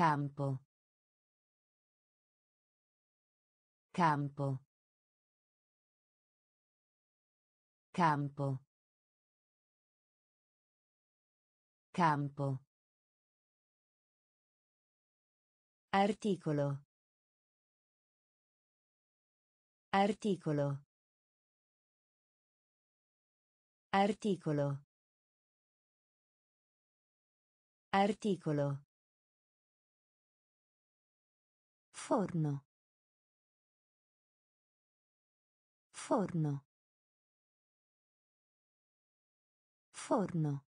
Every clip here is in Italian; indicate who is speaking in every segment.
Speaker 1: Campo. Campo. Campo. Campo. Articolo. Articolo. Articolo. Articolo. Forno. Forno. Forno.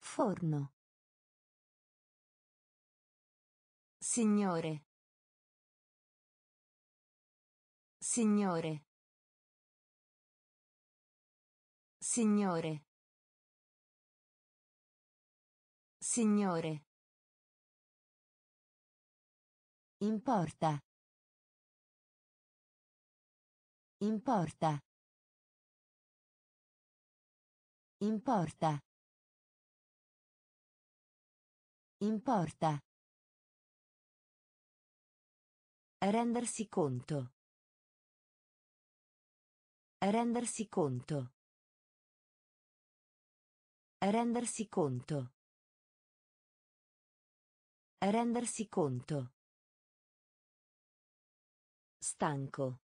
Speaker 1: Forno. Signore. Signore. Signore. Signore. Importa. Importa. Importa. Importa. Rendersi conto. Rendersi conto. Rendersi conto. Rendersi conto. Stanco.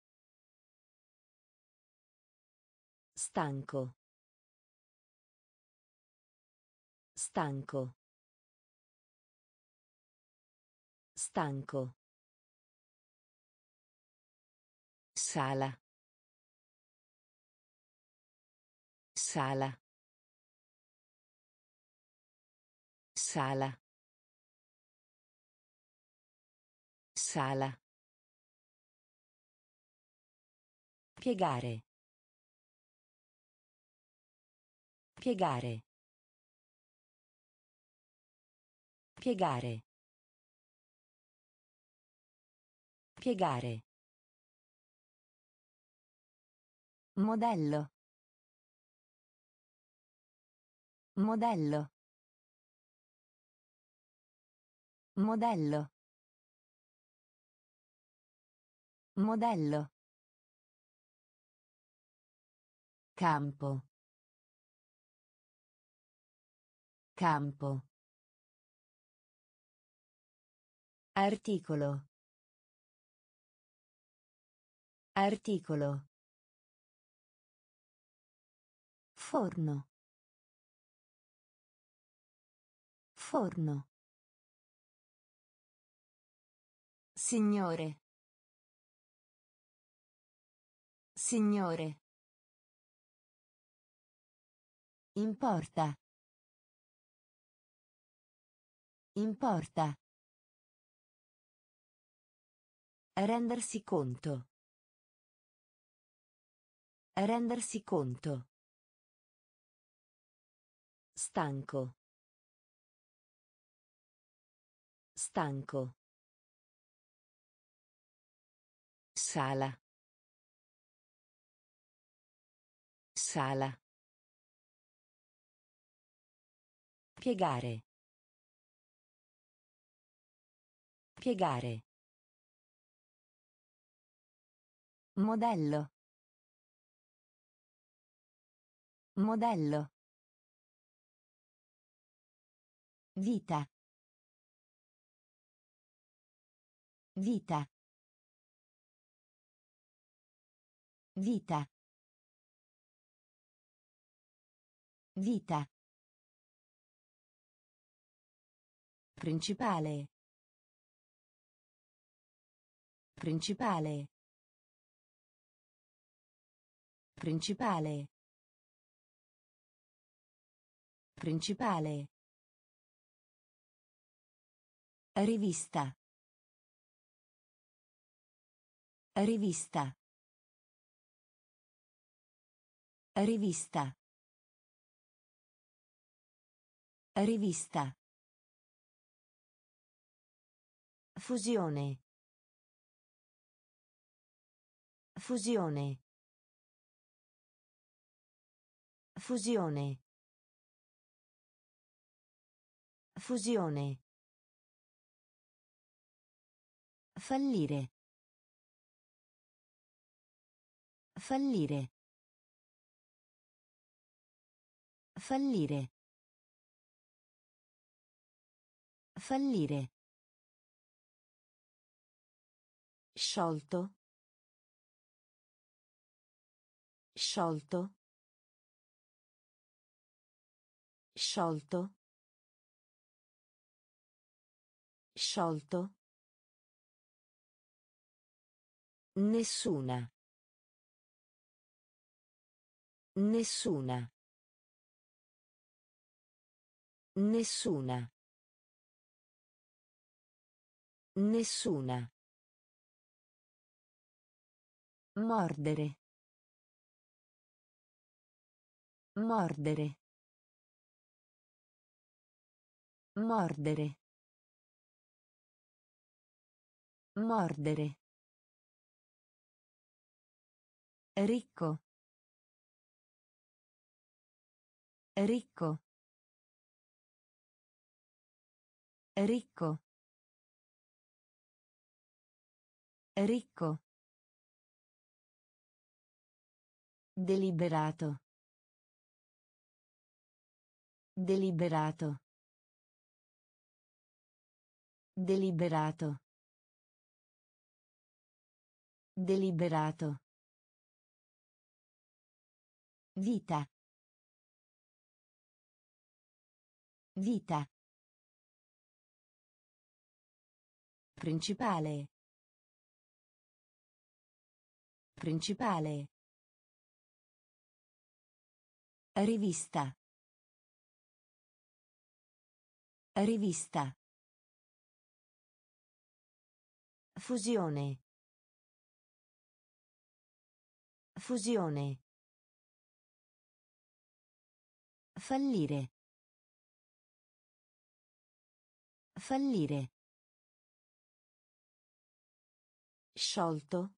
Speaker 1: Stanco. Stanco. Stanco. Sala. Sala. Sala. Sala. Piegare. Piegare. Piegare. Piegare. Modello. Modello. Modello. Modello. Campo. Campo. Articolo. Articolo. Forno. Forno. Signore. Signore. Importa. Importa. Rendersi conto. Rendersi conto. Stanco. Stanco. Sala. Sala. Piegare. Piegare. Modello. Modello. Vita. Vita. Vita. Vita. Principale. Principale. Principale. Principale. Rivista. Rivista. Rivista. Rivista. Fusione. Fusione. Fusione. Fusione. Fallire. Fallire. Fallire. Fallire. Sciolto. Sciolto. Sciolto. Sciolto. Nessuna. Nessuna. Nessuna. Nessuna. Mordere. Mordere. Mordere. Mordere. Ricco. Ricco. Ricco. Ricco. Deliberato. Deliberato. Deliberato. Deliberato. Vita. Vita. Principale. Principale. Rivista. Rivista. Fusione. Fusione. Fallire. Fallire. Sciolto.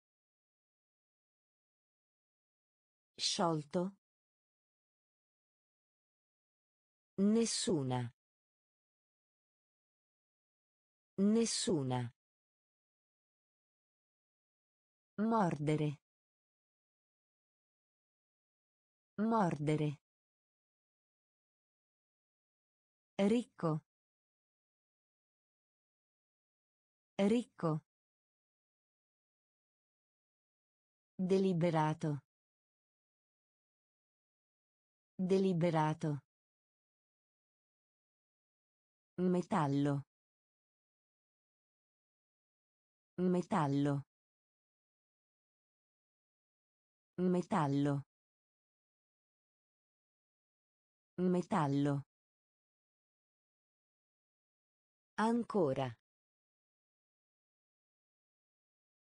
Speaker 1: Sciolto. Nessuna. Nessuna. Mordere. Mordere. Ricco. Ricco. Deliberato. Deliberato. Metallo. Metallo. Metallo. Metallo. Ancora.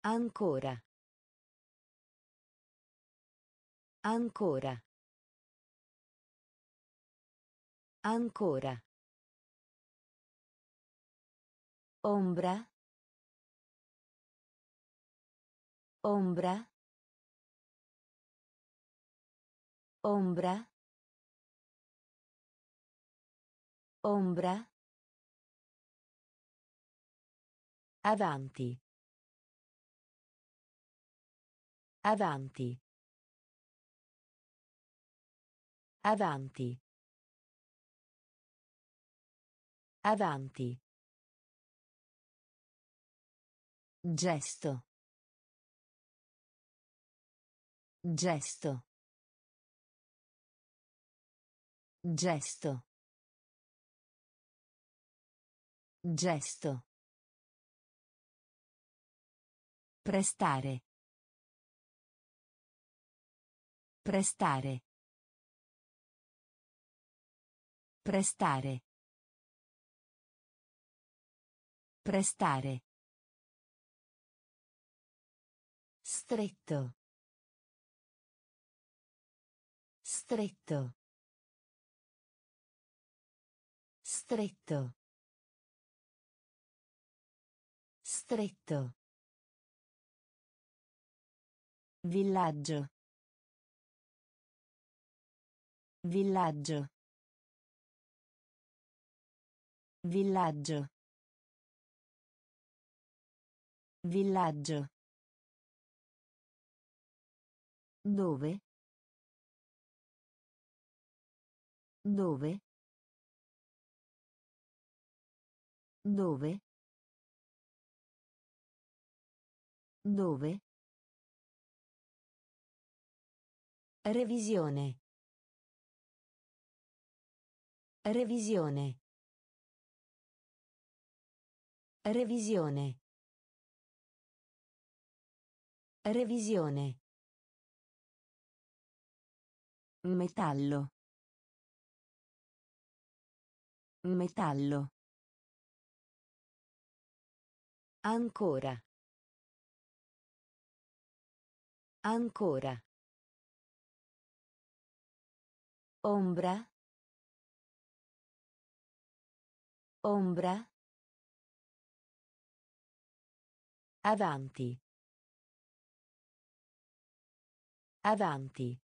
Speaker 1: Ancora. Ancora. Ancora. Ombra. Ombra. Ombra. Ombra. Avanti. Avanti. Avanti. Avanti. Gesto. Gesto. Gesto. Gesto. Prestare. Prestare. Prestare. Prestare. Stretto. Stretto. Stretto. Stretto. Villaggio. Villaggio. Villaggio. Villaggio. Dove? Dove? Dove? Dove? Revisione. Revisione. Revisione. Revisione. Metallo. Metallo. Ancora. Ancora. Ombra. Ombra. Avanti. Avanti.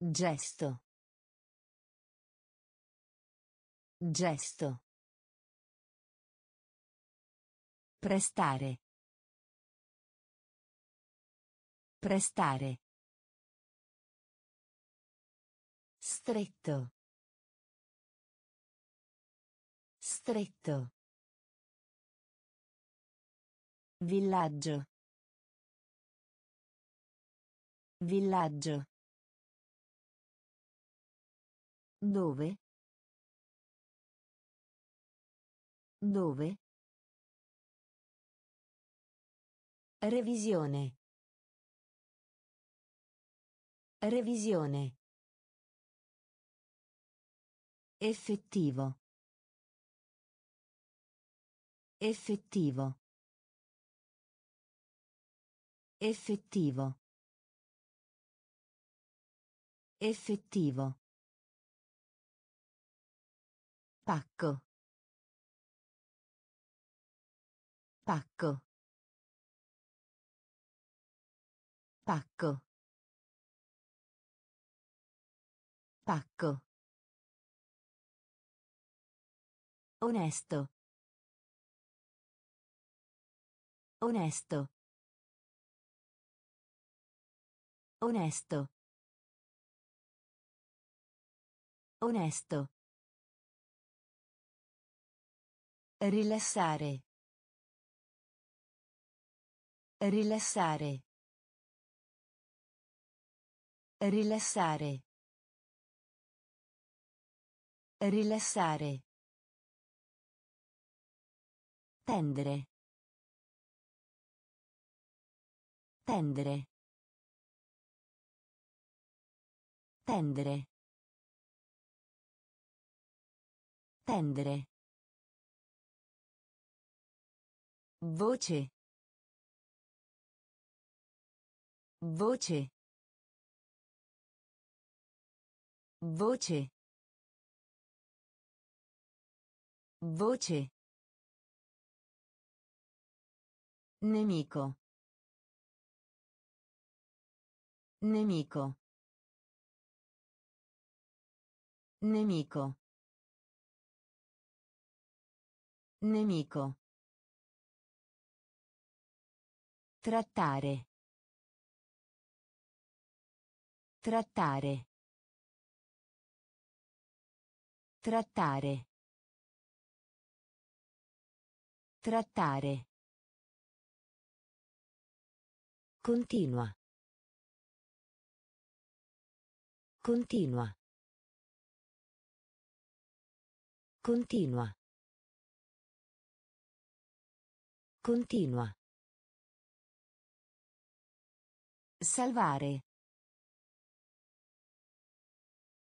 Speaker 1: Gesto. Gesto. Prestare. Prestare. Stretto. Stretto. Villaggio. Villaggio. Dove? Dove? Revisione. Revisione. Effettivo. Effettivo. Effettivo. Effettivo. Pacco. Pacco. Pacco. Pacco. Onesto. Onesto. Onesto. Onesto. Rilassare. Rilassare. Rilassare. Rilassare. Tendere. Tendere. Tendere. Tendere. Voce. Voce. Voce. Voce. Nemico. Nemico. Nemico. Nemico. Trattare. Trattare. Trattare. Trattare. Continua. Continua. Continua. Continua. Salvare.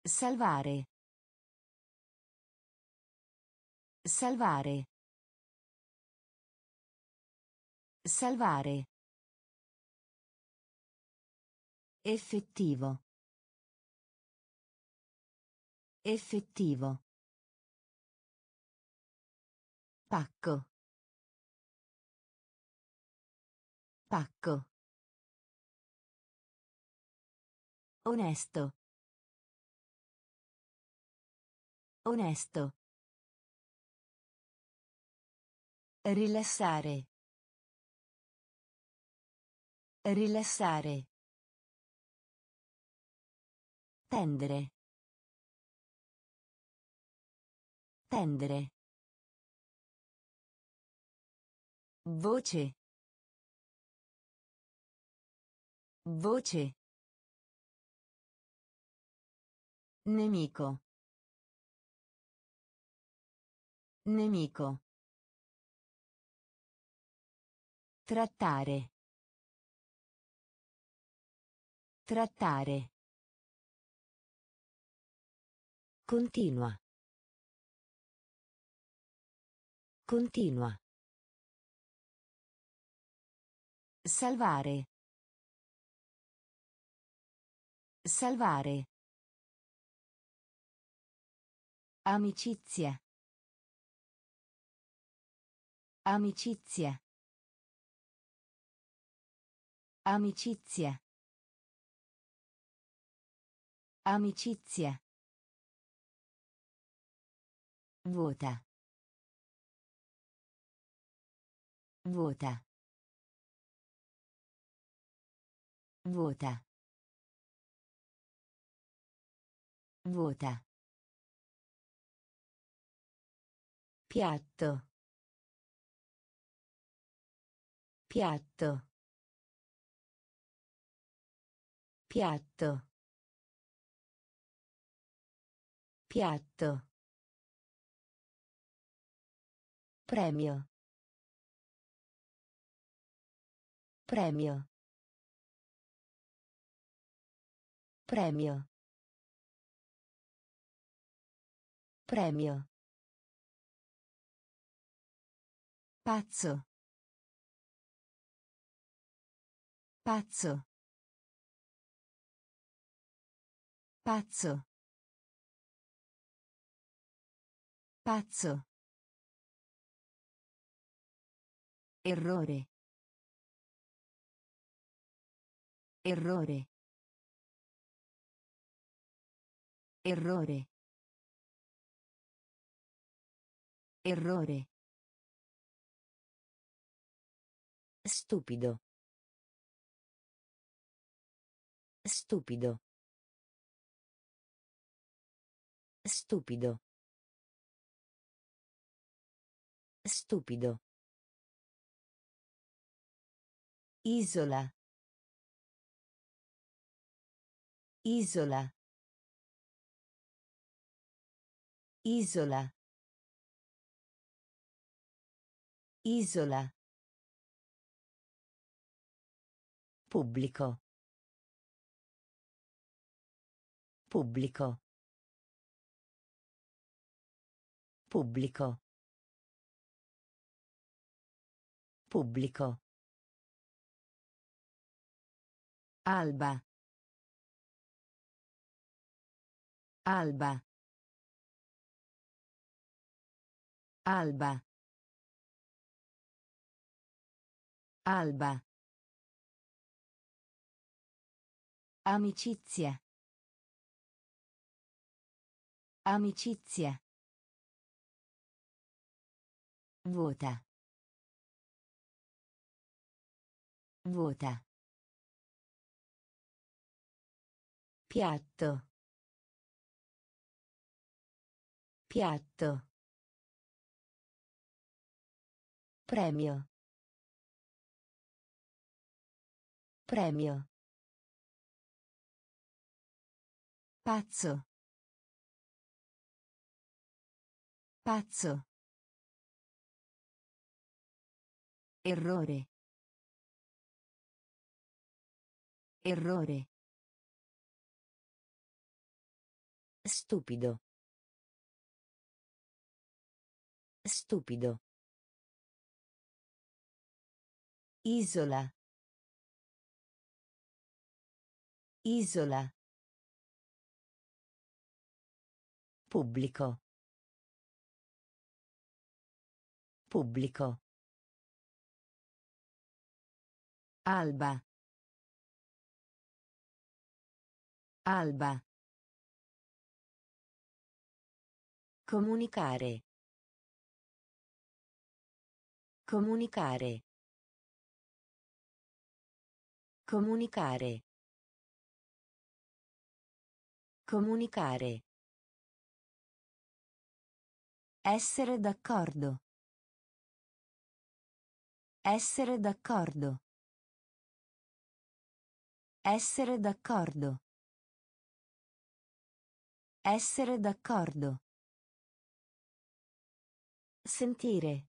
Speaker 1: Salvare. Salvare. Salvare. Effettivo. Effettivo. Pacco. Pacco. Onesto. Onesto. Rilassare. Rilassare. Tendere. Tendere. Voce. Voce. Nemico. Nemico. Trattare. Trattare. Continua. Continua. Salvare. Salvare. Amicizia. Amicizia. Amicizia. Amicizia. Vota. Vota. Vota. Vota. Piatto. Piatto. Piatto. Piatto. Premio. Premio. Premio. Premio. Pazzo. Pazzo. Pazzo. Pazzo. Errore. Errore. Errore. Errore. Stupido. Stupido. Stupido. Stupido. Isola. Isola. Isola. Isola. Pubblico. Pubblico. Pubblico. Pubblico. Alba. Alba. Alba. Alba. Amicizia. Amicizia. Vota. Vota. Piatto. Piatto. Premio. Premio. Pazzo. Pazzo. Errore. Errore. Stupido. Stupido. Isola. Isola. Pubblico. Pubblico. Alba. Alba. Comunicare. Comunicare. Comunicare. Comunicare. Essere d'accordo. Essere d'accordo. Essere d'accordo. Essere d'accordo. Sentire.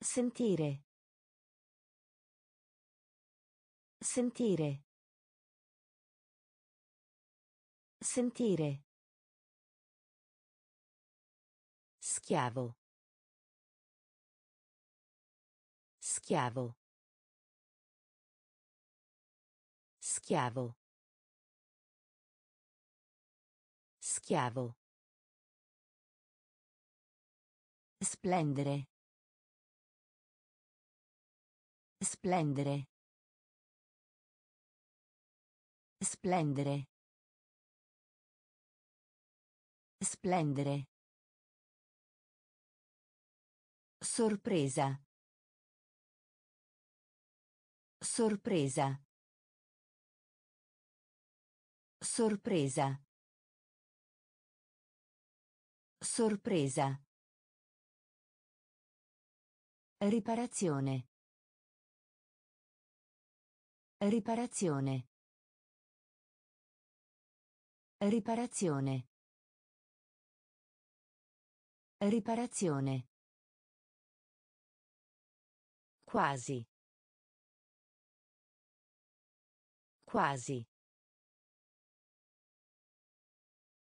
Speaker 1: Sentire. Sentire. Sentire. Schiavo. Schiavo. Schiavo. Schiavo. Splendere. Splendere. Splendere. Splendere. Sorpresa. Sorpresa. Sorpresa. Sorpresa. Riparazione. Riparazione. Riparazione. Riparazione. Quasi. Quasi.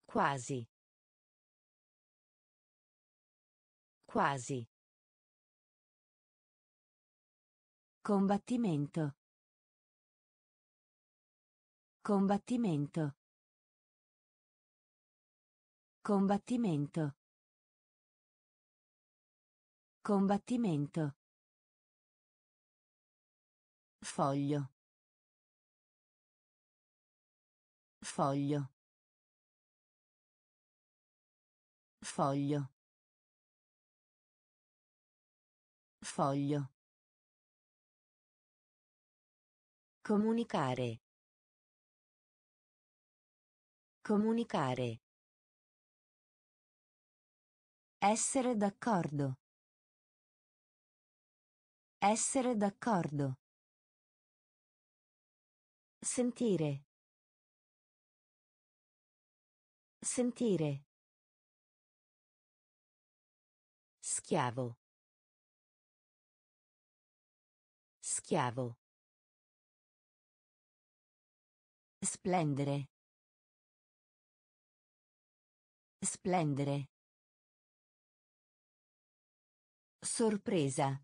Speaker 1: Quasi. Quasi. Combattimento. Combattimento. Combattimento. Combattimento. Foglio. Foglio. Foglio. Foglio. Comunicare. Comunicare. Essere d'accordo. Essere d'accordo. Sentire. Sentire. Schiavo. Schiavo. Splendere. Splendere. Sorpresa.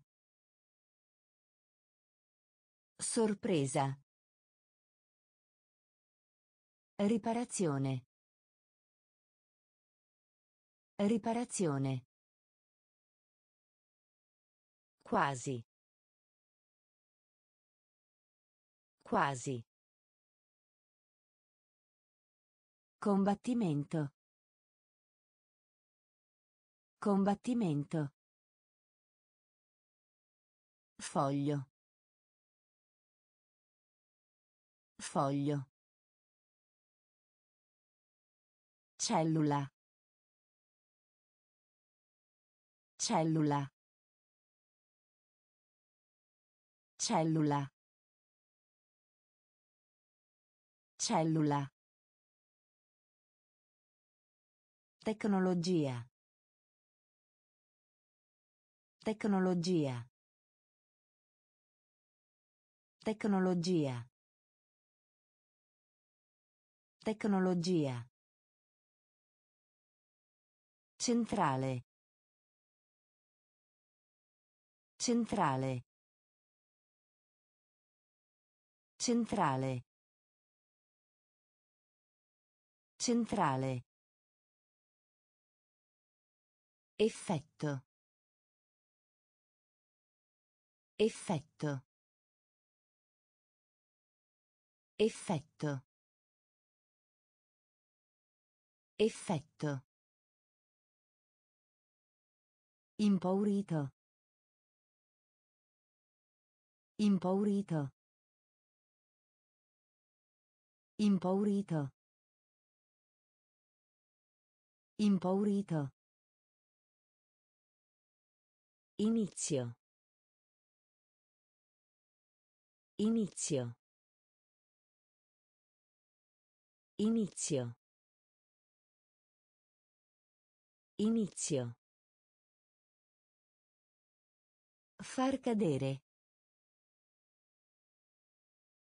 Speaker 1: Sorpresa. Riparazione. Riparazione. Quasi. Quasi. Combattimento. Combattimento. Foglio. Foglio. Cellula. Cellula. Cellula. Cellula. Tecnologia. Tecnologia. Tecnologia. Tecnologia. Centrale. Centrale. Centrale. Centrale. Effetto. Effetto. Effetto. Effetto. Impaurito. Impaurito. Impaurito. Impaurito. Inizio. Inizio. Inizio. Inizio. Far cadere.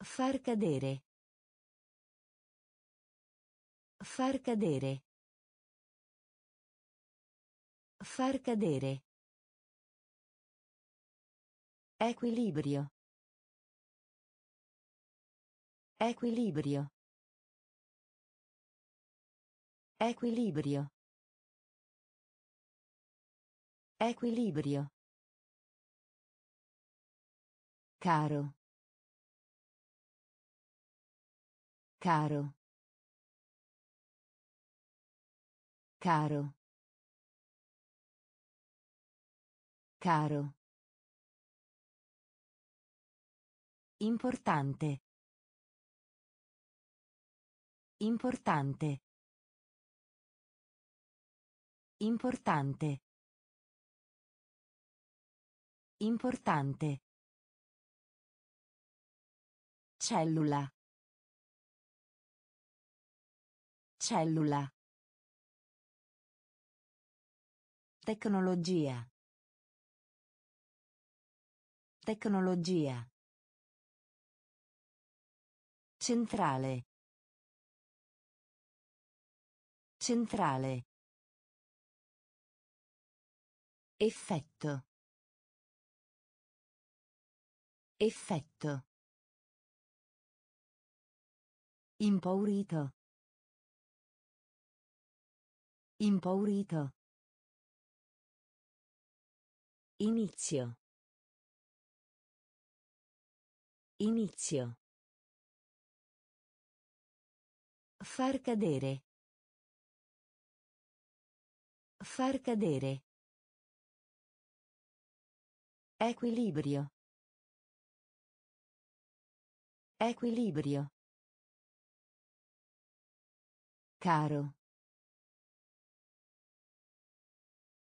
Speaker 1: Far cadere. Far cadere. Far cadere. Equilibrio. Equilibrio. Equilibrio. Equilibrio. Caro. Caro. Caro. Caro. Importante. Importante. Importante. Importante. Cellula. Cellula. Tecnologia. Tecnologia. Centrale. Centrale. Effetto. Effetto. Impaurito. Impaurito. Inizio. Inizio. Far cadere. Far cadere. Equilibrio. Equilibrio. Caro.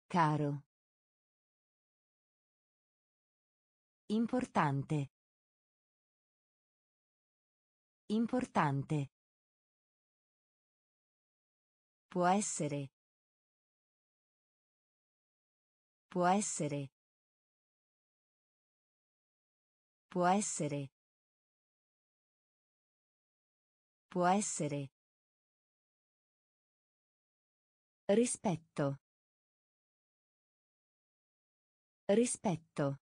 Speaker 1: Caro. Importante. Importante. Può essere. Può essere. Può essere. Può essere. Rispetto. Rispetto.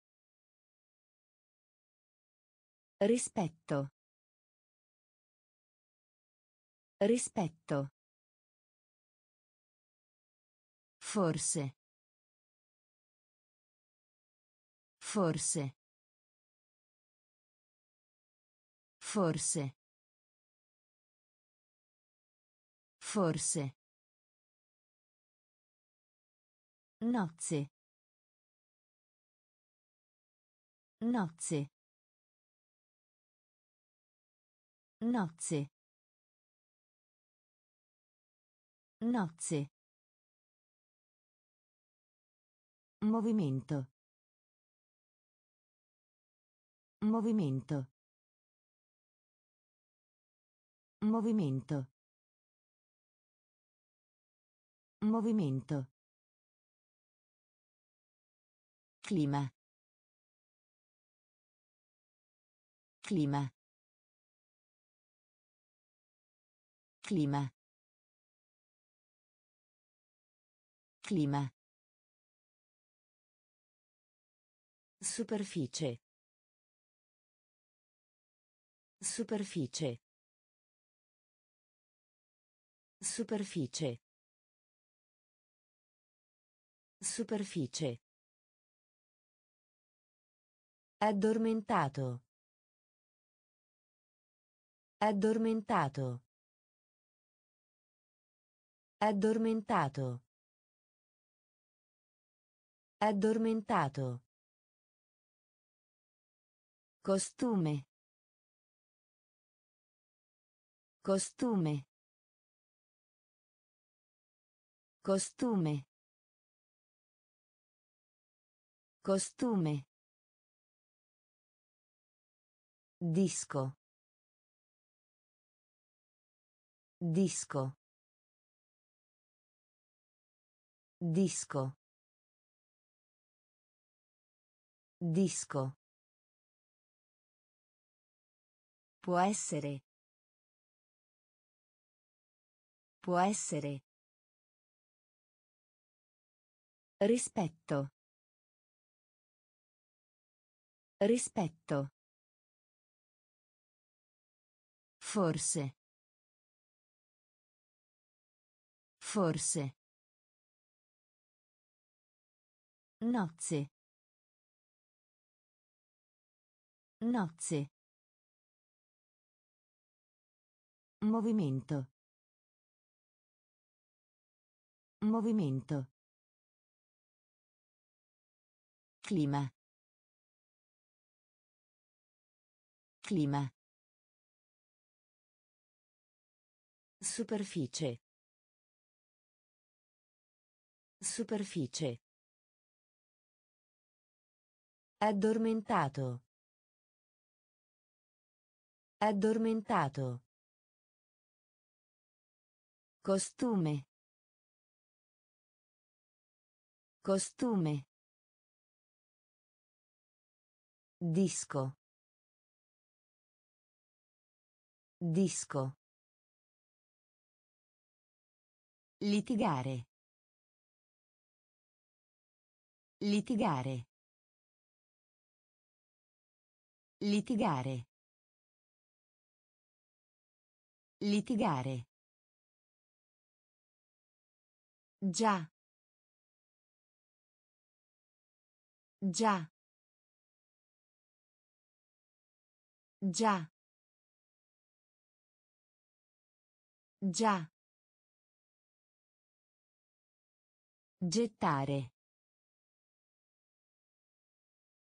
Speaker 1: Rispetto. Rispetto. Forse. Forse. Forse. Forse. Nozze. Nozze. Nozze. Nozze. Movimento. Movimento. Movimento. Movimento. Clima. Clima. Clima. Clima. Superficie. Superficie. Superficie. Superficie. Addormentato. Addormentato. Addormentato. Addormentato. Costume. Costume. Costume. Costume. Disco. Disco. Disco. Disco. Può essere. Può essere. Rispetto. Rispetto. Forse. Forse. Nozze. Nozze. Movimento. Movimento. Clima. Clima. Superficie. Superficie. Addormentato. Addormentato. Costume. Costume. Disco. Disco. Litigare. Litigare. Litigare. Litigare. Già. Già. Già. Già. Gettare.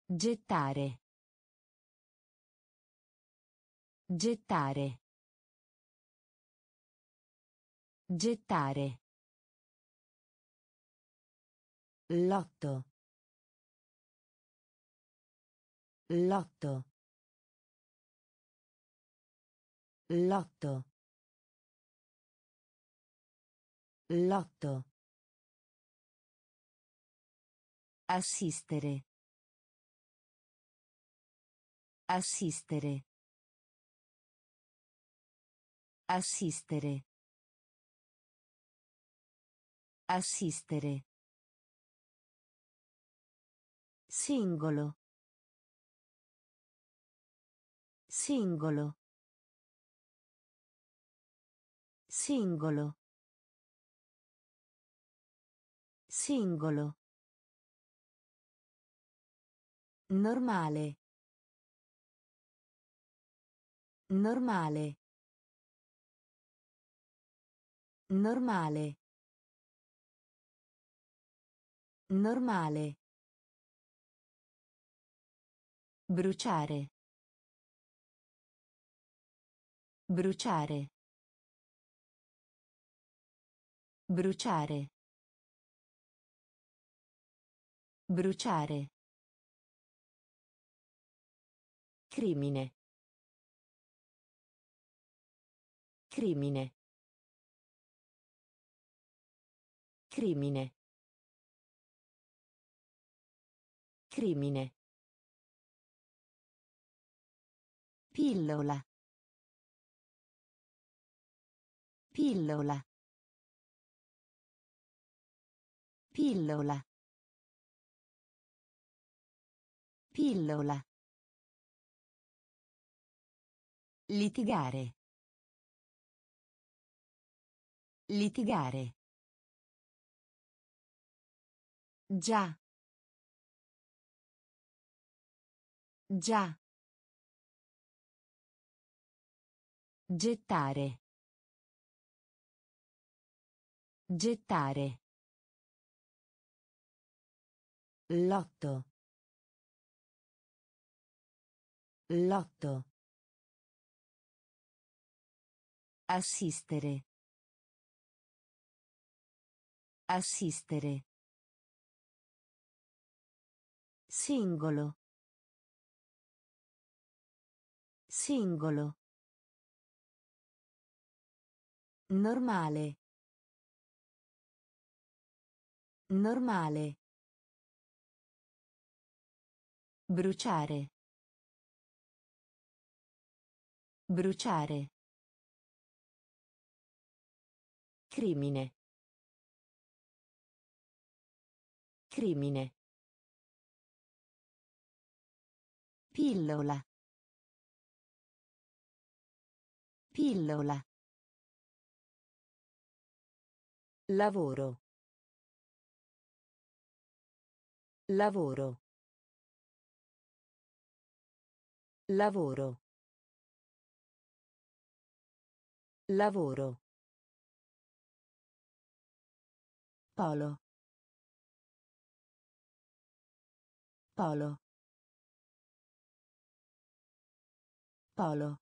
Speaker 1: Gettare. Gettare. Gettare. Lotto. Lotto. Lotto. Lotto. Assistere. Assistere. Assistere. Assistere. Singolo. Singolo. Singolo. Singolo. Normale. Normale. Normale. Normale. Bruciare. Bruciare. Bruciare. Bruciare. Crimine. Crimine. Crimine. Crimine. Pillola. Pillola. Pillola. Pillola. Litigare. Litigare. Già. Già. Gettare. Gettare. Lotto. Lotto. Assistere. Assistere. Singolo. Singolo. Normale. Normale. Bruciare. Bruciare. Crimine. Crimine. Pillola. Pillola. Lavoro. Lavoro. Lavoro. Lavoro. Polo. Polo. Polo.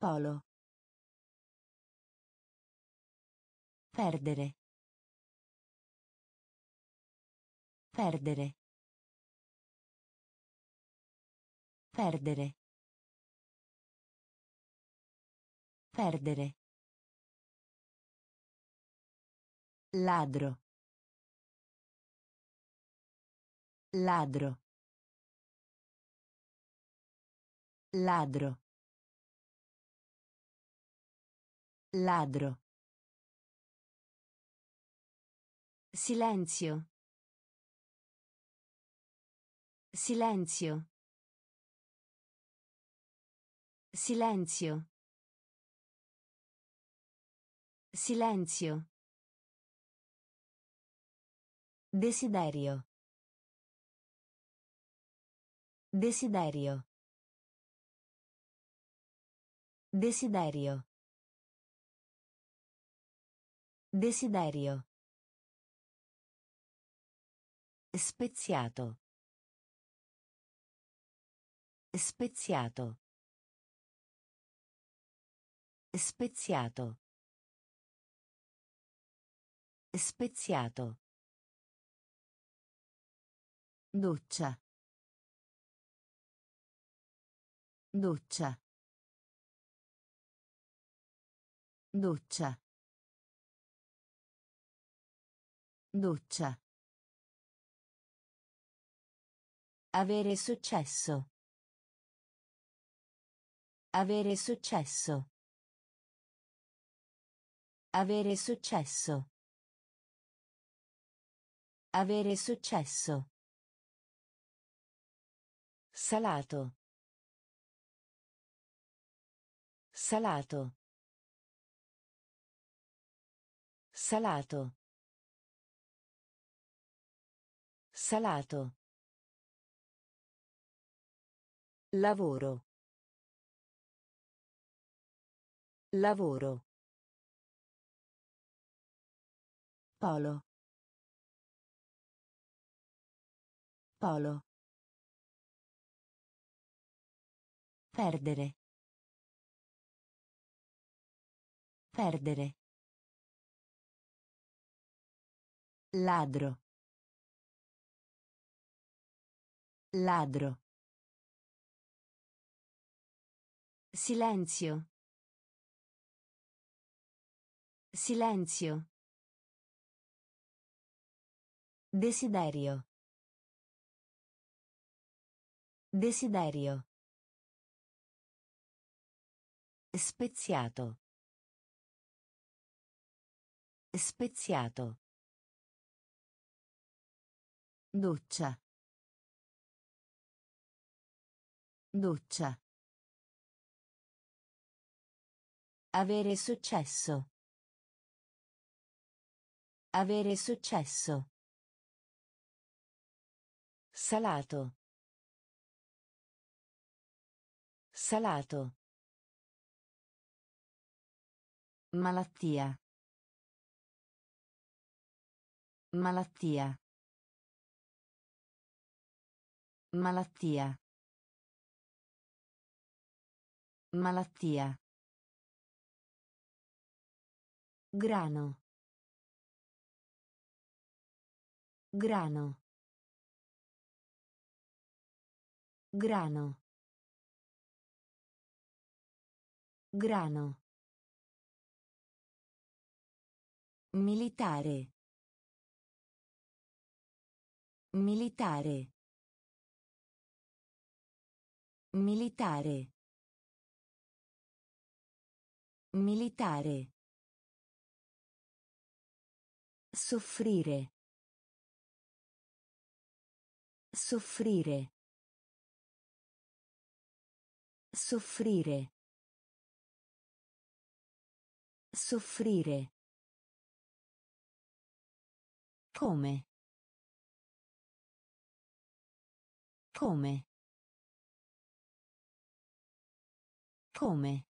Speaker 1: Polo. Perdere. Perdere. Perdere. Perdere. Ladro. Ladro. Ladro. Ladro. Silenzio. Silenzio. Silenzio. Silenzio. Desiderio. Desiderio. Desiderio. Desiderio. Speziato. Speziato. Speziato. Speziato. Doccia. Doccia. Doccia. Doccia. Avere successo. Avere successo. Avere successo. Avere successo. Salato. Salato. Salato. Salato. Lavoro. Lavoro. Polo. Polo. Perdere. Perdere. Ladro. Ladro. Silenzio. Silenzio. Desiderio. Desiderio. Speziato. Speziato. Doccia. Doccia. Avere successo. Avere successo. Salato. Salato. Malattia. Malattia. Malattia. Malattia. Grano. Grano. Grano. Grano. Militare. Militare. Militare. Militare. Soffrire. Soffrire. Soffrire. Soffrire. Come? Come? Come?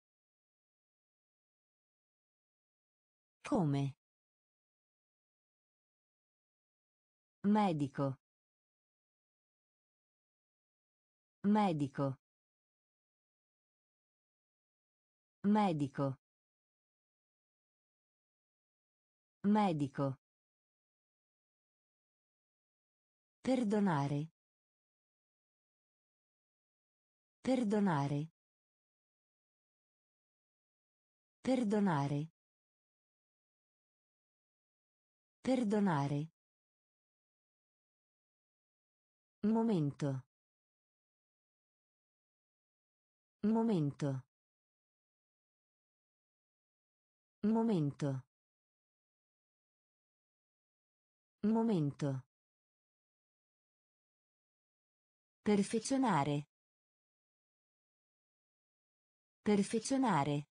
Speaker 1: Come? Medico. Medico. Medico. Medico. Perdonare. Perdonare. Perdonare. Perdonare. Momento. Momento. Momento. Momento. Perfezionare. Perfezionare.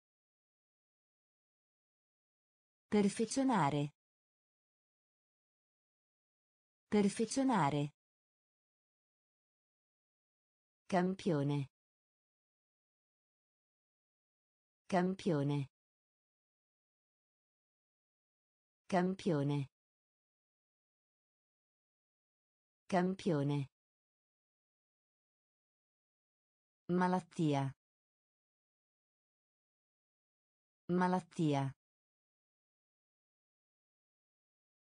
Speaker 1: Perfezionare. Perfezionare. Campione. Campione. Campione. Campione. Malattia. Malattia.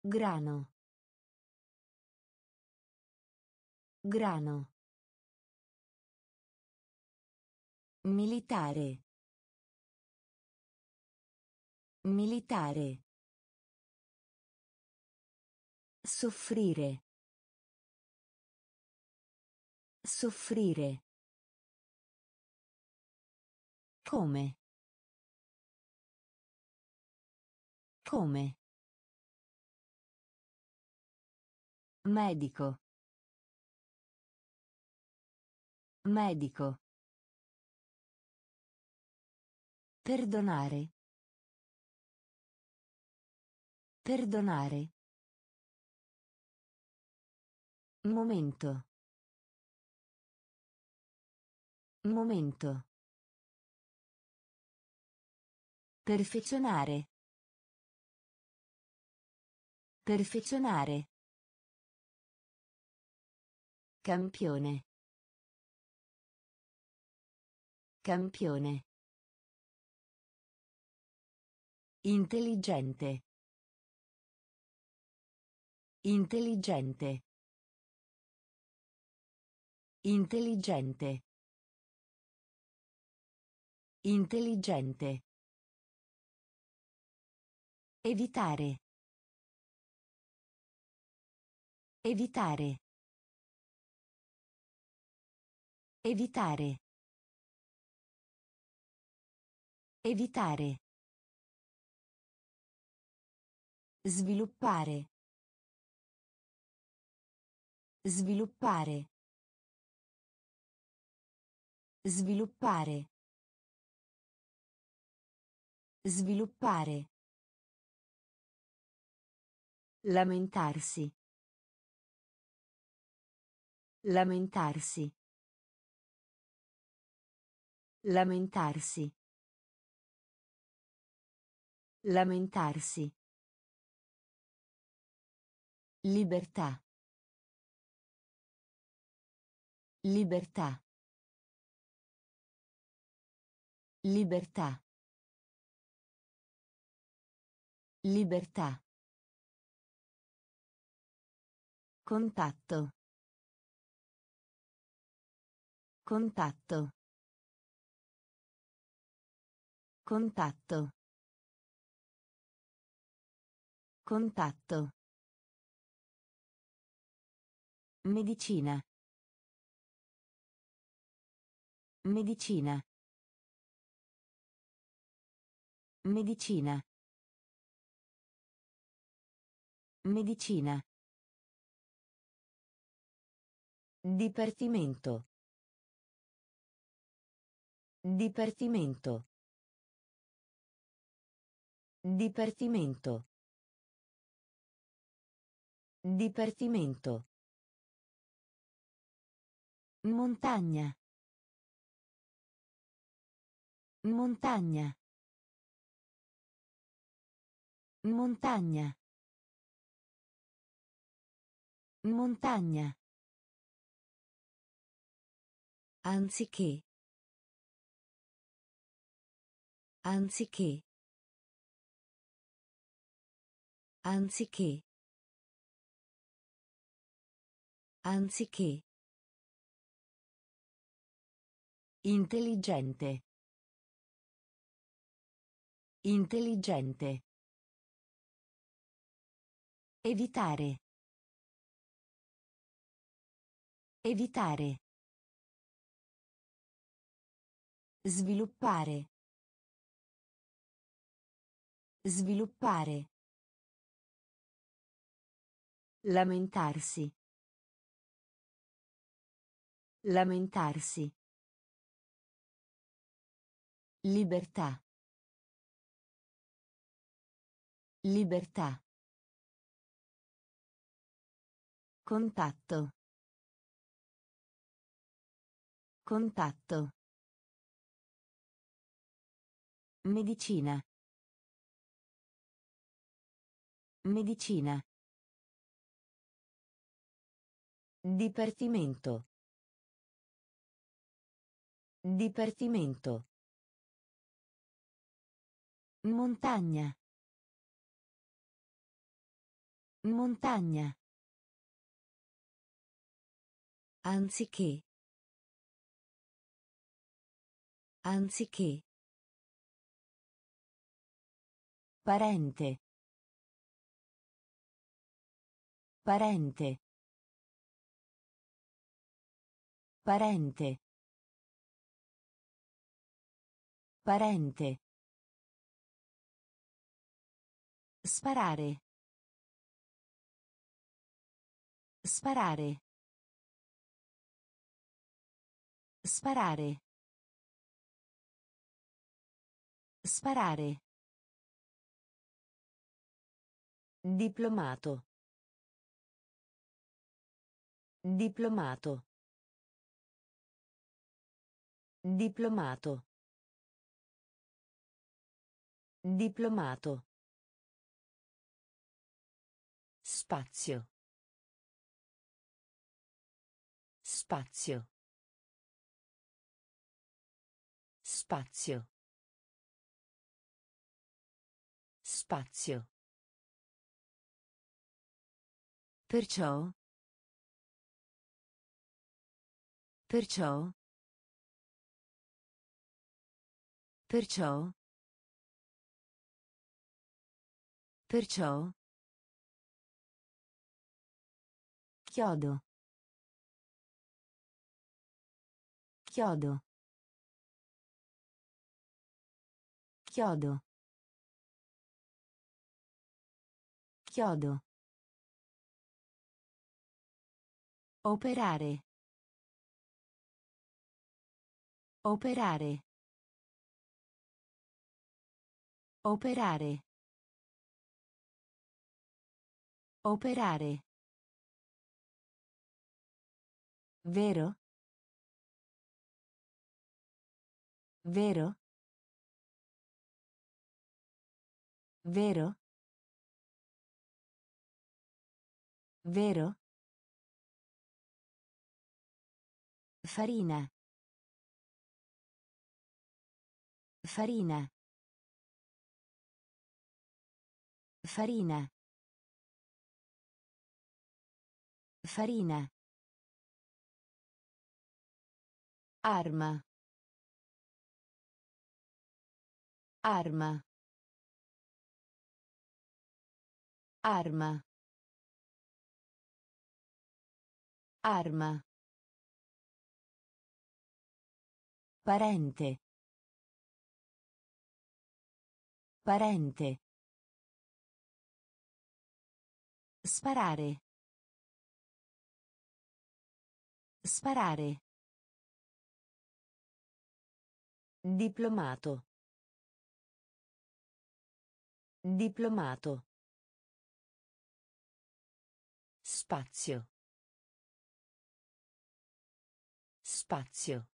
Speaker 1: Grano. Grano. Militare. Militare. Soffrire. Soffrire. Come? Come? Medico. Medico. Perdonare. Perdonare. Momento. Momento. Perfezionare. Perfezionare. Campione. Campione. Intelligente. Intelligente. Intelligente. Intelligente. Evitare. Evitare. Evitare. Evitare. Sviluppare. Sviluppare. Sviluppare. Sviluppare. Lamentarsi. Lamentarsi. Lamentarsi. Lamentarsi. Libertà. Libertà. Libertà. Libertà. Contatto. Contatto. Contatto. Contatto. Medicina. Medicina. Medicina. Medicina. Dipartimento. Dipartimento. Dipartimento. Dipartimento. Montagna. Montagna. Montagna. Montagna. Anziché. Anziché. Anziché. Anziché. Intelligente. Intelligente. Evitare. Evitare. Sviluppare. Sviluppare. Lamentarsi. Lamentarsi. Libertà. Libertà. Contatto. Contatto. Medicina. Medicina. Dipartimento. Dipartimento. Montagna. Montagna. Anziché. Anziché. Parente. Parente. Parente. Parente. Sparare. Sparare. Sparare. Sparare. Diplomato. Diplomato. Diplomato. Diplomato. Spazio. Spazio. Spazio. Spazio. Perciò. Perciò. Perciò. Perciò. Chiodo. Chiodo. Chiodo. Chiodo. Operare. Operare. Operare. Operare. Vero? Vero? Vero? Vero? Farina. Farina. Farina. Farina. Arma. Arma. Arma. Arma. Parente. Parente. Sparare. Sparare. Diplomato. Diplomato. Spazio. Spazio.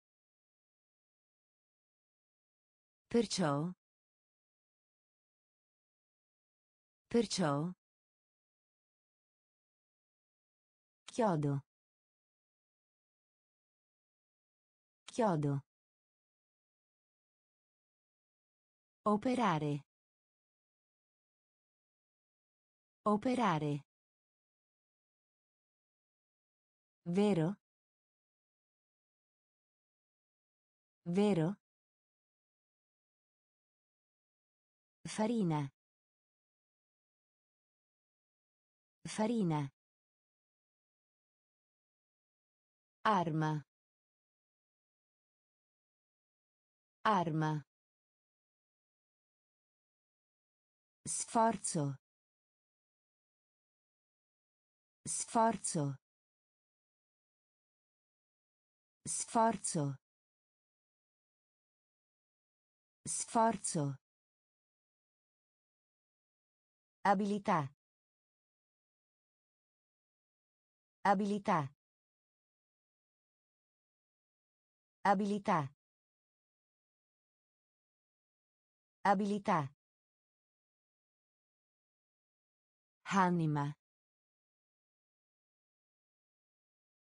Speaker 1: Perciò. Perciò. Chiodo. Chiodo. Operare. Operare. Vero? Vero? Farina. Farina. Arma. Arma. Sforzo. Sforzo. Sforzo. Sforzo. Abilità. Abilità. Abilità. Abilità. Anima.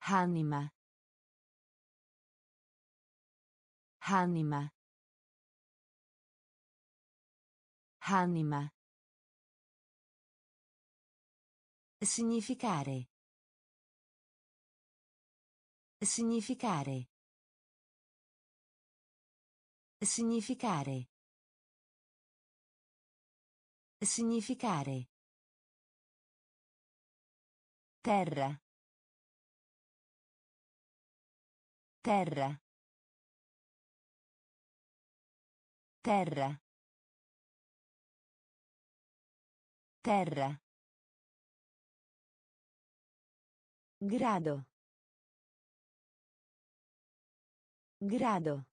Speaker 1: Anima. Anima. Anima. Significare. Significare. Significare. Significare. Terra. Terra. Terra. Terra. Grado. Grado.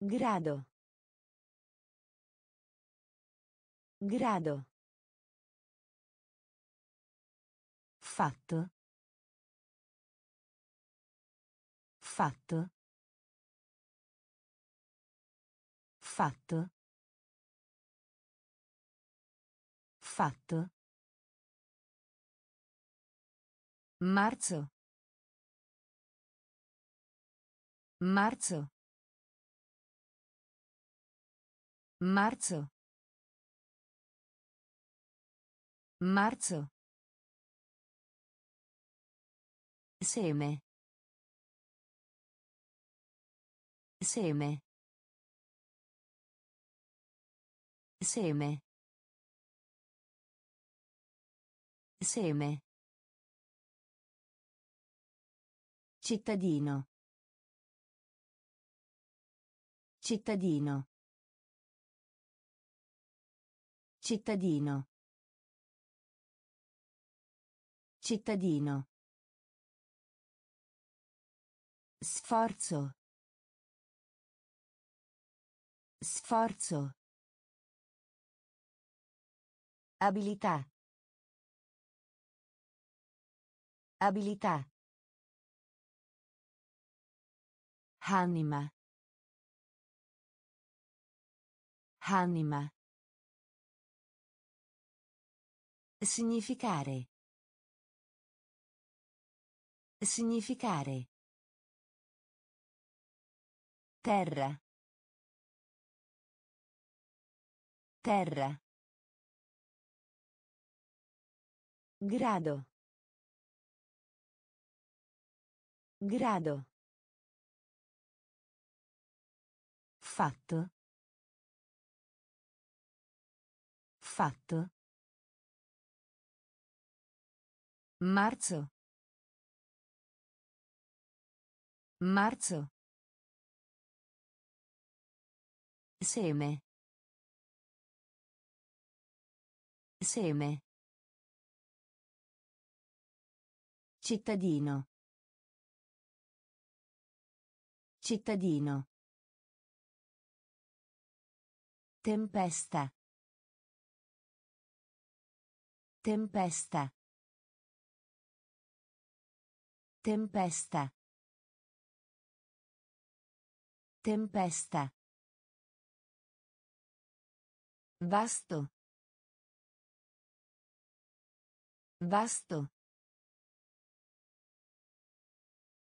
Speaker 1: Grado. Grado. Fatto. Fatto. Fatto. Fatto. Marzo. Marzo. Marzo. Marzo. Seme. Seme. Seme. Seme. Cittadino. Cittadino. Cittadino. Cittadino. Sforzo. Sforzo. Abilità. Abilità. Anima. Anima. Significare. Significare. Terra. Terra. Grado. Grado. Fatto. Fatto. Marzo. Marzo. Seme. Seme. Cittadino. Cittadino. Tempesta. Tempesta. Tempesta. Tempesta. Vasto. Vasto.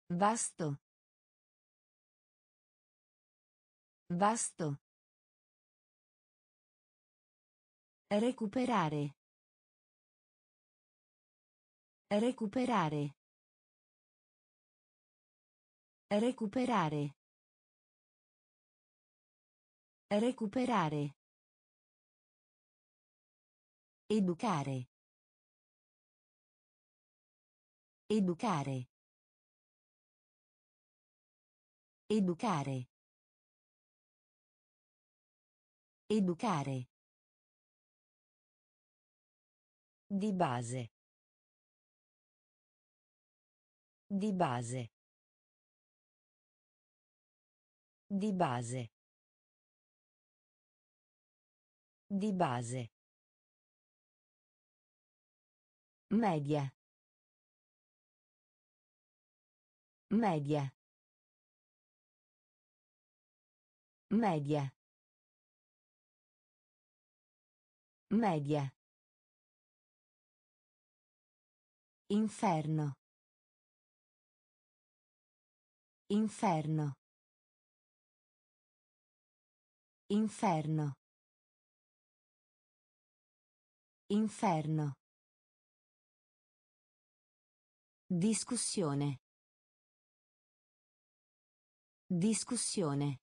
Speaker 1: Vasto. Vasto. Recuperare. Recuperare. Recuperare. Recuperare. Educare. Educare. Educare. Educare. Di base. Di base. Di base. Di base. Media. Media. Media. Media. Inferno. Inferno. Inferno. Inferno. Discussione. Discussione.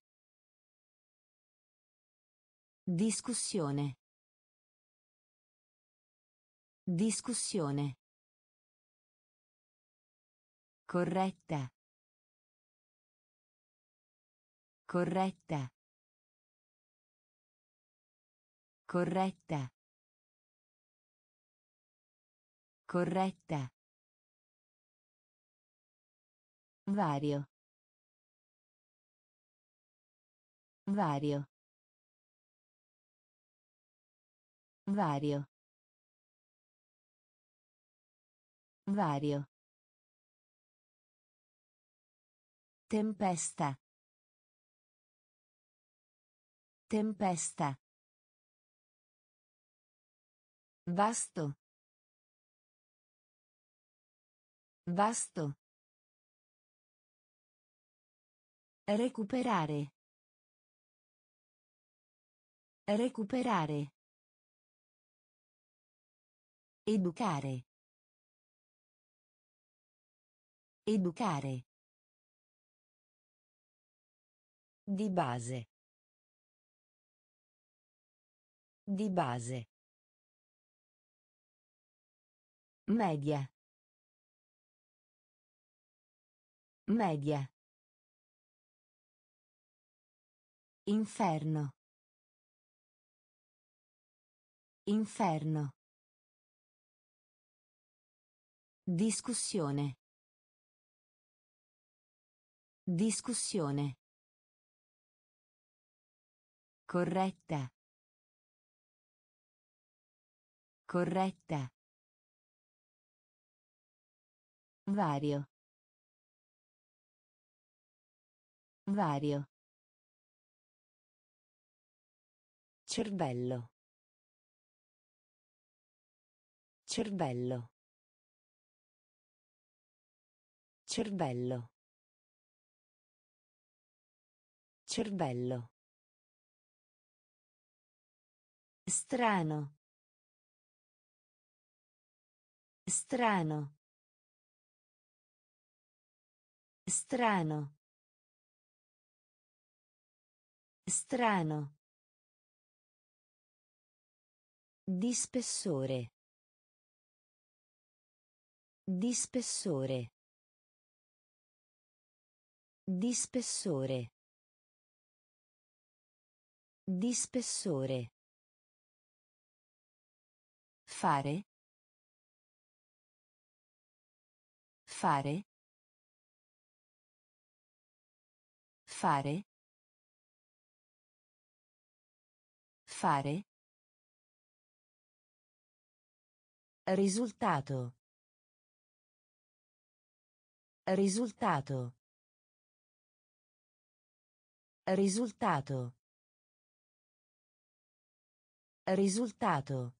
Speaker 1: Discussione. Discussione. Corretta. Corretta. Corretta. Corretta. Vario. Vario. Vario. Vario. Tempesta. Tempesta. Vasto. Vasto. Recuperare. Recuperare. Educare. Educare. Di base. Di base. Media. Media. Inferno. Inferno. Discussione. Discussione. Corretta. Corretta. Vario. Vario. Cervello. Cervello. Cervello. Cervello. Strano. Strano. Strano. Strano. Di spessore. Di spessore. Di spessore. Di spessore. Fare. Fare. Fare. Fare. Risultato. Risultato. Risultato. Risultato.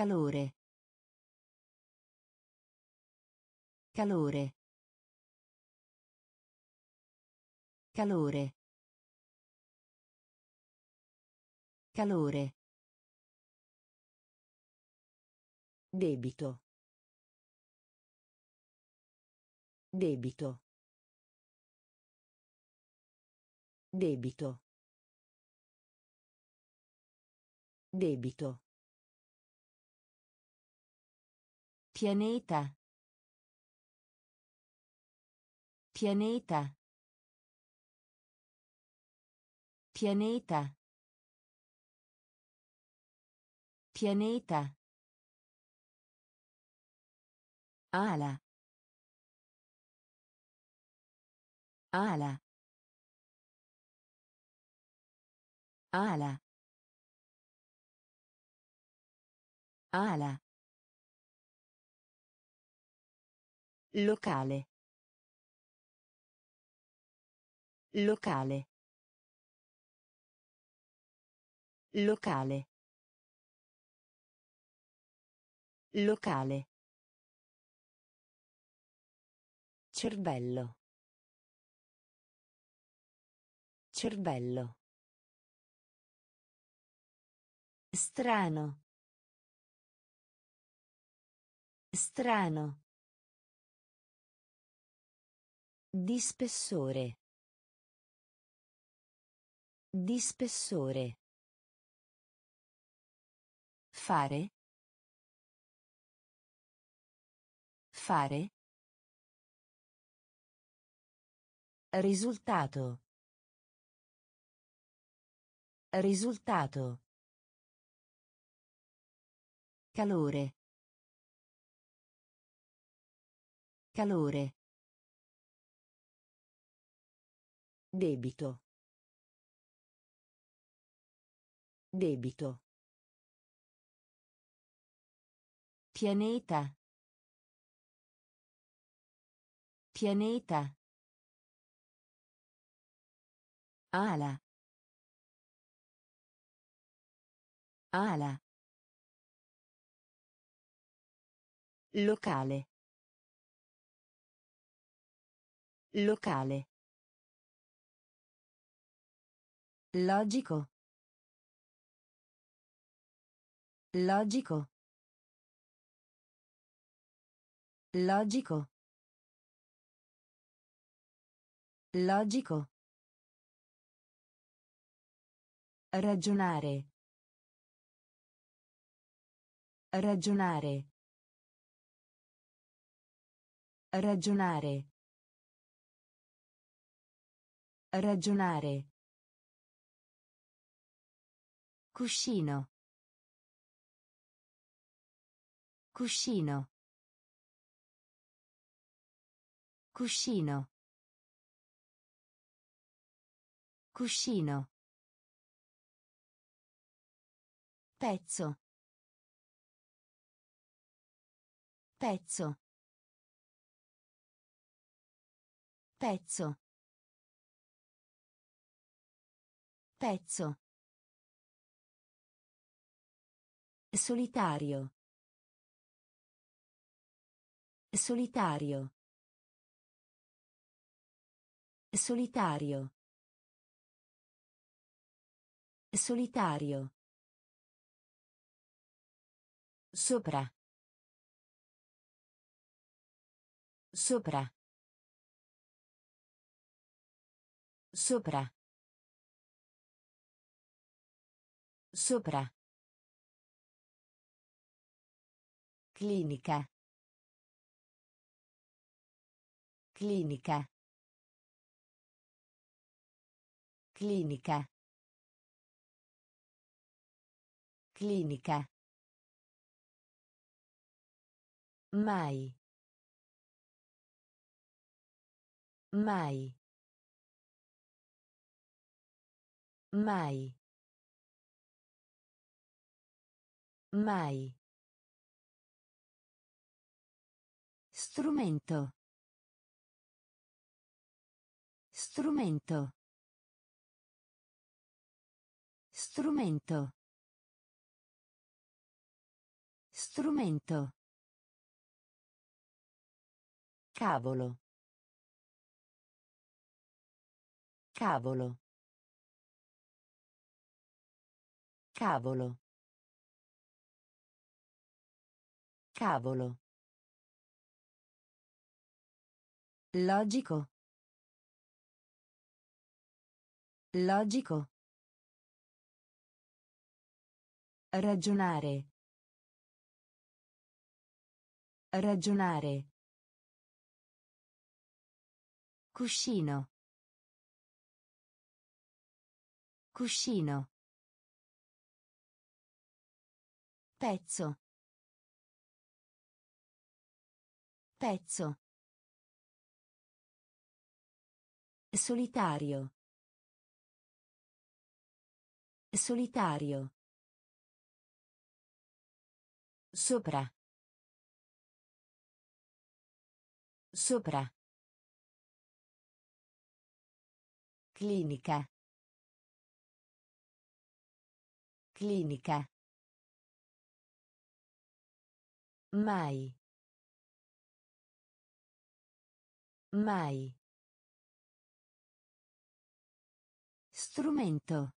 Speaker 1: Calore. Calore. Calore. Calore. Debito. Debito. Debito. Debito. Pianeta. Pianeta. Pianeta. Pianeta. Ala. Ala. Ala. Ala. Locale. Locale. Locale. Locale. Cervello. Cervello. Strano. Strano. Di spessore. Di spessore. Fare. Fare. Risultato. Risultato. Calore. Calore. Debito. Debito. Pianeta. Pianeta. Ala. Ala. Locale. Locale. Logico. Logico. Logico. Logico. Ragionare. Ragionare. Ragionare. Ragionare. Cuscino. Cuscino. Cuscino. Cuscino. Pezzo. Pezzo. Pezzo. Pezzo. Solitario. Solitario. Solitario. Solitario. Sopra. Sopra. Sopra. Sopra. Clinica. Clinica. Clinica. Clinica. Mai. Mai. Mai. Mai. Strumento. Strumento. Strumento. Strumento. Cavolo. Cavolo. Cavolo. Cavolo. Logico. Logico. Ragionare. Ragionare. Cuscino. Cuscino. Pezzo. Pezzo. Solitario. Solitario. Sopra. Sopra. Clinica. Clinica. Mai. Mai. Strumento.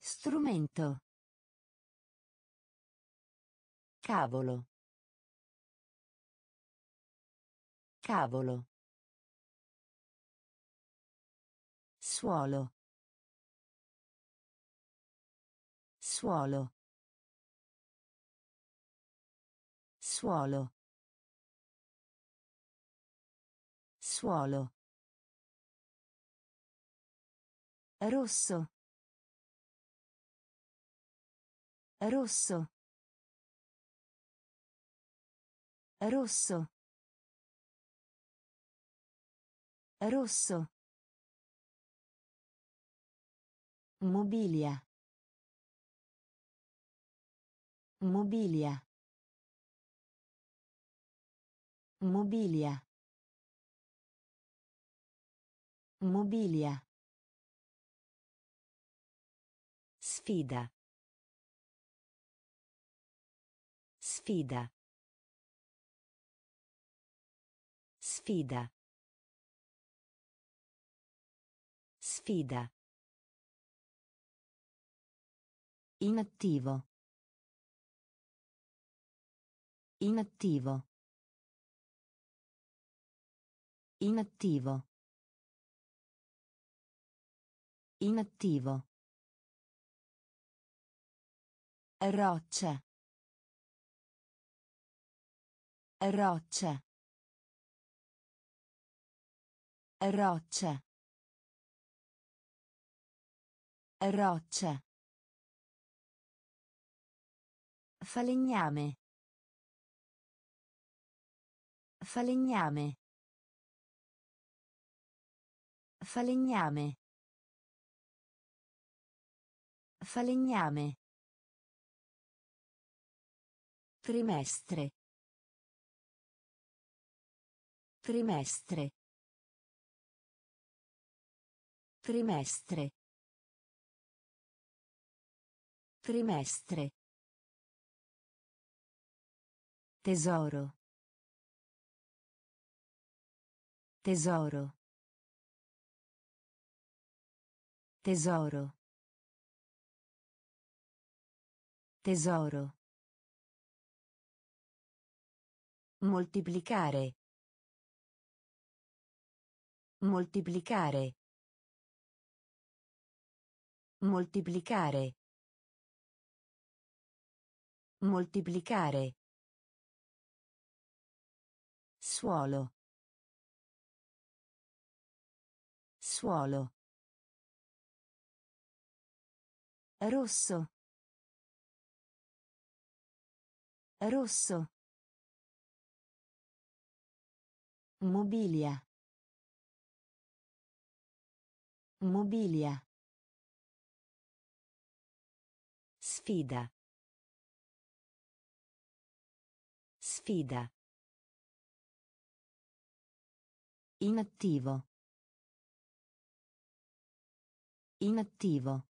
Speaker 1: Strumento. Cavolo. Cavolo. Suolo. Suolo. Suolo. Suolo. Rosso. Rosso. Rosso. Rosso. Mobilia. Mobilia. Mobilia. Mobilia. Sfida. Sfida. Sfida. Sfida. Inattivo. Inattivo. Inattivo. Inattivo. Roccia. Roccia. Roccia. Roccia. Falegname. Falegname. Falegname. Falegname. Trimestre. Trimestre. Trimestre. Trimestre. Tesoro. Tesoro. Tesoro. Tesoro. Moltiplicare. Moltiplicare. Moltiplicare. Moltiplicare. Suolo. Suolo. Rosso. Rosso. Mobilia. Mobilia. Sfida. Sfida. Inattivo. Inattivo.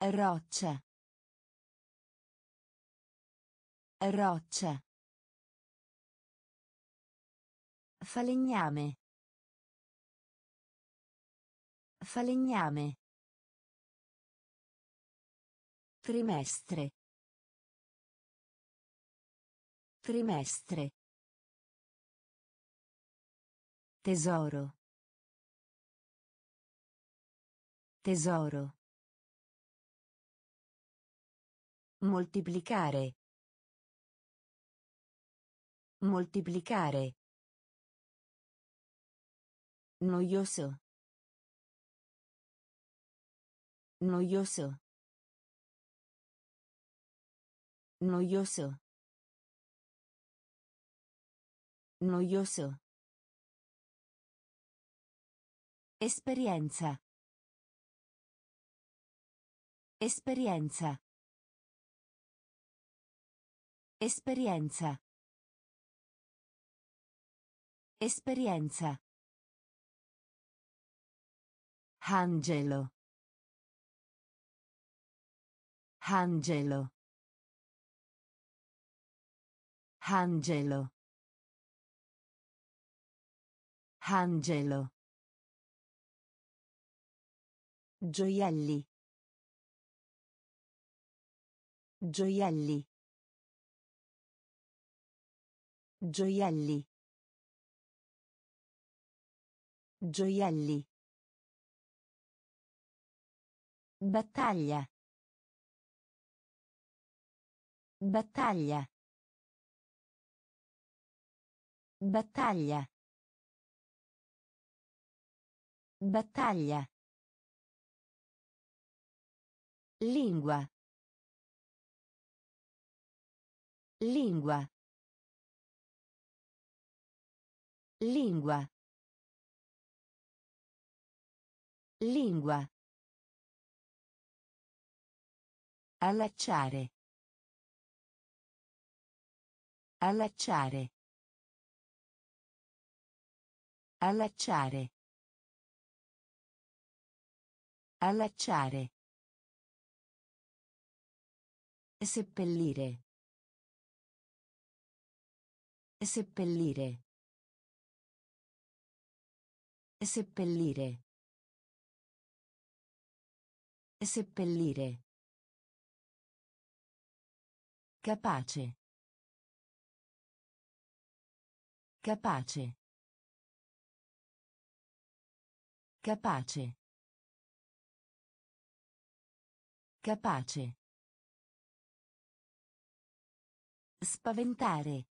Speaker 1: Roccia. Roccia. Falegname. Falegname. Trimestre. Trimestre. Tesoro. Tesoro. Moltiplicare. Moltiplicare. Noioso. Noioso. Noioso. Noioso. Esperienza. Esperienza. Esperienza. Esperienza. Angelo. Angelo. Angelo. Angelo. Gioielli. Gioielli. Gioielli. Gioielli. Battaglia. Battaglia. Battaglia. Battaglia. Lingua. Lingua. Lingua. Lingua. Allacciare. Allacciare. Allacciare. Allacciare. Seppellire. Seppellire. Seppellire. Seppellire. Capace. Capace. Capace. Capace. Spaventare.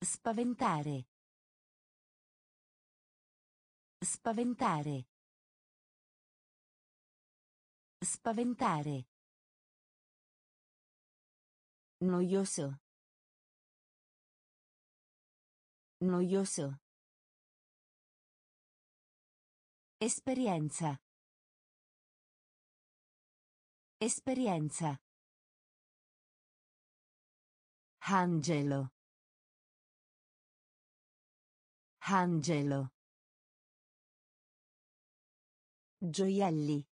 Speaker 1: Spaventare. Spaventare. Spaventare. Noioso. Noioso. Esperienza. Esperienza. Angelo. Angelo. Gioielli.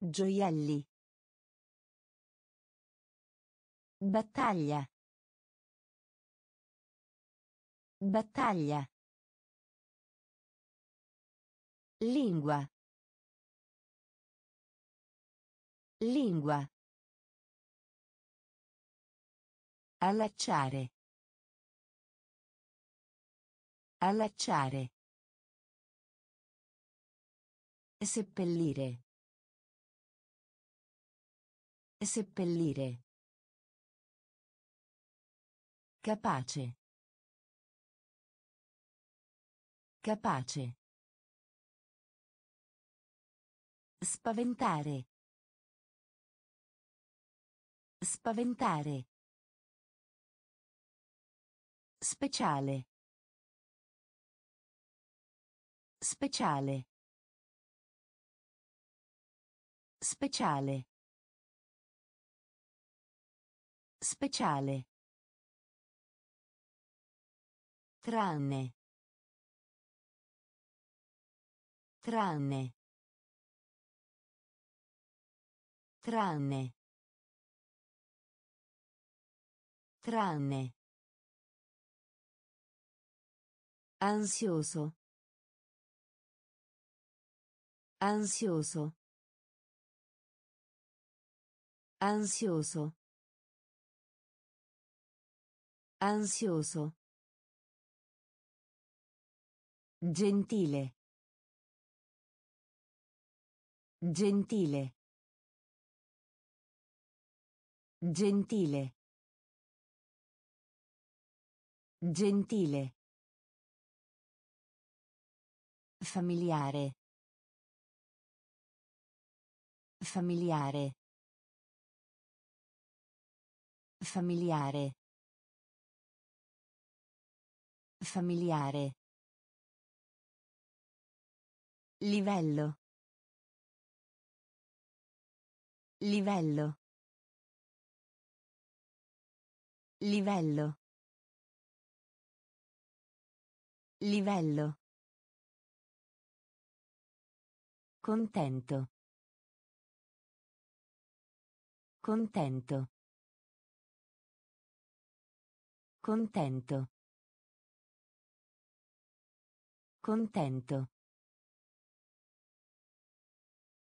Speaker 1: Gioielli. Battaglia. Battaglia. Lingua. Lingua. Allacciare. Allacciare. Seppellire. Seppellire. Capace. Capace. Spaventare. Spaventare. Speciale. Speciale. Speciale. Speciale. Tranne. Tranne. Tranne. Tranne. Ansioso. Ansioso. Ansioso. Ansioso. Gentile. Gentile. Gentile. Gentile. Familiare. Familiare. Familiare. Familiare. Livello. Livello. Livello. Livello. Contento. Contento. Contento. Contento.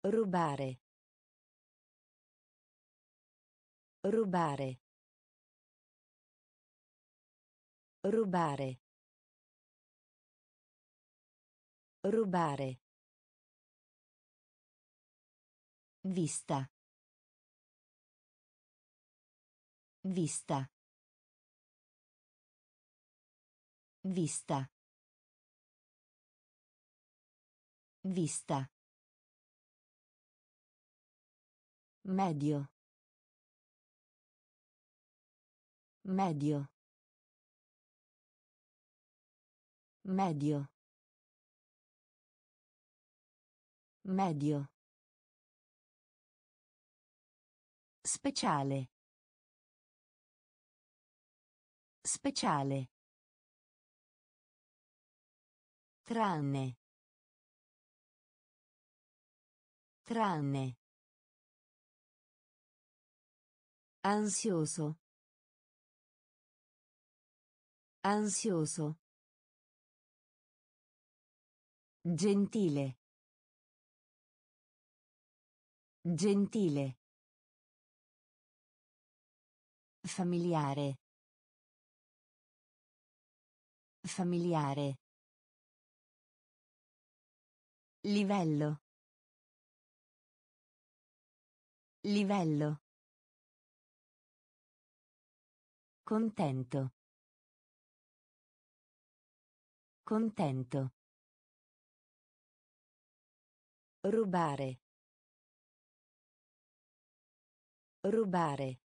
Speaker 1: Rubare. Rubare. Rubare. Rubare. Vista. Vista. Vista. Vista. Medio. Medio. Medio. Medio. Speciale. Speciale. Tranne. Tranne. Ansioso. Ansioso. Gentile. Gentile. Familiare. Familiare. Livello. Livello. Contento. Contento. Rubare. Rubare.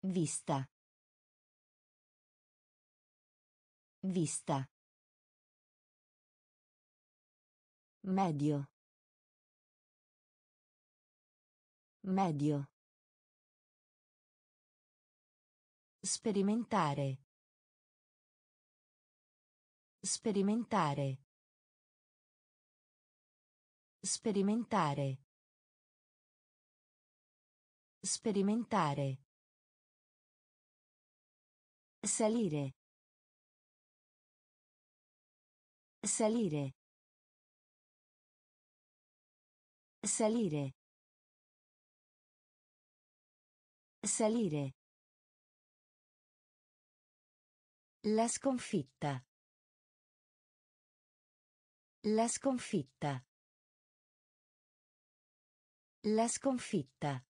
Speaker 1: Vista. Vista. Medio. Medio. Sperimentare. Sperimentare. Sperimentare. Sperimentare. Salire. Salire. Salire. Salire. La sconfitta. La sconfitta. La sconfitta.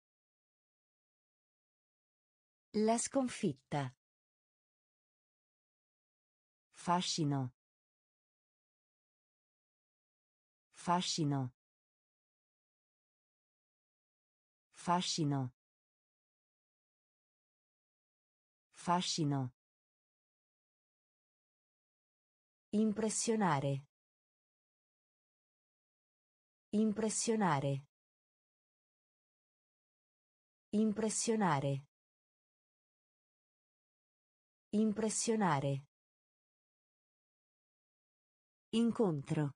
Speaker 1: La sconfitta. Fascino. Fascino. Fascino. Fascino. Impressionare. Impressionare. Impressionare. Impressionare. Incontro.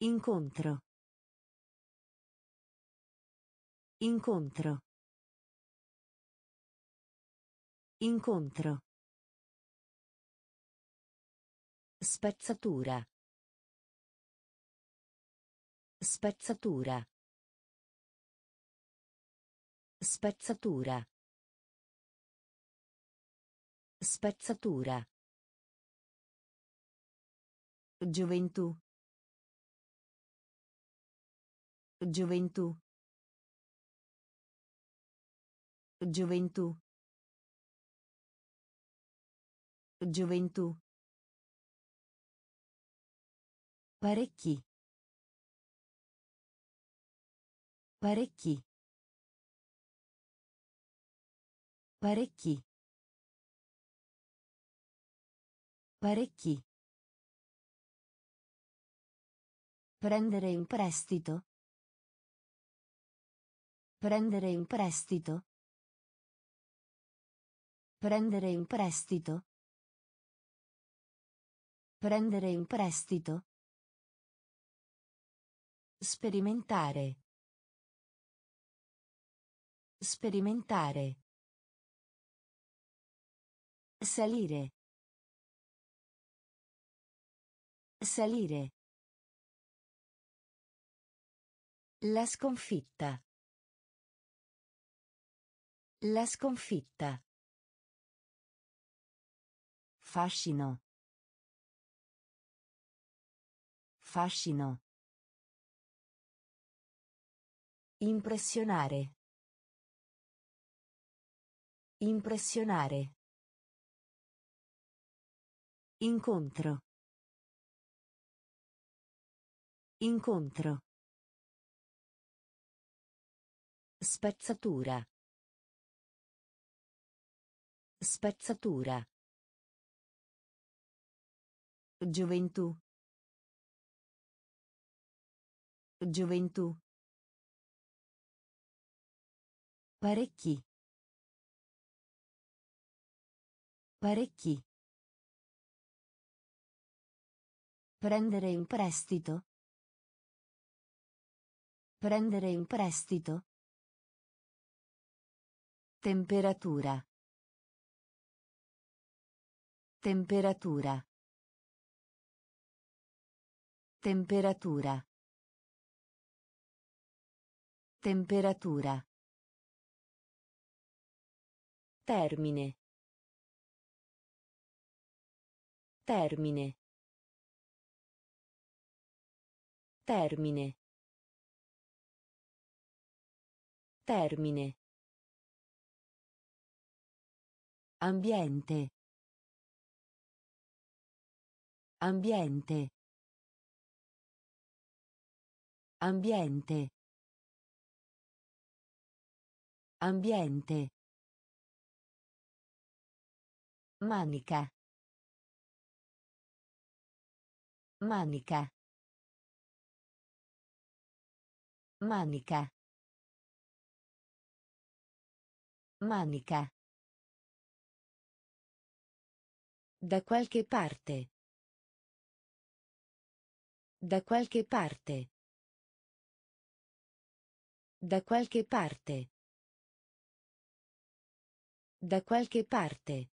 Speaker 1: Incontro. Incontro. Incontro. Spezzatura. Spezzatura. Spezzatura. Spezzatura. Gioventù. Gioventù. Gioventù. Gioventù. Parecchi. Parecchi. Parecchi. Parecchi. Prendere in prestito. Prendere in prestito. Prendere in prestito. Prendere in prestito. Sperimentare. Sperimentare. Salire. Salire. La sconfitta. La sconfitta. Fascino. Fascino. Impressionare. Impressionare. Incontro. Incontro. Spezzatura. Spezzatura. Gioventù. Gioventù. Parecchi. Parecchi. Prendere in prestito. Prendere in prestito. Temperatura. Temperatura. Temperatura. Temperatura. Termine. Termine. Termine. Termine. Ambiente. Ambiente. Ambiente. Ambiente. Manica. Manica. Manica. Manica.
Speaker 2: Da qualche parte. Da qualche parte. Da qualche parte. Da qualche parte.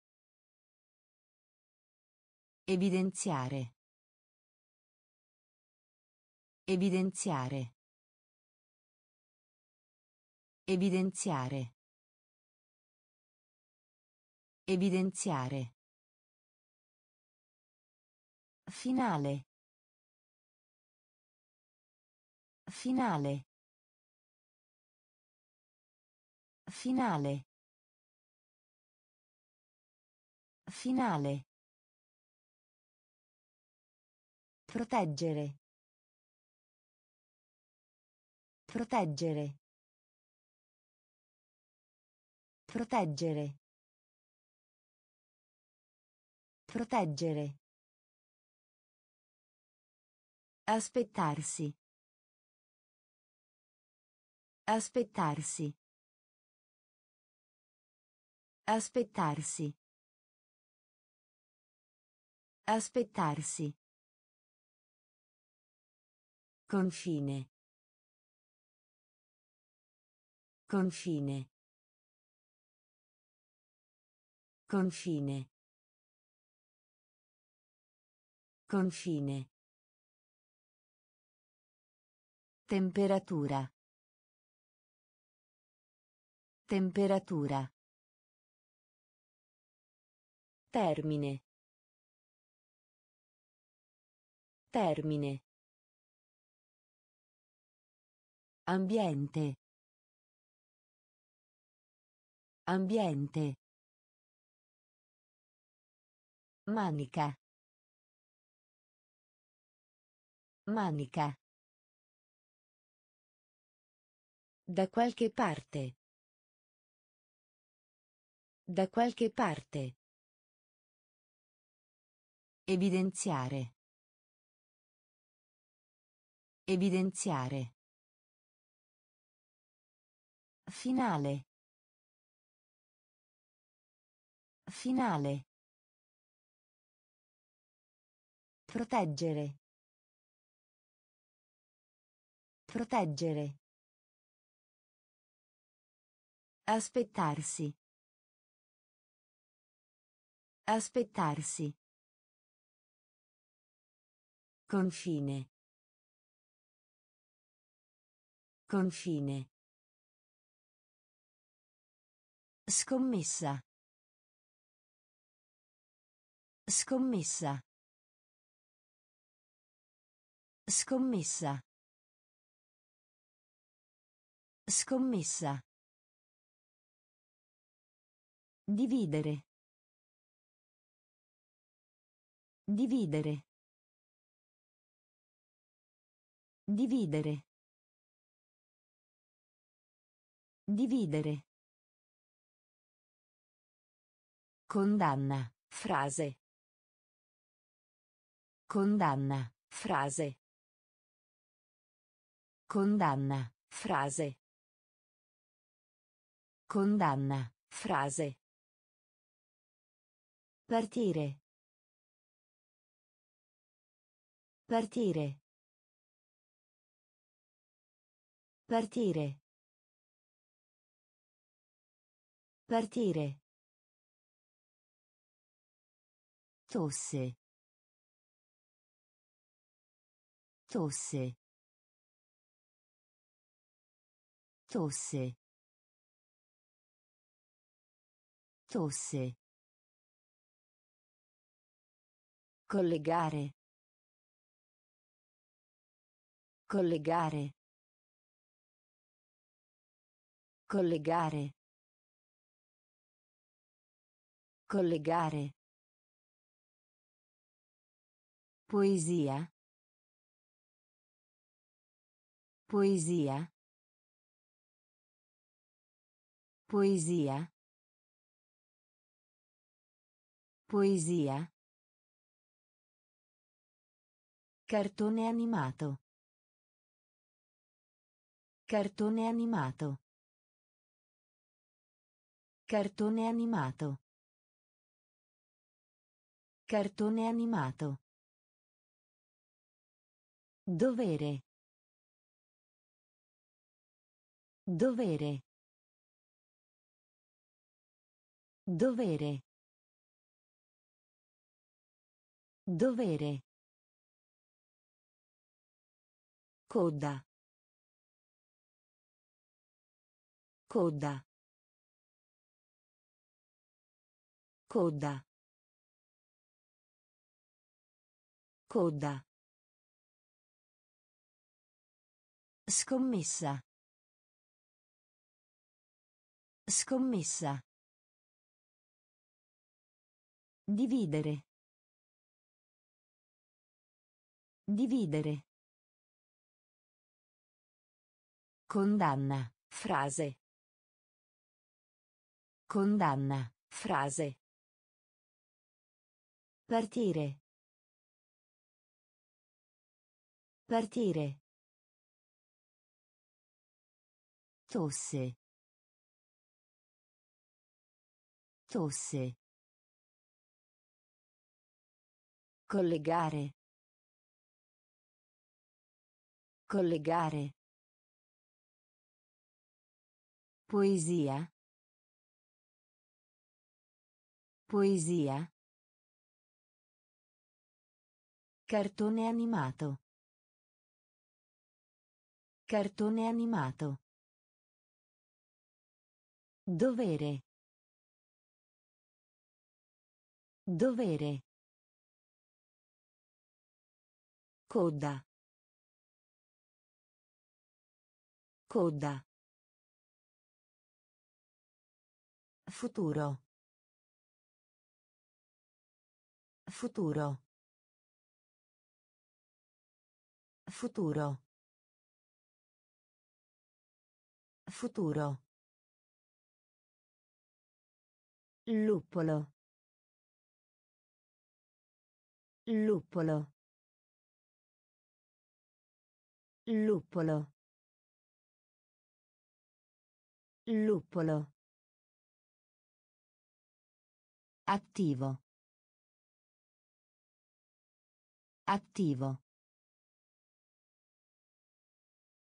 Speaker 1: Evidenziare. Evidenziare. Evidenziare. Evidenziare. Finale. Finale. Finale. Finale. Proteggere. Proteggere. Proteggere. Proteggere. Aspettarsi. Aspettarsi. Aspettarsi. Aspettarsi. Confine. Confine. Confine. Confine. Temperatura. Temperatura.
Speaker 2: Termine. Termine.
Speaker 1: Ambiente. Ambiente. Manica. Manica.
Speaker 2: Da qualche parte. Da qualche parte.
Speaker 1: Evidenziare. Evidenziare. Finale. Finale. Proteggere. Proteggere. Aspettarsi. Aspettarsi. Confine. Confine. Scommessa. Scommessa. Scommessa. Scommessa. Dividere. Dividere. Dividere. Dividere. Condanna.
Speaker 2: Frase.
Speaker 1: Condanna.
Speaker 2: Frase.
Speaker 1: Condanna.
Speaker 2: Frase.
Speaker 1: Condanna.
Speaker 2: Frase.
Speaker 1: Partire. Partire. Partire. Partire. Tosse. Tosse. Tosse. Tosse. Collegare. Collegare. Collegare. Collegare. Poesia. Poesia. Poesia. Poesia. Cartone animato. Cartone animato. Cartone animato. Cartone animato. Dovere. Dovere. Dovere. Dovere. Coda. Coda. Coda. Coda. Scommessa. Scommessa. Dividere. Dividere. Condanna.
Speaker 2: Frase.
Speaker 1: Condanna.
Speaker 2: Frase.
Speaker 1: Partire. Partire. Tosse. Tosse. Collegare. Collegare. Poesia. Poesia. Cartone animato. Cartone animato. Dovere. Dovere. Coda. Coda. Futuro. Futuro. Futuro. Futuro. Luppolo. Luppolo. Luppolo. Luppolo. Attivo. Attivo.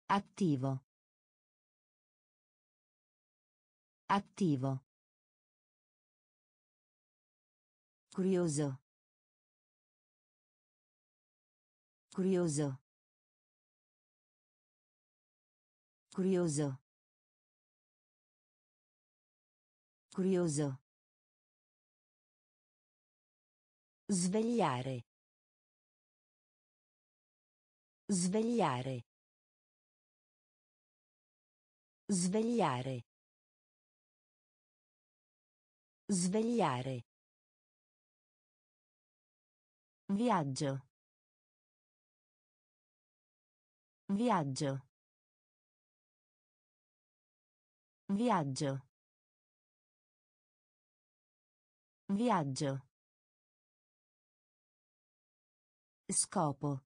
Speaker 1: Attivo. Attivo. Curioso. Curioso. Curioso. Curioso. Svegliare. Svegliare. Svegliare. Svegliare. Viaggio. Viaggio. Viaggio. Viaggio. Scopo.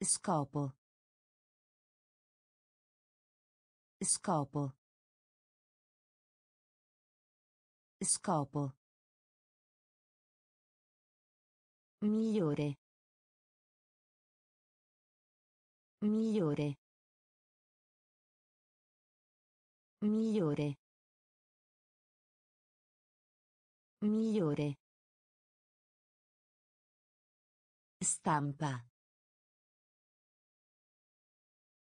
Speaker 1: Scopo. Scopo. Scopo. Migliore. Migliore. Migliore. Migliore. Stampa.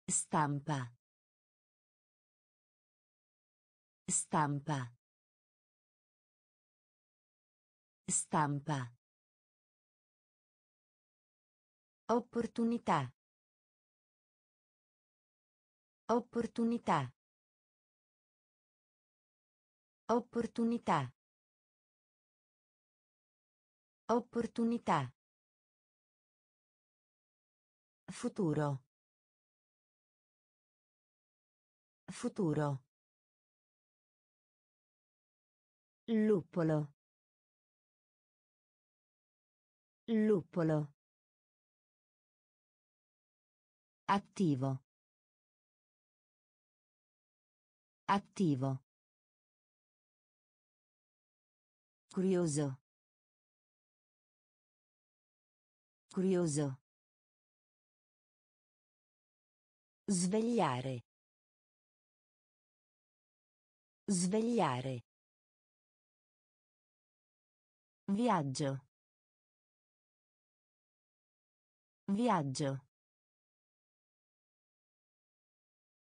Speaker 1: Stampa. Stampa. Stampa. Opportunità. Opportunità. Opportunità. Opportunità. Futuro. Futuro. Luppolo. Luppolo. Attivo. Attivo. Curioso. Curioso. Svegliare. Svegliare. Viaggio. Viaggio.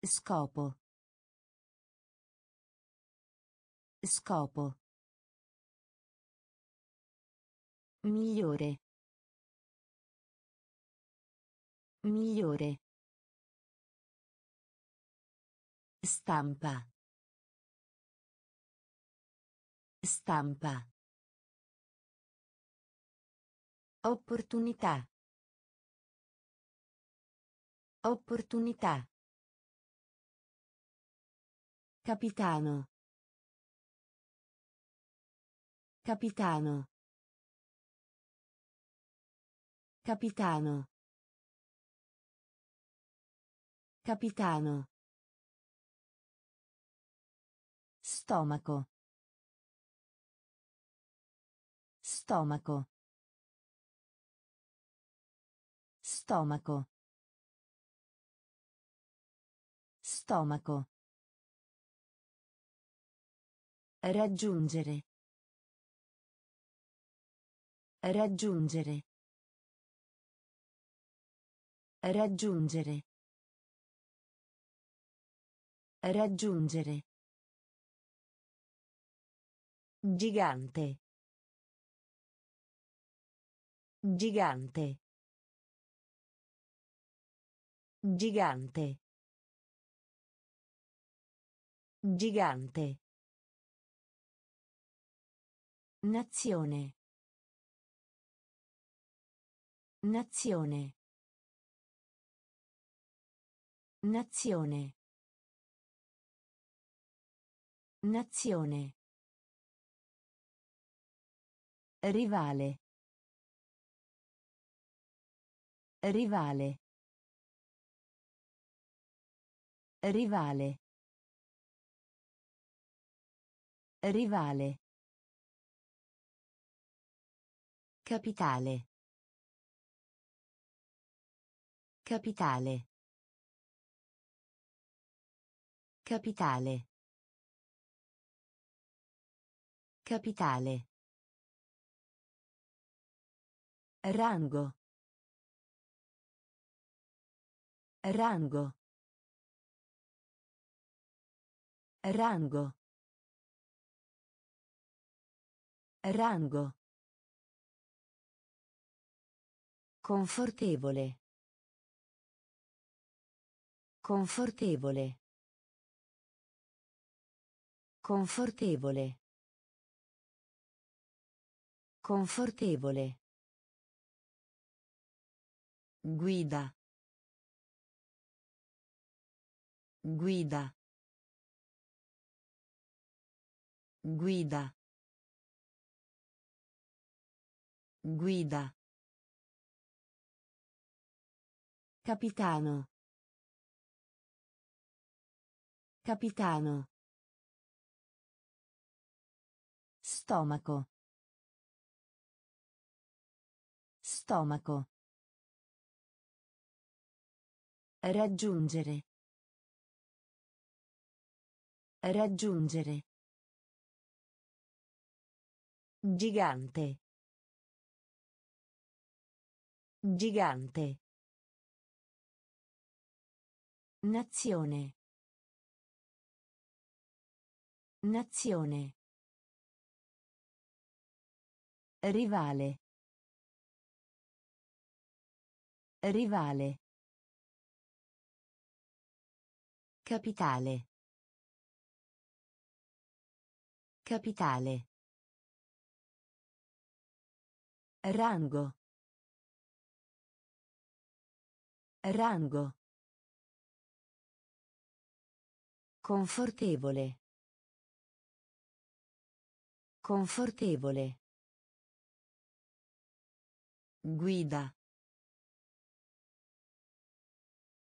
Speaker 1: Scopo. Scopo. Migliore. Migliore. Stampa. Stampa. Opportunità. Opportunità. Capitano. Capitano. Capitano. Capitano. Stomaco. Stomaco. Stomaco. Stomaco. Raggiungere. Raggiungere. Raggiungere. Raggiungere. Gigante. Gigante. Gigante. Gigante. Nazione. Nazione. Nazione. Nazione. Rivale. Rivale. Rivale. Rivale. Capitale. Capitale. Capitale. Capitale. Rango. Rango. Rango. Rango. Confortevole. Confortevole. Confortevole. Confortevole. Guida. Guida. Guida. Guida. Capitano. Capitano. Stomaco. Stomaco. Raggiungere. Raggiungere. Gigante. Gigante. Nazione. Nazione. Rivale. Rivale. Capitale. Capitale. Rango. Rango. Confortevole. Confortevole. Guida.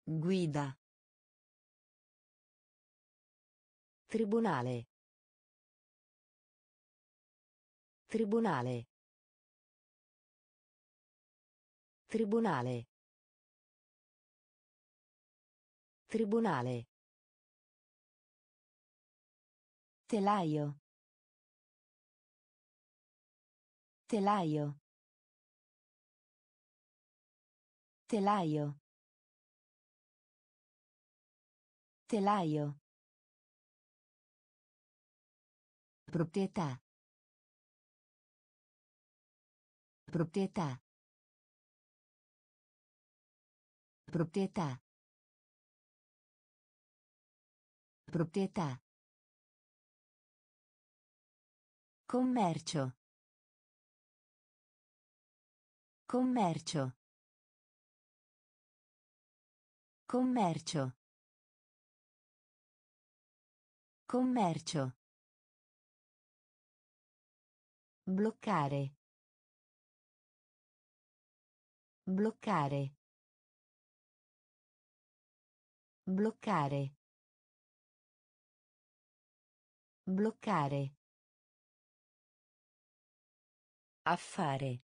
Speaker 1: Guida.
Speaker 2: Tribunale. Tribunale. Tribunale. Tribunale.
Speaker 1: Telaio. Telaio. Telaio. Telaio. Proprietà. Proprietà. Proprietà. Proprietà. Commercio. Commercio. Commercio. Commercio. Bloccare. Bloccare. Bloccare. Bloccare.
Speaker 2: Affare.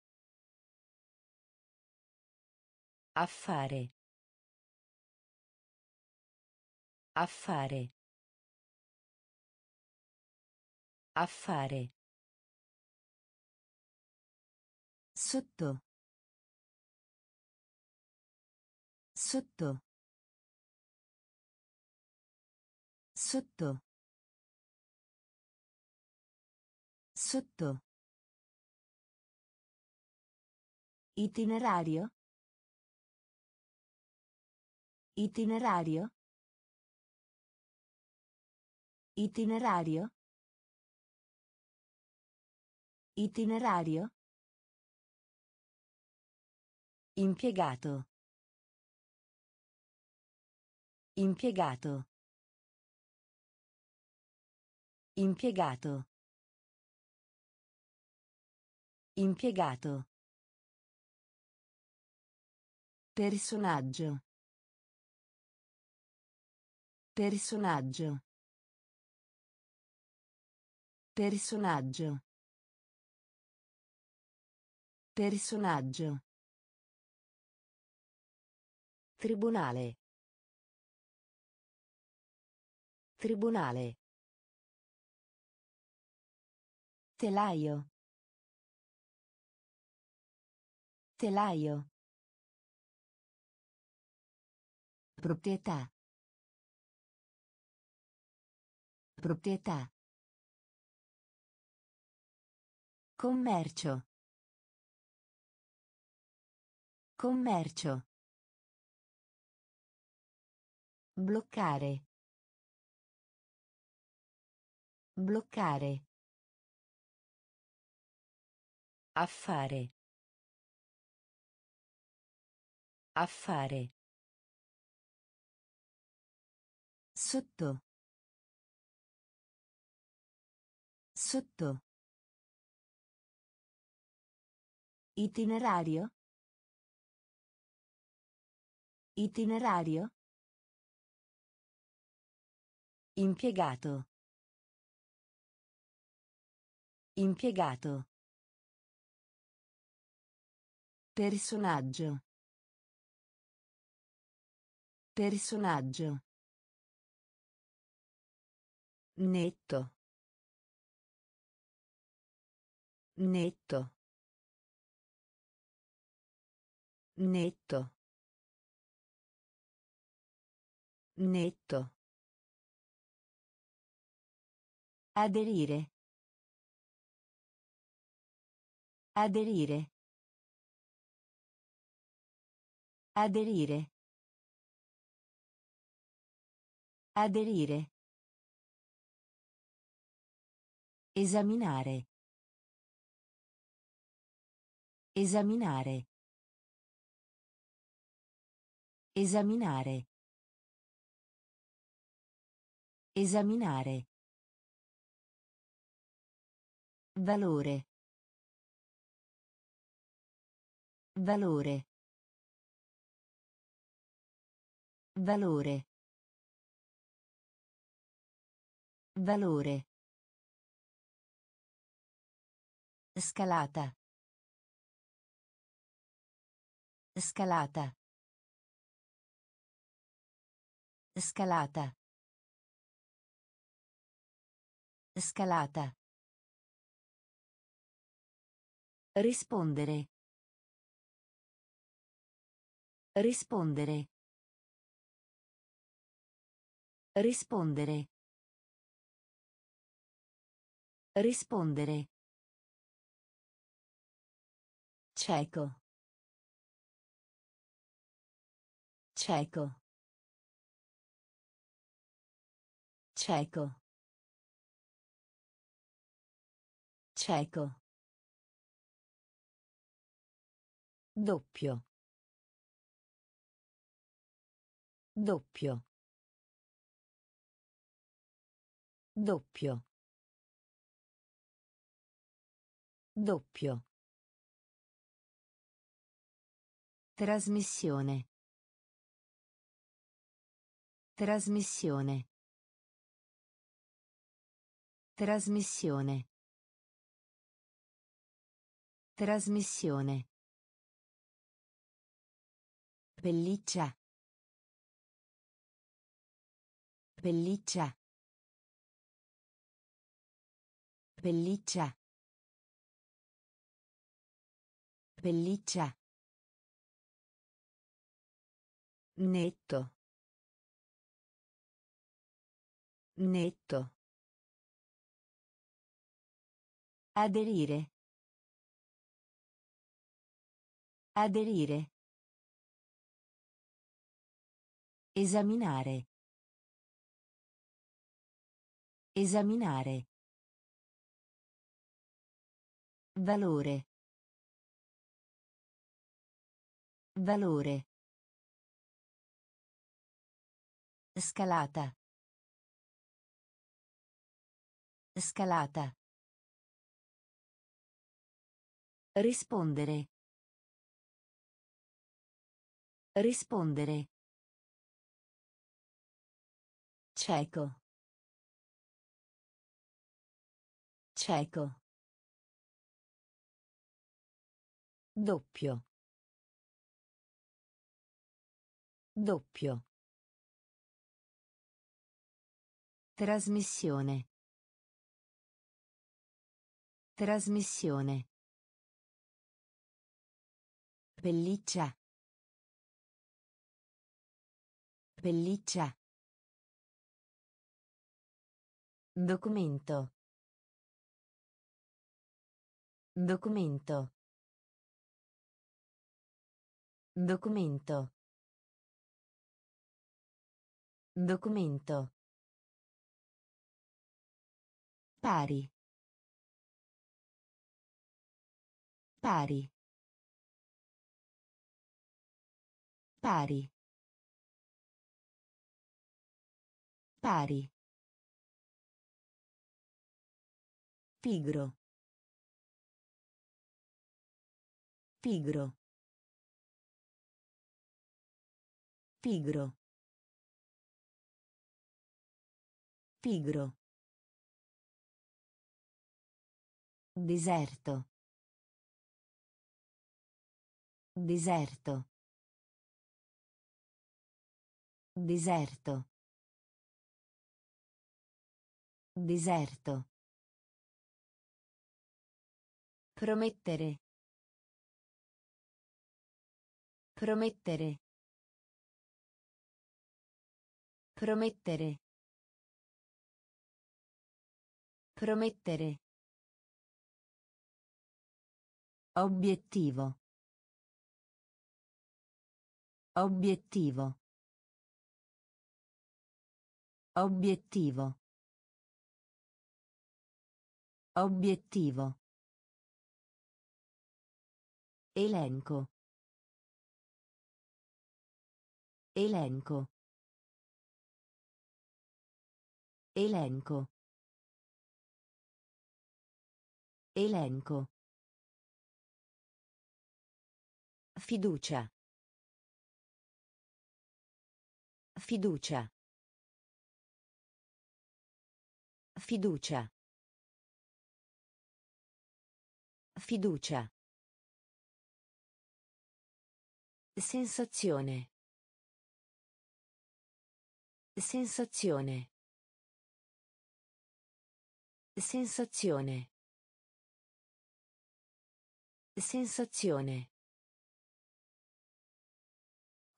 Speaker 2: Affare. Affare. Affare.
Speaker 1: Sotto. Sotto. Sotto. Sotto. Itinerario. Itinerario. Itinerario. Itinerario.
Speaker 2: Impiegato. Impiegato. Impiegato. Impiegato.
Speaker 1: Personaggio. Personaggio. Personaggio. Personaggio.
Speaker 2: Tribunale. Tribunale.
Speaker 1: Telaio. Telaio. Proprietà. Proprietà. Commercio. Commercio. Bloccare. Bloccare.
Speaker 2: Affare. Affare.
Speaker 1: Sotto. Sotto. Itinerario. Itinerario.
Speaker 2: Impiegato. Impiegato.
Speaker 1: Personaggio. Personaggio. Netto. Netto. Netto. Netto. Aderire. Aderire. Aderire. Aderire. Esaminare. Esaminare. Esaminare. Esaminare. Valore. Valore. Valore. Valore. Scalata. Scalata. Scalata. Scalata. Rispondere. Rispondere. Rispondere. Rispondere. Cieco. Cieco. Cieco. Cieco. Doppio. Doppio. Doppio. Doppio. Trasmissione. Trasmissione. Trasmissione. Trasmissione. Pelliccia. Pelliccia. Pelliccia. Pelliccia. Netto. Netto. Aderire. Aderire. Esaminare. Esaminare. Valore. Valore. Scalata. Scalata. Rispondere. Rispondere. Cieco. Cieco. Doppio. Doppio. Trasmissione. Trasmissione. Pelliccia. Pelliccia. Documento. Documento. Documento. Documento. Pari. Pari. Pari. Pari. Pigro. Pigro. Pigro. Pigro. Deserto. Deserto. Deserto. Deserto. Promettere. Promettere. Promettere. Promettere. Obiettivo. Obiettivo. Obiettivo. Obiettivo. Elenco. Elenco. Elenco. Elenco. Fiducia. Fiducia. Fiducia. Fiducia. Sensazione. Sensazione. Sensazione. Sensazione.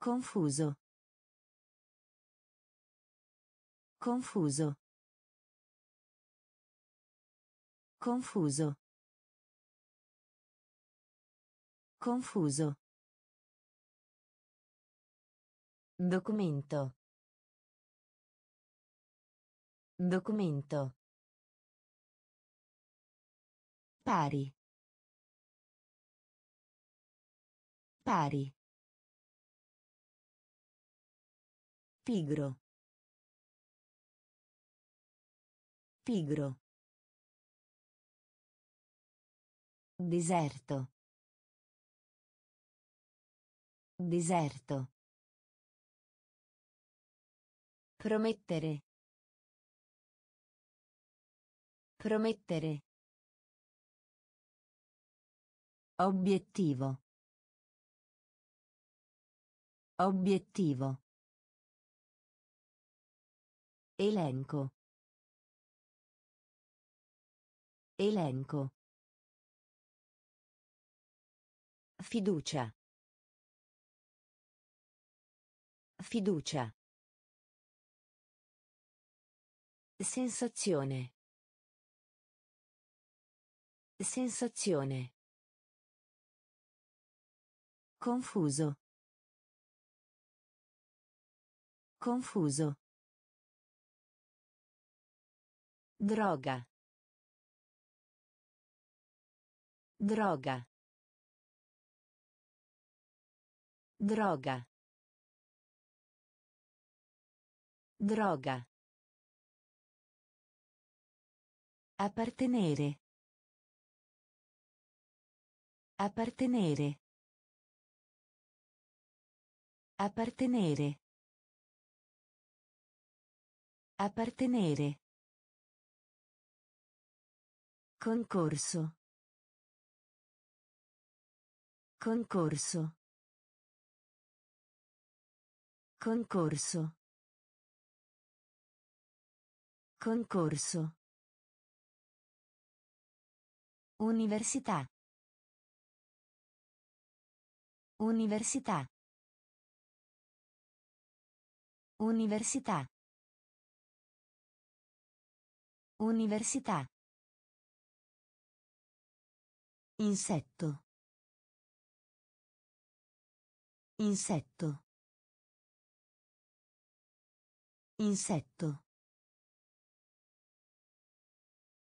Speaker 1: Confuso. Confuso. Confuso. Confuso. Documento. Documento. Pari. Pari. Pigro. Pigro. Deserto. Deserto. Promettere. Promettere. Obiettivo. Obiettivo. Elenco. Elenco. Fiducia. Fiducia. Sensazione. Sensazione. Confuso. Confuso. Droga. Droga. Droga. Droga. Appartenere. Appartenere. Appartenere. Appartenere. Concorso. Concorso. Concorso. Concorso. Università. Università. Università. Università. Insetto. Insetto. Insetto.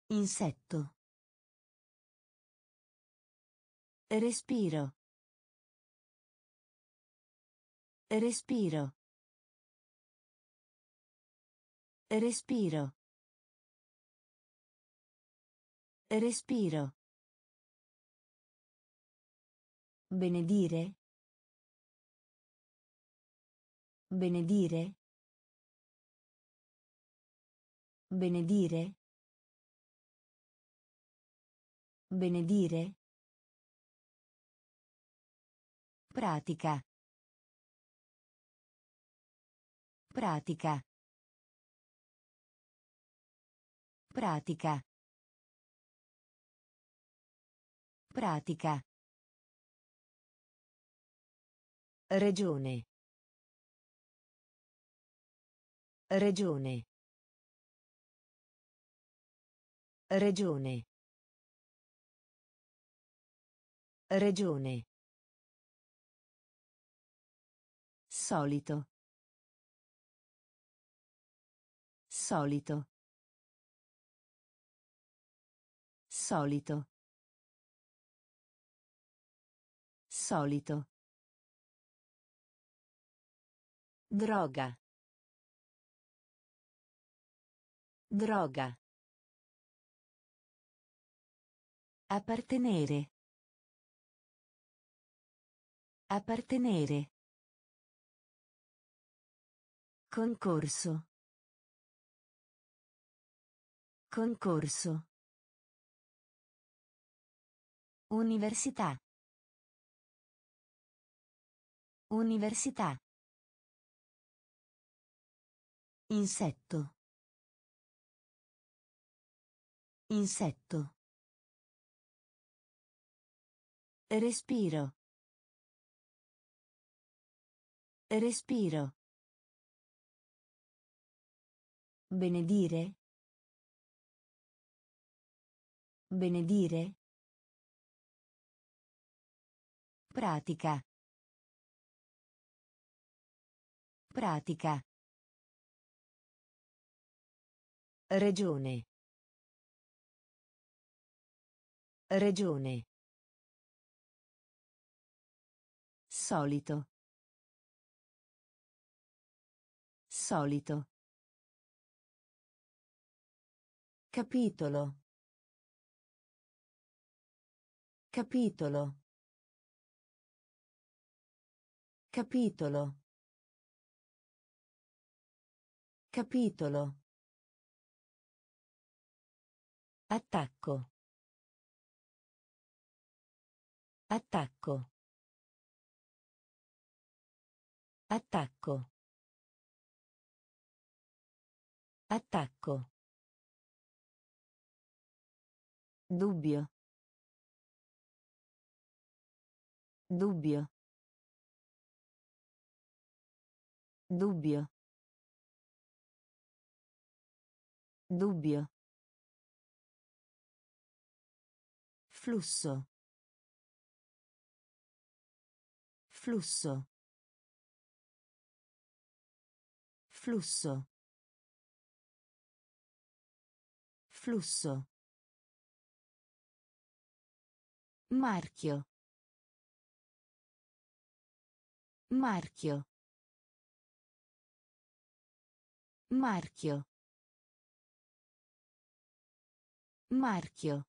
Speaker 1: Insetto. Respiro. Respiro. Respiro. Respiro. Benedire. Benedire. Benedire. Benedire. Pratica. Pratica. Pratica. Pratica. Regione. Regione. Regione. Regione. Solito. Solito. Solito. Solito. Droga. Droga. Appartenere. Appartenere. Concorso. Concorso. Università. Università. Insetto. Insetto. Respiro. Respiro. Benedire. Benedire. Pratica. Pratica. Regione. Regione. Solito. Solito. Capitolo. Capitolo. Capitolo. Capitolo. Attacco. Attacco. Attacco. Attacco. Dubbio. Dubbio. Dubbio. Dubbio. Flusso. Flusso. Flusso. Flusso. Marchio. Marchio. Marchio. Marchio.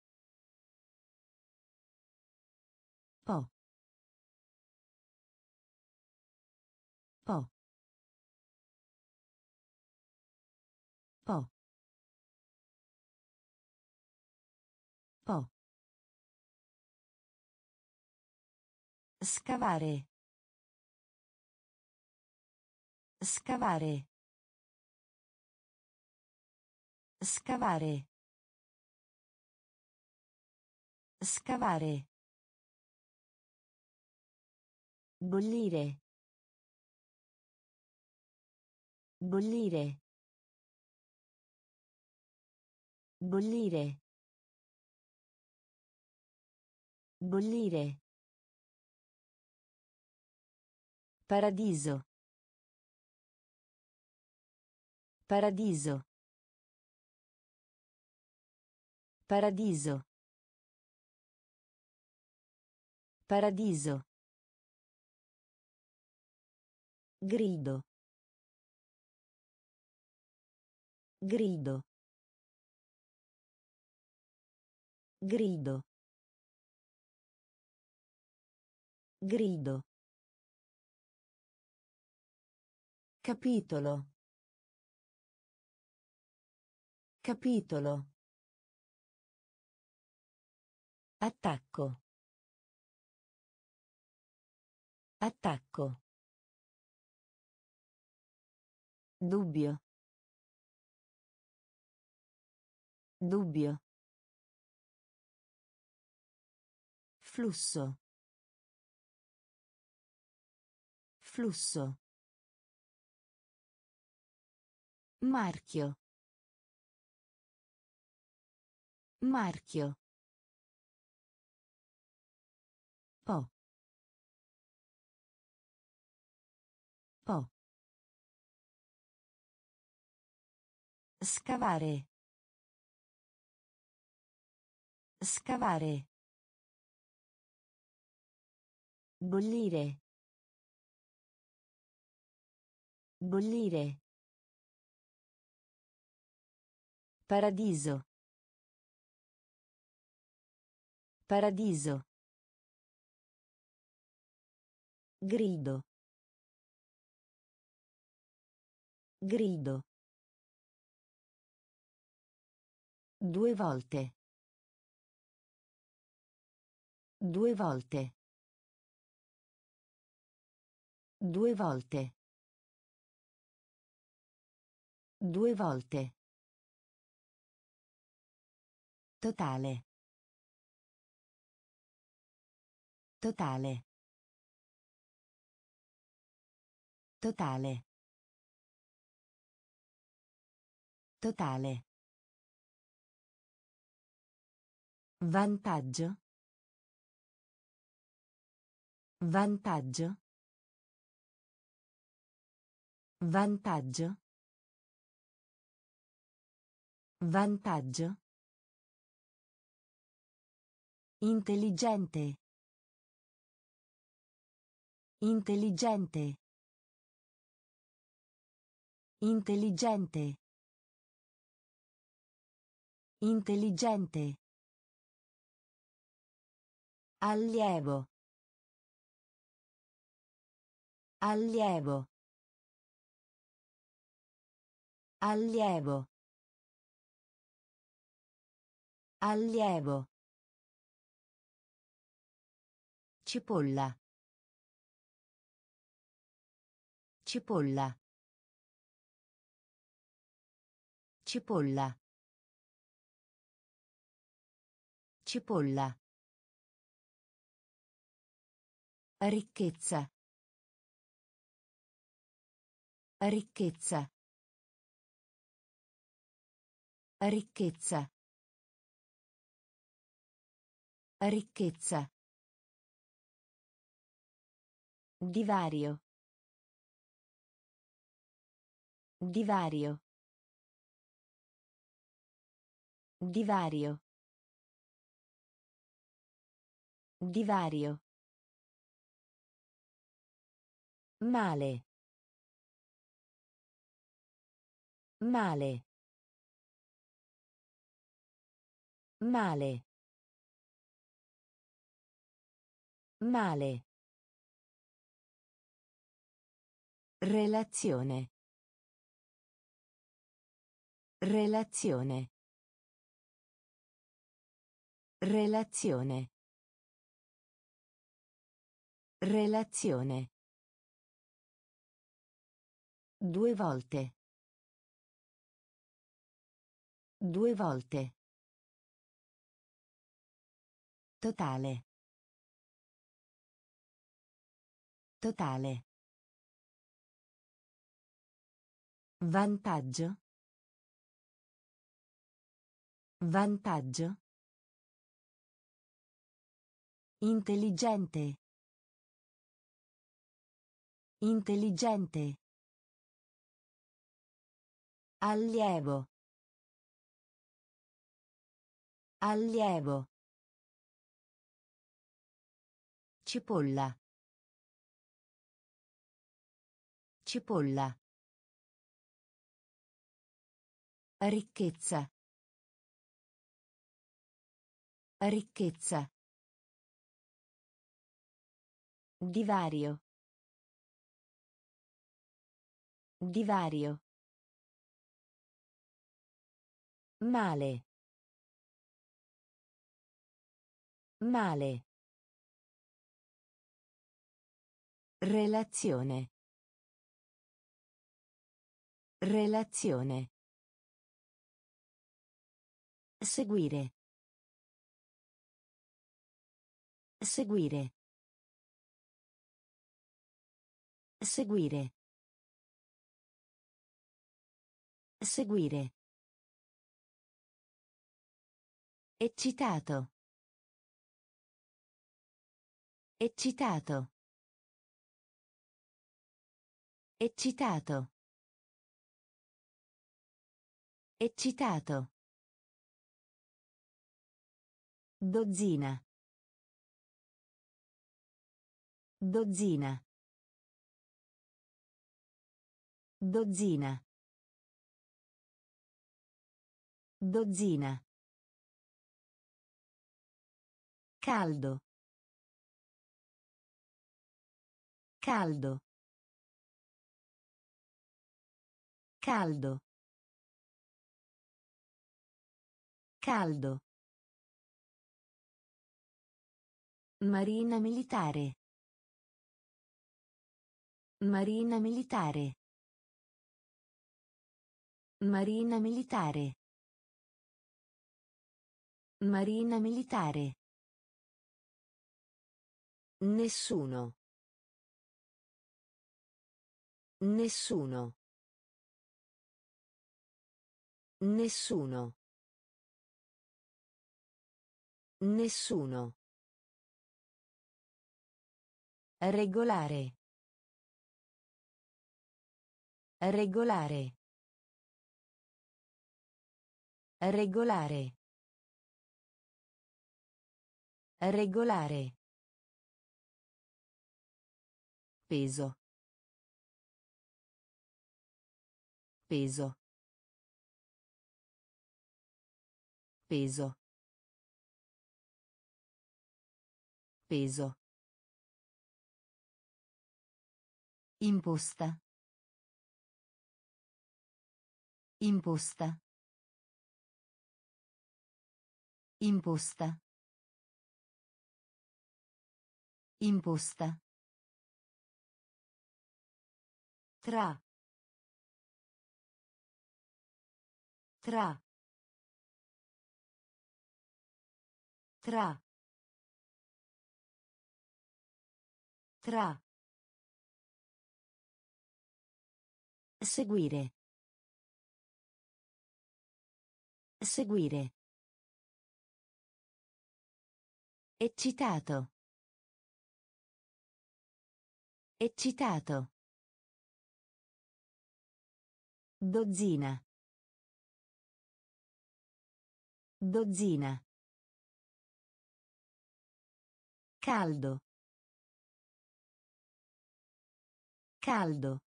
Speaker 1: Scavare. Scavare. Scavare. Scavare. Bollire. Bollire. Bollire. Bollire. Paradiso. Paradiso. Paradiso. Paradiso. Grido. Grido. Grido. Grido. Capitolo. Capitolo. Attacco. Attacco. Dubbio. Dubbio. Flusso. Flusso. Marchio. Marchio. Po. Po. Scavare. Scavare. Bollire. Bollire. Paradiso. Paradiso. Grido. Grido. Due volte. Due volte. Due volte. Due volte. Totale. Totale. Totale. Totale. Vantaggio. Vantaggio. Vantaggio. Vantaggio. Intelligente. Intelligente. Intelligente. Intelligente. Allievo. Allievo. Allievo. Allievo. Cipolla. Cipolla. Cipolla. Cipolla. Ricchezza. Ricchezza. Ricchezza. Ricchezza. Divario. Divario. Divario. Divario. Male. Male. Male. Male. Relazione. Relazione. Relazione. Relazione. Due volte. Due volte. Totale. Totale. Vantaggio. Vantaggio. Intelligente. Intelligente. Allievo. Allievo. Cipolla. Cipolla. Ricchezza. Ricchezza. Divario. Divario. Male. Male. Relazione. Relazione. Seguire. Seguire. Seguire. Seguire. Eccitato. Eccitato. Eccitato. Eccitato. Dozzina. Dozzina. Dozzina. Dozzina. Caldo. Caldo. Caldo. Caldo. Marina militare. Marina militare. Marina militare. Marina militare. Nessuno. Nessuno. Nessuno. Nessuno. Regolare. Regolare. Regolare. Regolare. Peso. Peso. Peso. Peso. Imposta. Imposta. Imposta. Imposta. Tra. Tra. Tra. Tra. Seguire. Seguire. Eccitato. Eccitato. Dozzina. Dozzina. Caldo. Caldo.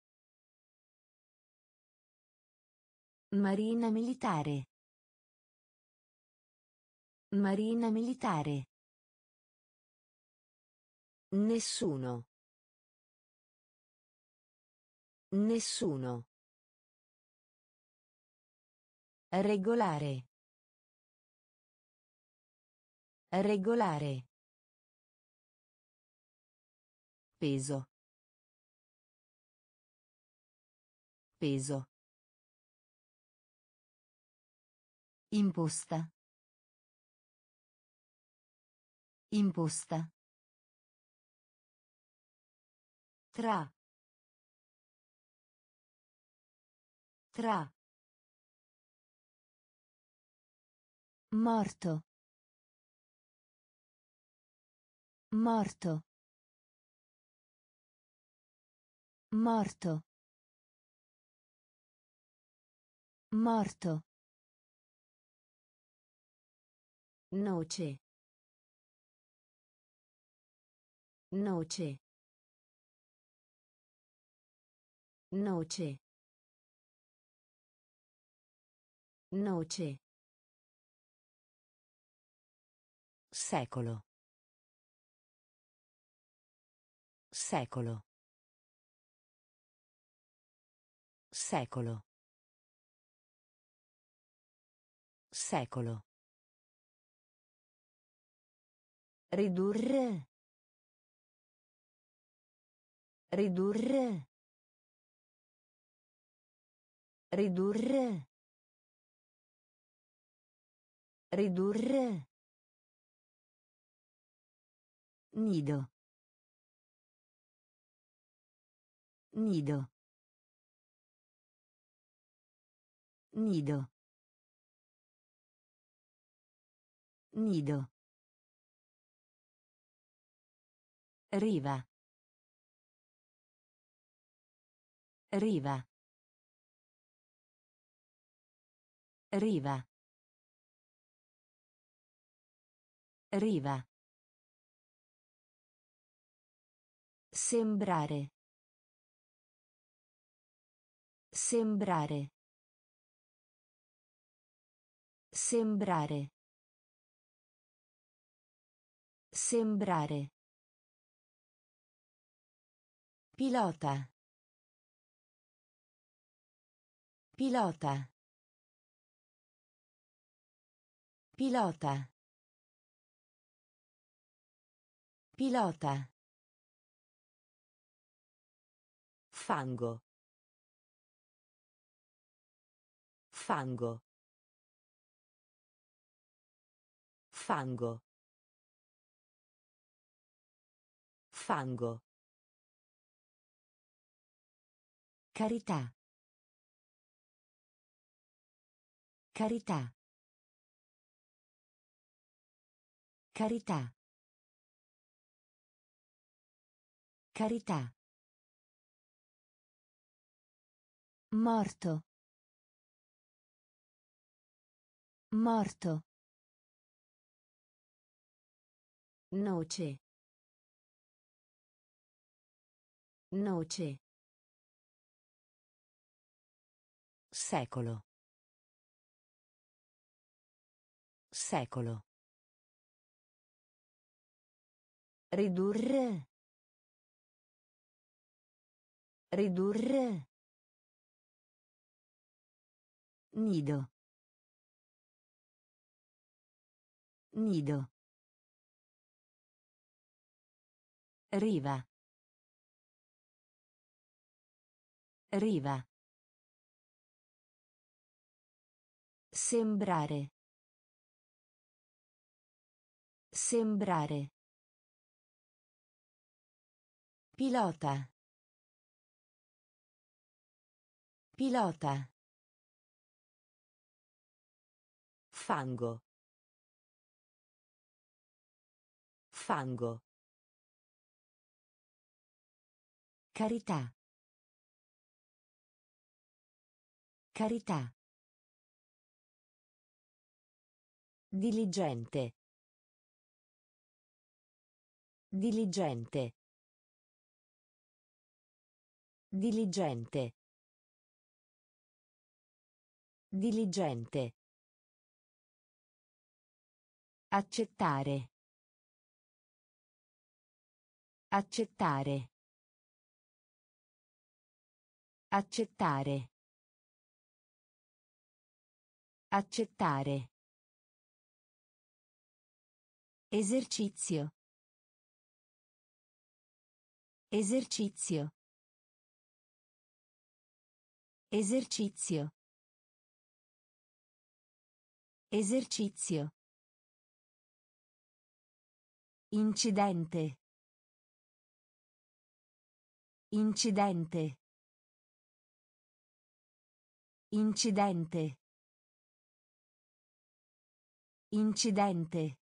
Speaker 1: Marina militare. Marina militare. Nessuno. Nessuno. Regolare. Regolare. Peso. Peso. Imposta. Imposta. Tra. Tra. Morto. Morto. Morto. Morto. Noce. Noce. Noce. Noce. Secolo. Secolo. Secolo. Secolo. Ridurre. Ridurre. Ridurre. Ridurre. Nido. Nido. Nido. Nido. Riva. Riva. Riva. Riva. Sembrare. Sembrare. Sembrare. Sembrare. Pilota. Pilota. Pilota. Pilota.
Speaker 2: Fango. Fango. Fango. Fango.
Speaker 1: Carità. Carità. Carità. Carità. Morto. Morto. Noce. Noce.
Speaker 2: Secolo. Secolo.
Speaker 1: Ridurre. Ridurre. Nido. Nido. Riva. Riva. Sembrare. Sembrare. Pilota. Pilota.
Speaker 2: Fango. Fango.
Speaker 1: Carità. Carità.
Speaker 2: Diligente. Diligente. Diligente. Diligente.
Speaker 1: Accettare. Accettare. Accettare. Accettare. Esercizio. Esercizio. Esercizio. Esercizio. Incidente. Incidente. Incidente. Incidente.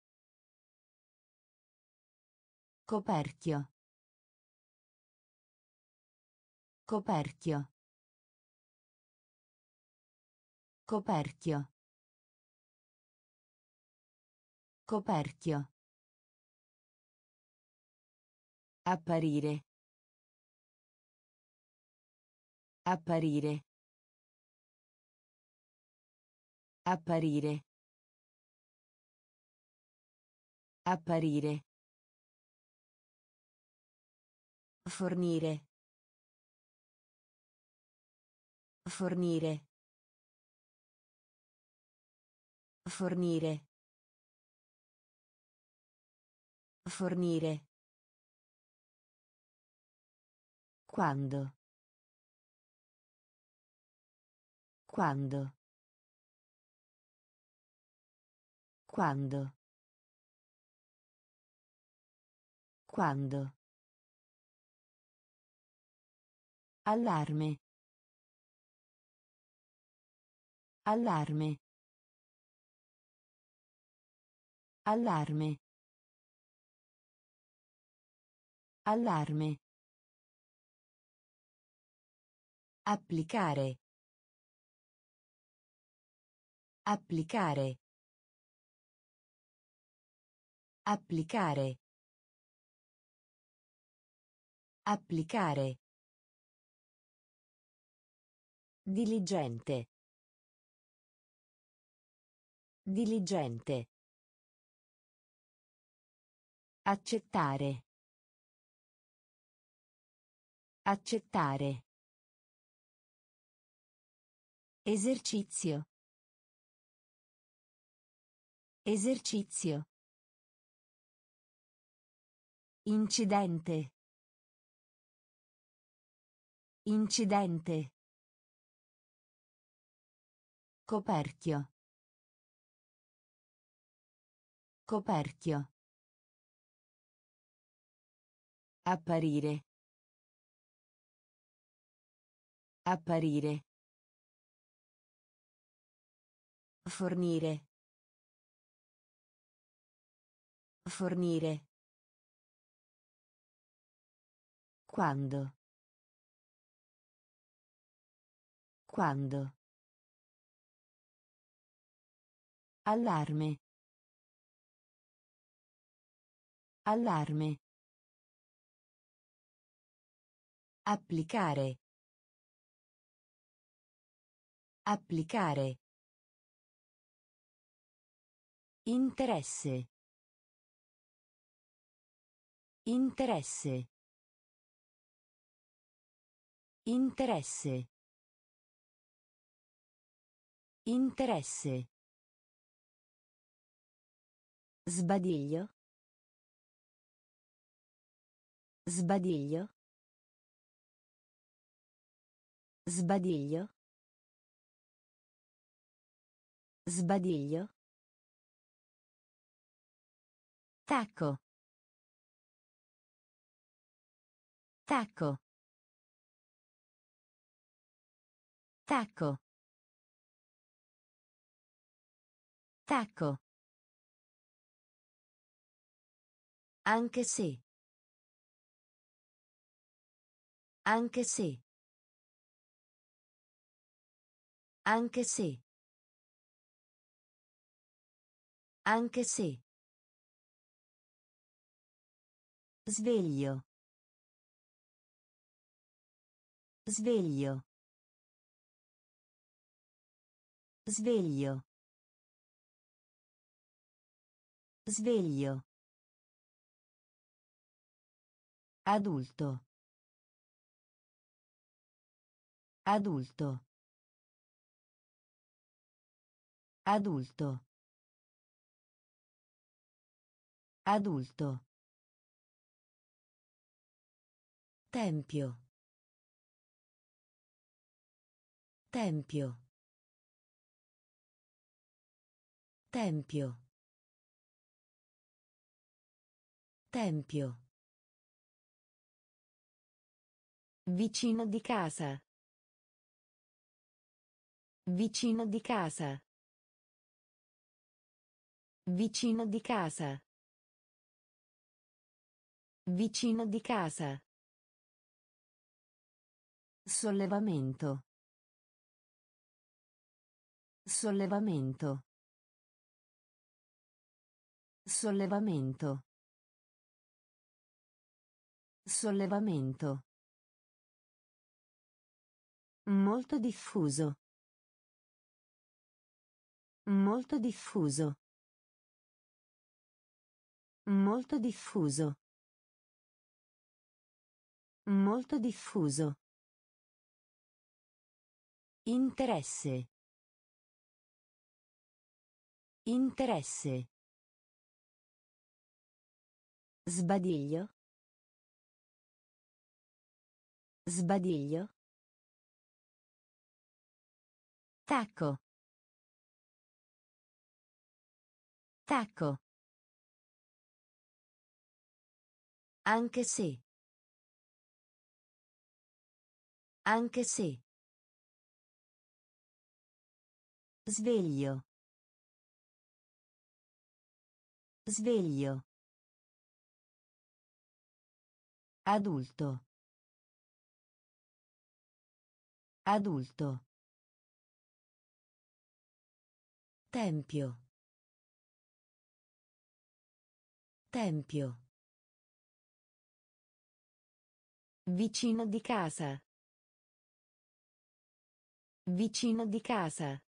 Speaker 1: Coperchio. Coperchio. Coperchio. Coperchio. Apparire. Apparire. Apparire. Apparire. Fornire. Fornire. Fornire. Fornire. Quando. Quando. Quando. Quando. Allarme. Allarme. Allarme. Allarme. Applicare. Applicare. Applicare. Applicare.
Speaker 2: Diligente. Diligente.
Speaker 1: Accettare. Accettare. Esercizio. Esercizio. Incidente. Incidente. Coperchio. Coperchio. Apparire. Apparire. Fornire. Fornire. Quando. Quando. Allarme. Allarme. Applicare. Applicare. Interesse. Interesse. Interesse. Interesse. Sbadiglio. Sbadiglio. Sbadiglio. Sbadiglio. Tacco. Tacco. Tacco. Tacco. Anche se. Anche se. Anche se. Anche se. Sveglio. Sveglio. Sveglio. Sveglio. Adulto. Adulto. Adulto. Adulto. Tempio. Tempio. Tempio. Tempio. Vicino di casa. Vicino di casa. Vicino di casa. Vicino di casa. Sollevamento. Sollevamento. Sollevamento. Sollevamento. Molto diffuso. Molto diffuso. Molto diffuso. Molto diffuso. Interesse. Interesse. Sbadiglio. Sbadiglio. Tacco. Tacco. Anche se. Anche se. Sveglio. Sveglio. Adulto. Adulto. Tempio. Tempio. Vicino di casa. Vicino di casa.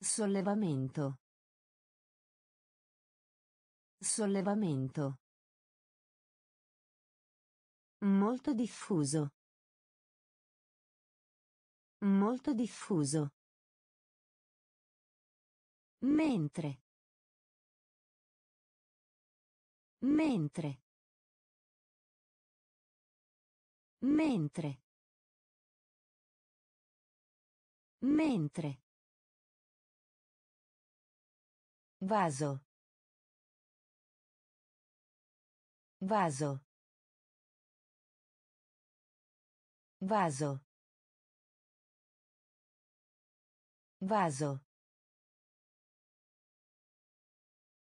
Speaker 1: Sollevamento. Sollevamento. Molto diffuso. Molto diffuso. Mentre. Mentre. Mentre. Mentre. Vaso. Vaso. Vaso. Vaso.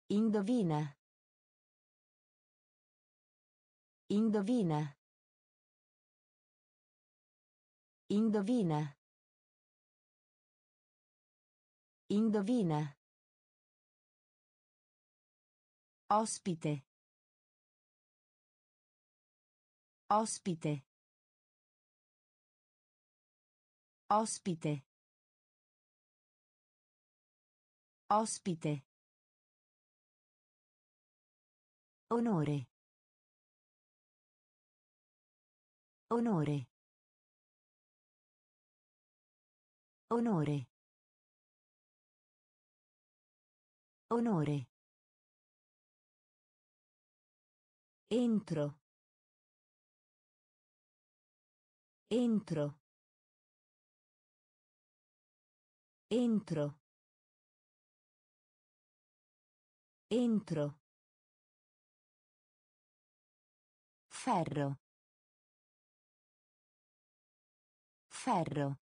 Speaker 1: Indovina. Indovina. Indovina. Indovina. Ospite. Ospite. Ospite. Ospite. Onore. Onore. Onore. Onore. Entro. Entro. Entro. Entro. Ferro. Ferro.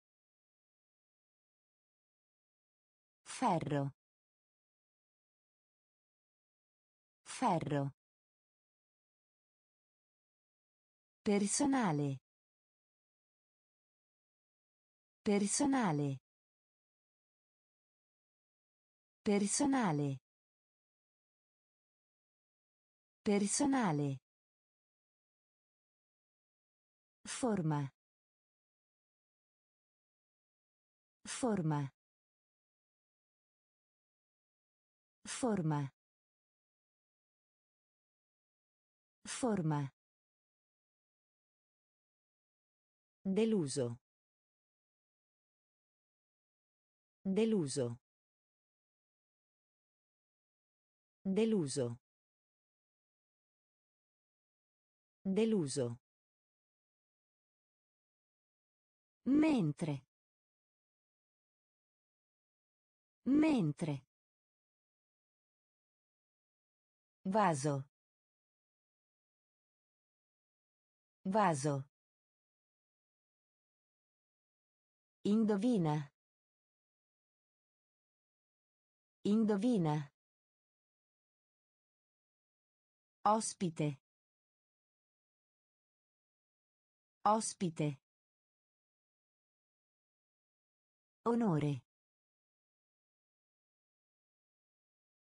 Speaker 1: Ferro. Ferro. Personale. Personale. Personale. Personale. Forma. Forma. Forma. Forma. Deluso. Deluso. Deluso. Deluso. Mentre. Mentre. Vaso. Vaso. Indovina. Indovina. Ospite. Ospite. Onore.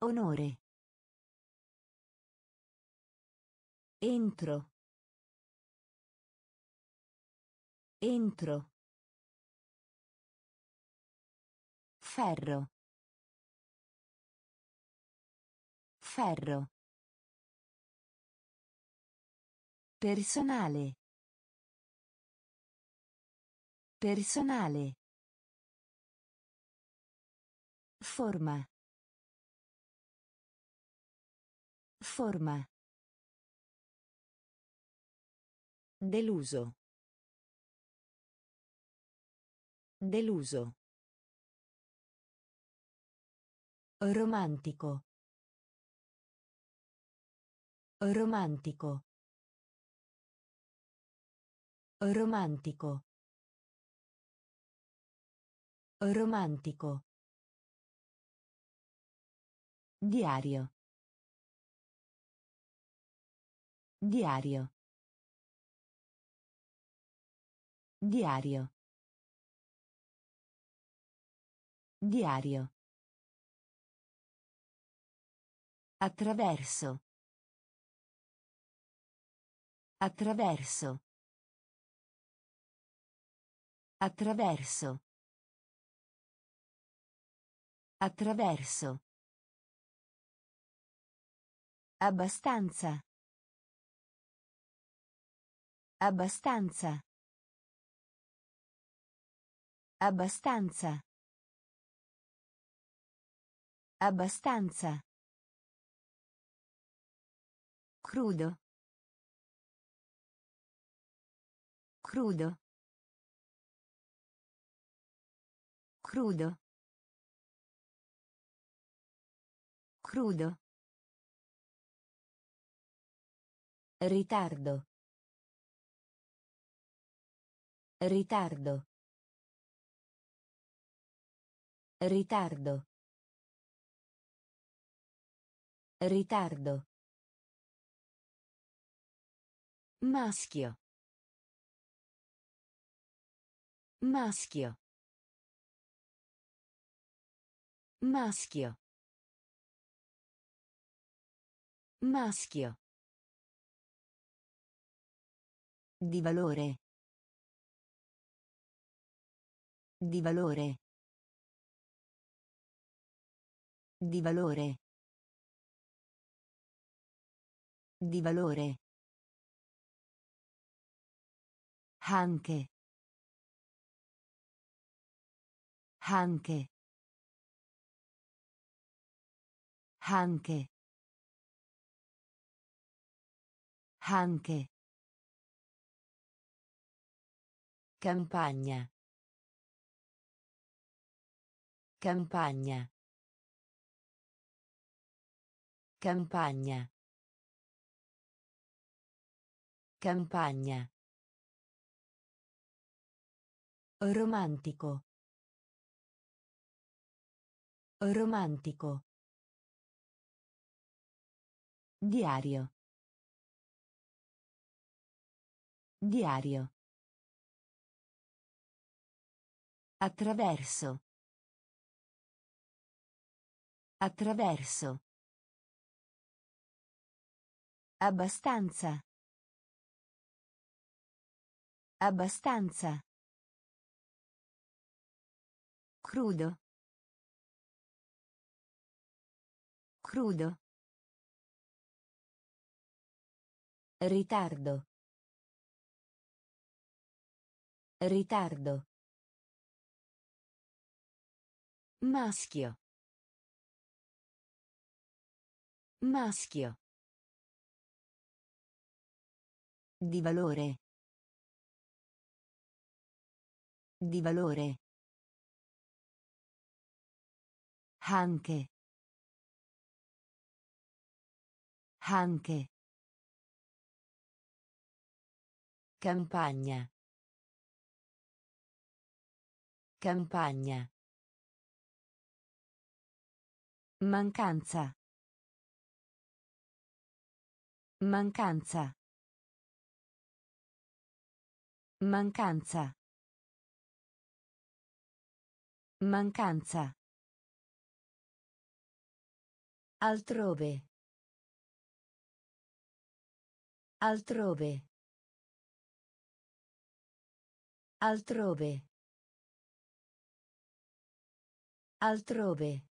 Speaker 1: Onore. Entro. Entro. Ferro. Ferro. Personale. Personale. Forma. Forma. Deluso. Deluso. Romantico. Romantico. Romantico. Romantico. Diario. Diario. Diario. Diario. Attraverso. Attraverso. Attraverso. Attraverso. Abbastanza. Abbastanza. Abbastanza. Abbastanza. Crudo. Crudo. Crudo. Crudo.
Speaker 2: Ritardo. Ritardo. Ritardo. Ritardo. Maschio. Maschio. Maschio. Maschio. Di valore. Di valore. Di valore. Di valore. Anche. Anche. Anche. Anche. Campagna. Campagna. Campagna. Campagna. Romantico. Romantico. Diario. Diario. Attraverso. Attraverso. Abbastanza. Abbastanza. Crudo. Crudo. Ritardo. Ritardo. Maschio. Maschio. Di valore. Di valore. Anche. Anche. Campagna. Campagna. Mancanza. Mancanza. Mancanza. Mancanza. Altrove. Altrove. Altrove. Altrove.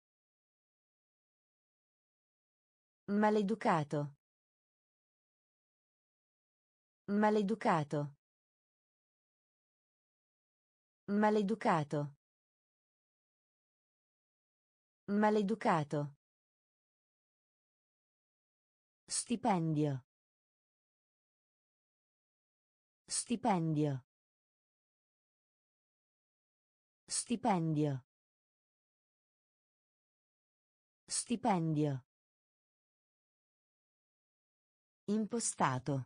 Speaker 2: Maleducato. Maleducato. Maleducato. Maleducato. Stipendio. Stipendio. Stipendio. Stipendio. Impostato.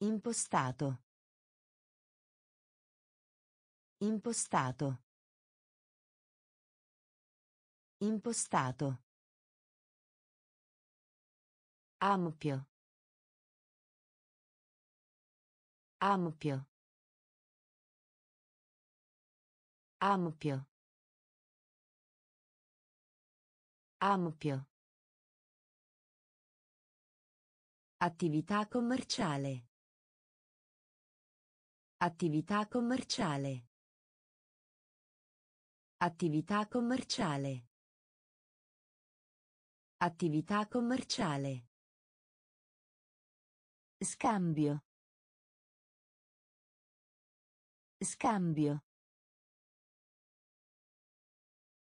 Speaker 2: Impostato. Impostato. Impostato. Ampio. Ampio. Ampio. Ampio. Attività commerciale. Attività commerciale. Attività commerciale. Attività commerciale. Scambio. Scambio.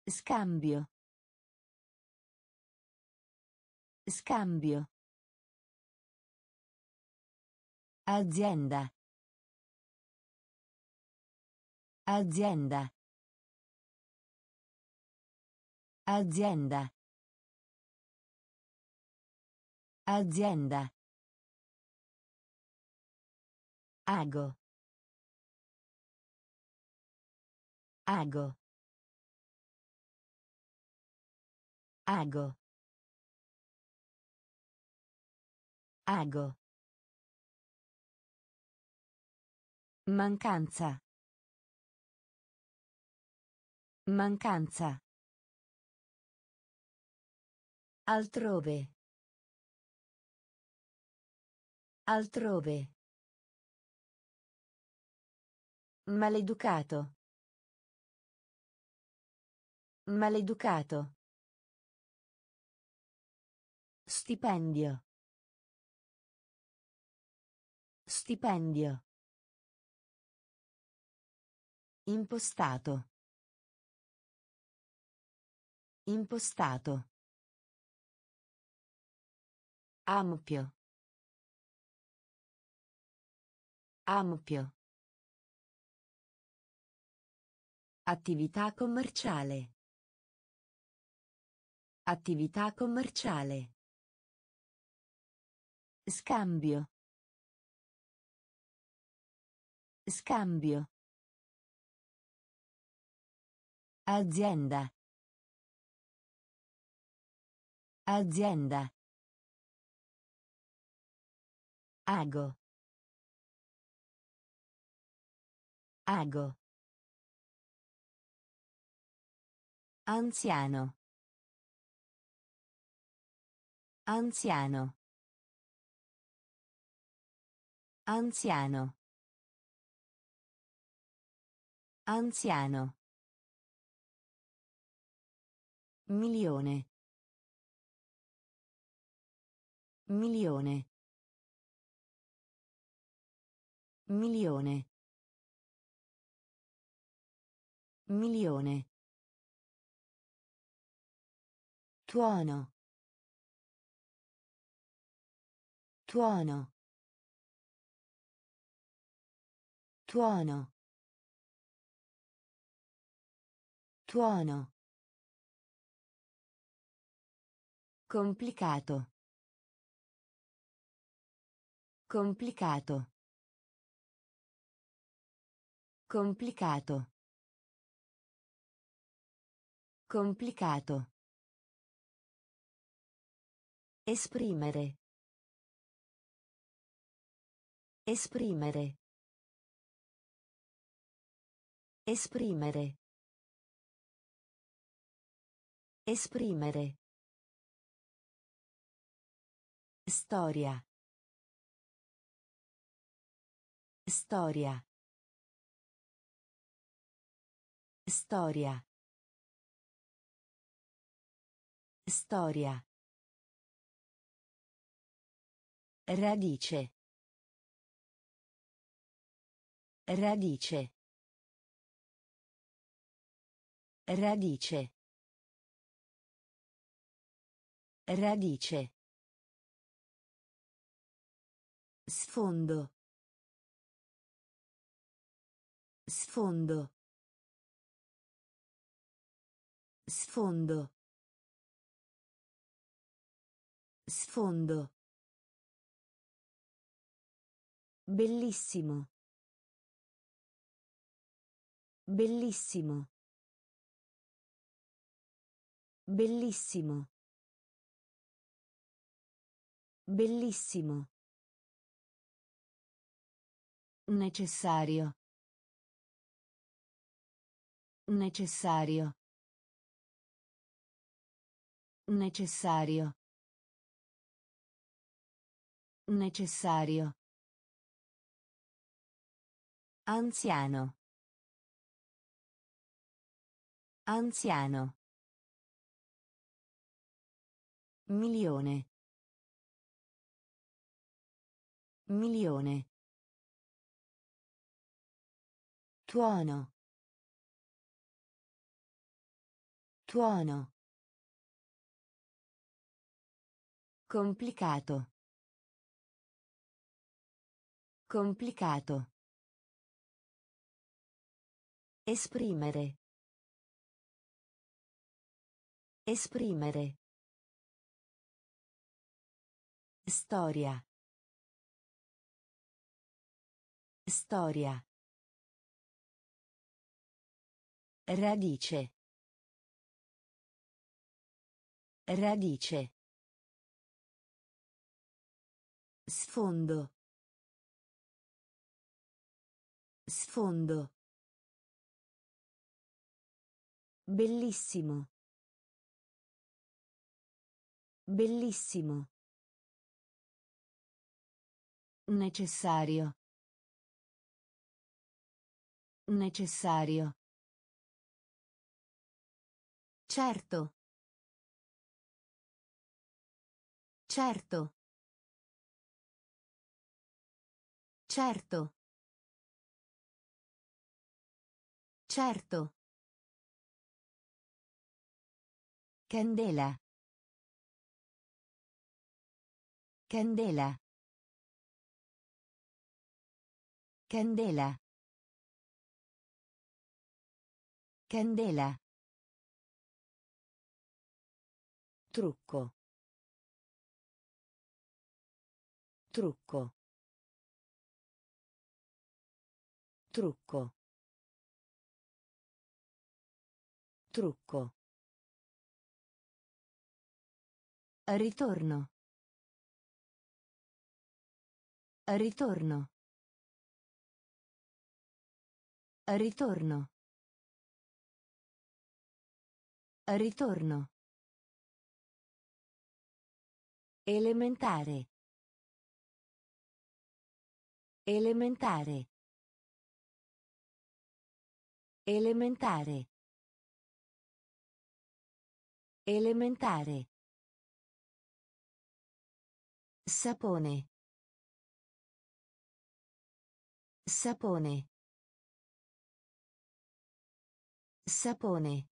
Speaker 2: Scambio. Scambio. Azienda. Azienda. Azienda. Azienda. Ago. Ago. Ago. Ago. Mancanza. Mancanza. Altrove. Altrove. Maleducato. Maleducato. Stipendio. Stipendio. Impostato. Impostato. Ampio. Ampio. Attività commerciale. Attività commerciale. Scambio. Scambio. Azienda. Azienda. Ago. Ago. Anziano. Anziano. Anziano. Anziano. Milione. Milione. Milione. Milione. Tuono. Tuono. Tuono. Tuono. Complicato. Complicato. Complicato. Complicato. Esprimere. Esprimere. Esprimere. Esprimere. Storia. Storia. Storia. Storia. Radice. Radice. Radice. Radice. Sfondo. Sfondo. Sfondo. Sfondo. Bellissimo. Bellissimo. Bellissimo. Bellissimo. Necessario. Necessario. Necessario. Necessario. Anziano. Anziano. Milione. Milione. Tuono. Tuono. Complicato. Complicato. Esprimere. Esprimere. Storia. Storia. Radice. Radice. Sfondo. Sfondo. Bellissimo. Bellissimo. Necessario. Necessario. Certo. Certo. Certo. Certo. Candela. Candela. Candela. Candela. Trucco. Trucco. Trucco. Trucco. Ritorno. Ritorno. Ritorno. Ritorno. Elementare. Elementare. Elementare. Elementare. Sapone. Sapone. Sapone.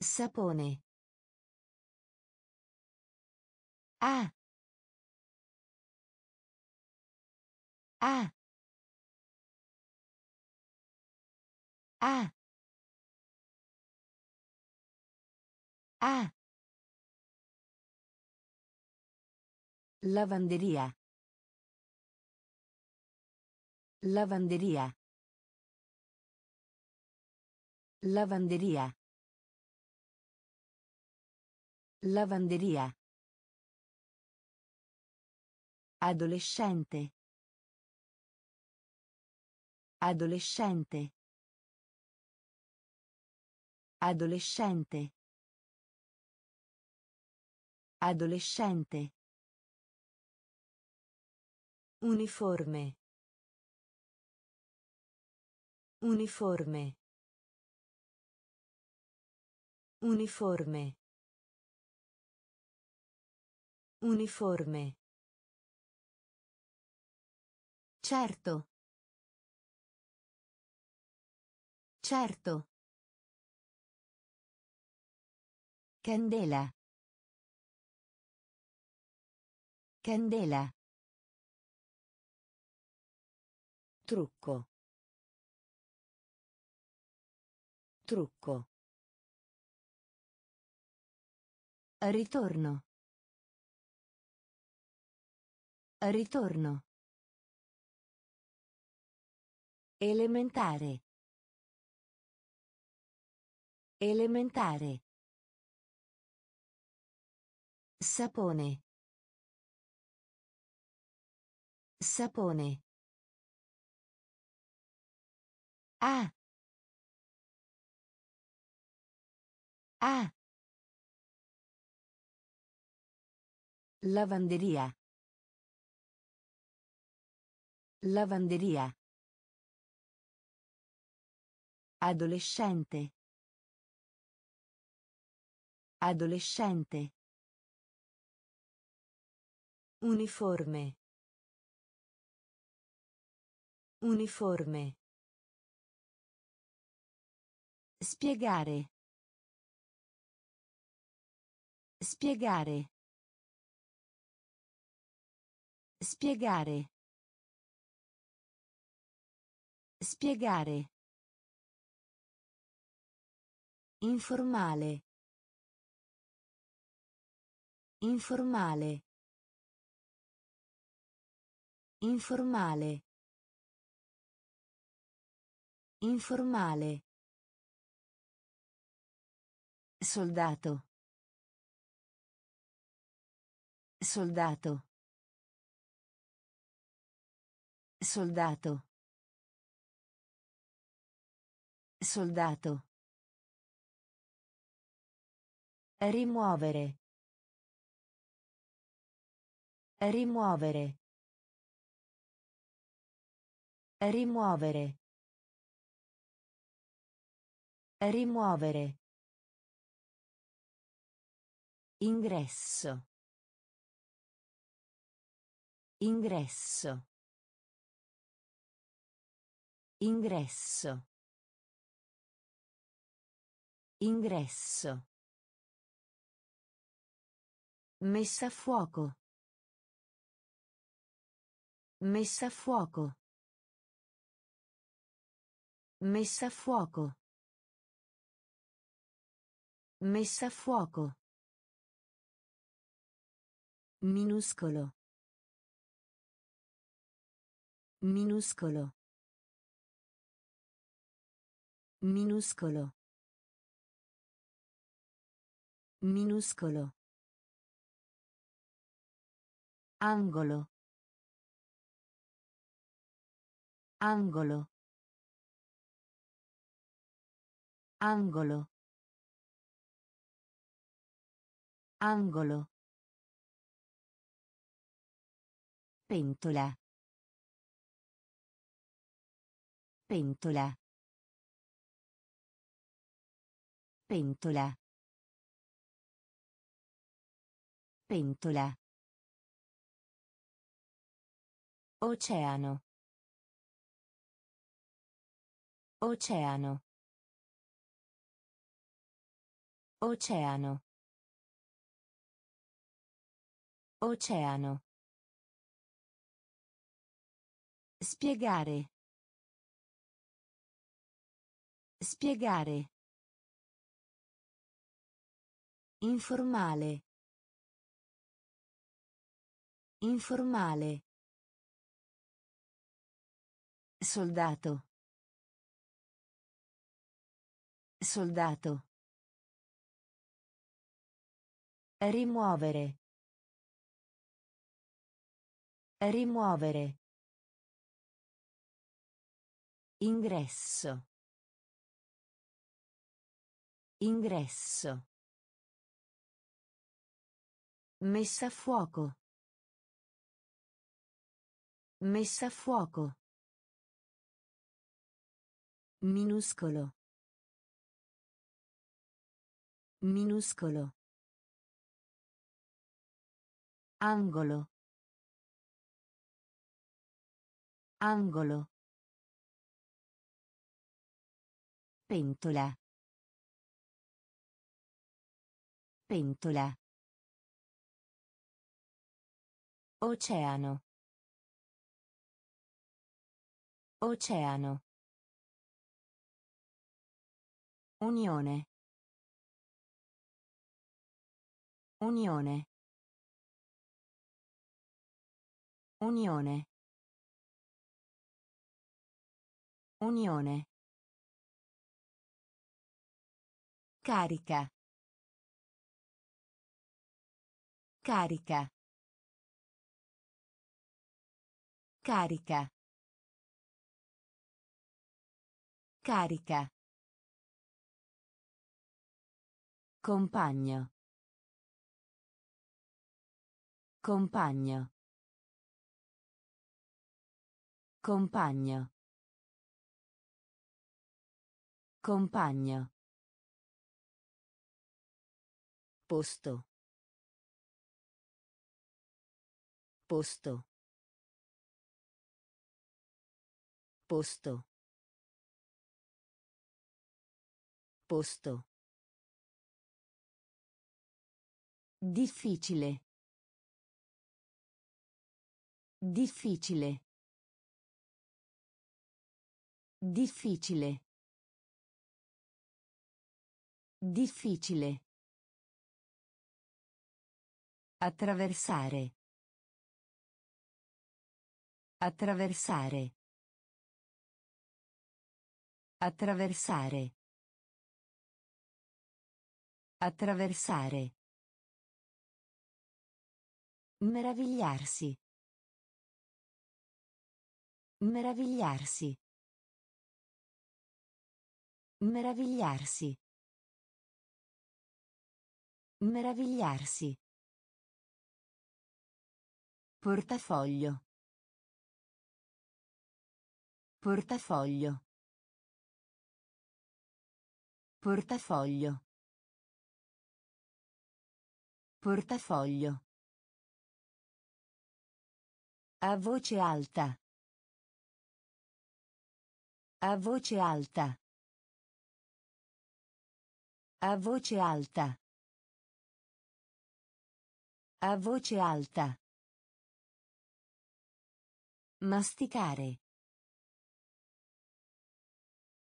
Speaker 2: Sapone. Ah. Ah. Ah. Ah. Lavanderia. Lavanderia. Lavanderia. Lavanderia. Adolescente. Adolescente. Adolescente. Adolescente. Uniforme. Uniforme. Uniforme. Uniforme. Certo. Certo. Candela. Candela. Trucco. Trucco. Ritorno. Ritorno. Elementare. Elementare. Sapone. Sapone. Ah. Ah. Lavanderia. Lavanderia. Adolescente. Adolescente. Uniforme. Uniforme. Spiegare. Spiegare. Spiegare. Spiegare. Informale. Informale. Informale. Informale. Soldato. Soldato. Soldato. Soldato. Rimuovere. Rimuovere. Rimuovere. Rimuovere. Ingresso. Ingresso. Ingresso. Ingresso. Messa a fuoco. Messa a fuoco. Messa a fuoco. Messa a fuoco. Minuscolo. Minuscolo. Minuscolo. Minuscolo. Angolo. Angolo. Angolo. Angolo. Pentola. Pentola. Pentola. Pentola. Oceano. Oceano. Oceano. Oceano. Spiegare. Spiegare. Informale. Informale. Soldato. Soldato. Rimuovere. Rimuovere. Ingresso. Ingresso. Messa a fuoco. Messa a fuoco. Minuscolo. Minuscolo. Angolo. Angolo. Pentola. Pentola. Oceano. Oceano. Unione. Unione. Unione. Unione. Carica. Carica. Carica. Carica. Compagno. Compagno. Compagno. Compagno. Posto. Posto. Posto. Posto.
Speaker 1: Difficile. Difficile. Difficile. Difficile. Attraversare. Attraversare. Attraversare. Attraversare. Meravigliarsi. Meravigliarsi. Meravigliarsi. Meravigliarsi. Portafoglio. Portafoglio. Portafoglio. Portafoglio. A voce alta. A voce alta. A voce alta. A voce alta. Masticare.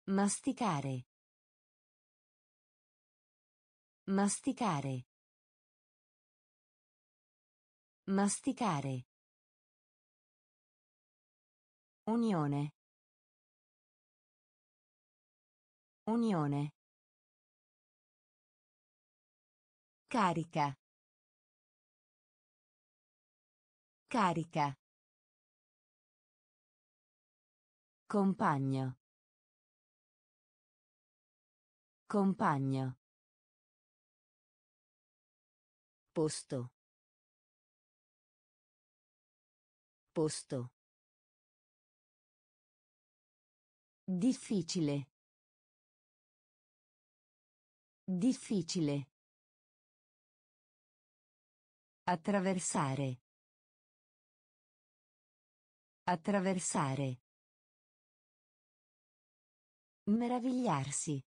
Speaker 1: Masticare. Masticare. Masticare. Unione. Unione. Carica. Carica. Compagno. Compagno.
Speaker 2: Posto. Posto.
Speaker 1: Difficile. Difficile. Attraversare. Attraversare. Meravigliarsi.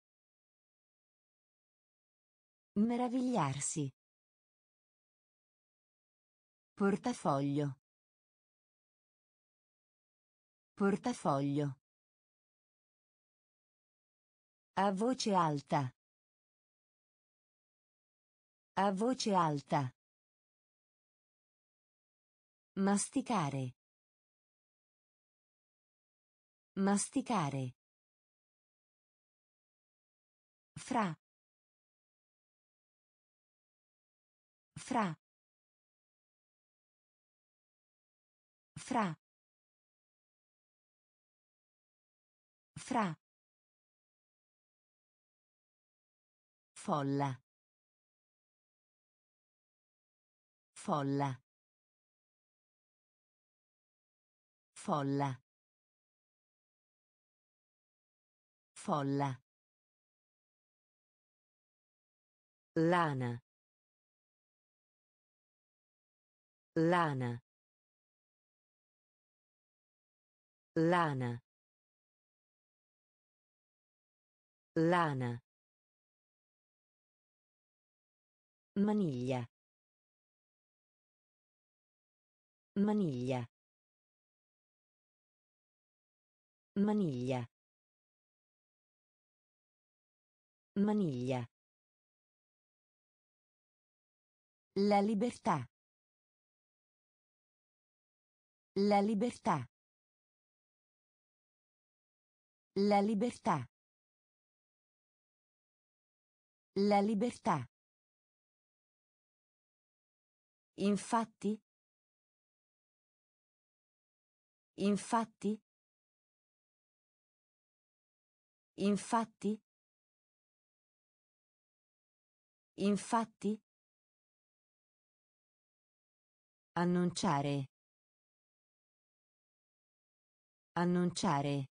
Speaker 1: Meravigliarsi. Portafoglio. Portafoglio. A voce alta. A voce alta. Masticare. Masticare. Fra. Fra. Fra. Fra. Folla. Folla. Folla. Folla.
Speaker 2: Lana. Lana. Lana. Lana. Maniglia. Maniglia. Maniglia. Maniglia.
Speaker 1: La libertà. La libertà. La libertà. La libertà. Infatti. Infatti. Infatti. Infatti. Annunciare. Annunciare.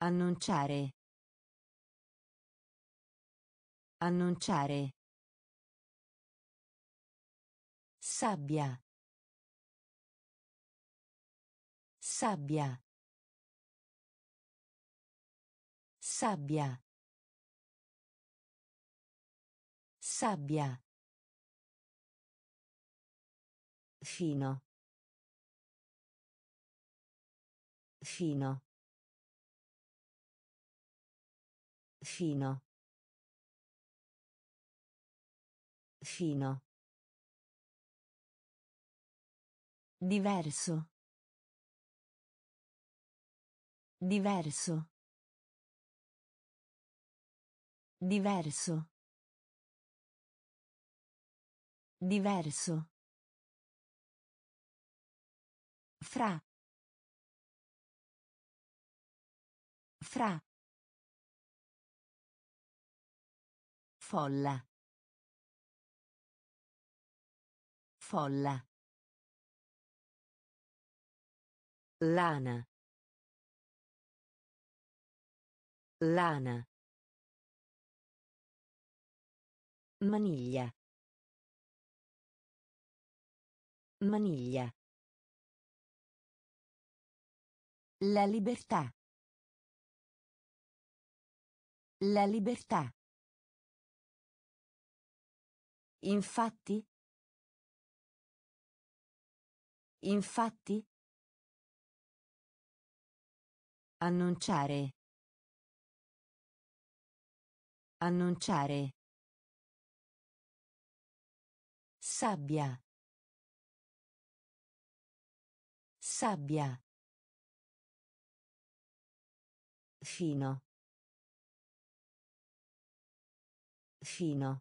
Speaker 1: Annunciare. Annunciare. Sabbia. Sabbia. Sabbia. Sabbia.
Speaker 2: Fino. Fino. Fino. Fino.
Speaker 1: Diverso. Diverso. Diverso. Diverso. Fra. Fra. Folla. Folla.
Speaker 2: Lana. Lana. Maniglia. Maniglia.
Speaker 1: La libertà. La libertà. Infatti. Infatti. Annunciare. Annunciare. Sabbia. Sabbia.
Speaker 2: Fino. Fino.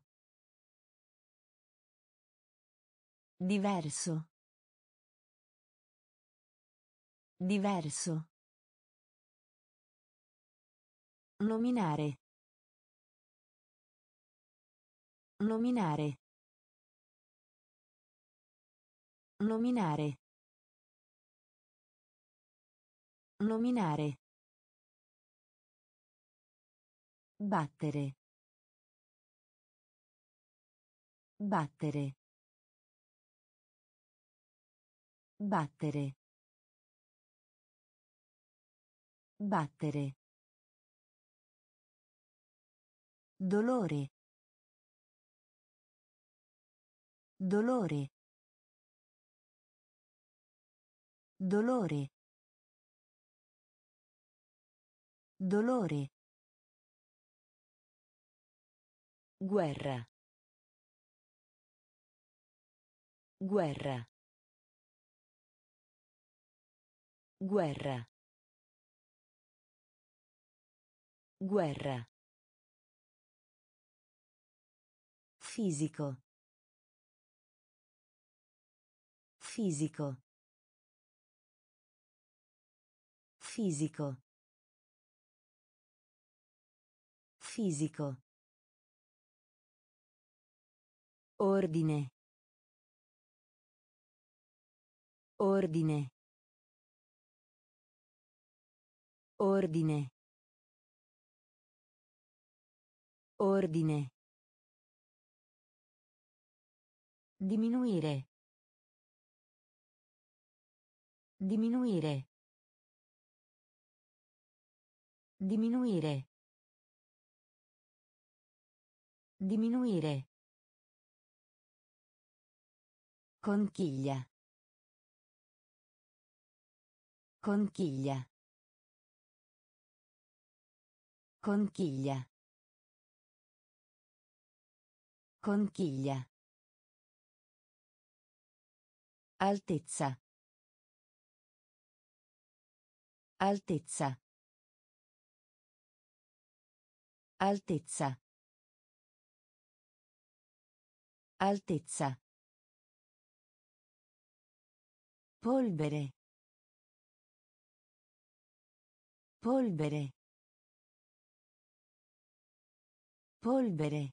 Speaker 1: Diverso. Diverso. Nominare. Nominare. Nominare. Nominare. Battere. Battere. Battere. Battere. Dolore. Dolore. Dolore. Dolore.
Speaker 2: Guerra. Guerra. Guerra. Guerra. Fisico. Fisico. Fisico. Fisico.
Speaker 1: Ordine. Ordine. Ordine. Ordine. Diminuire. Diminuire. Diminuire. Diminuire. Conchiglia. Conchiglia. Conchiglia. Conchiglia. Altezza. Altezza. Altezza. Altezza. Polvere. Polvere. Polvere.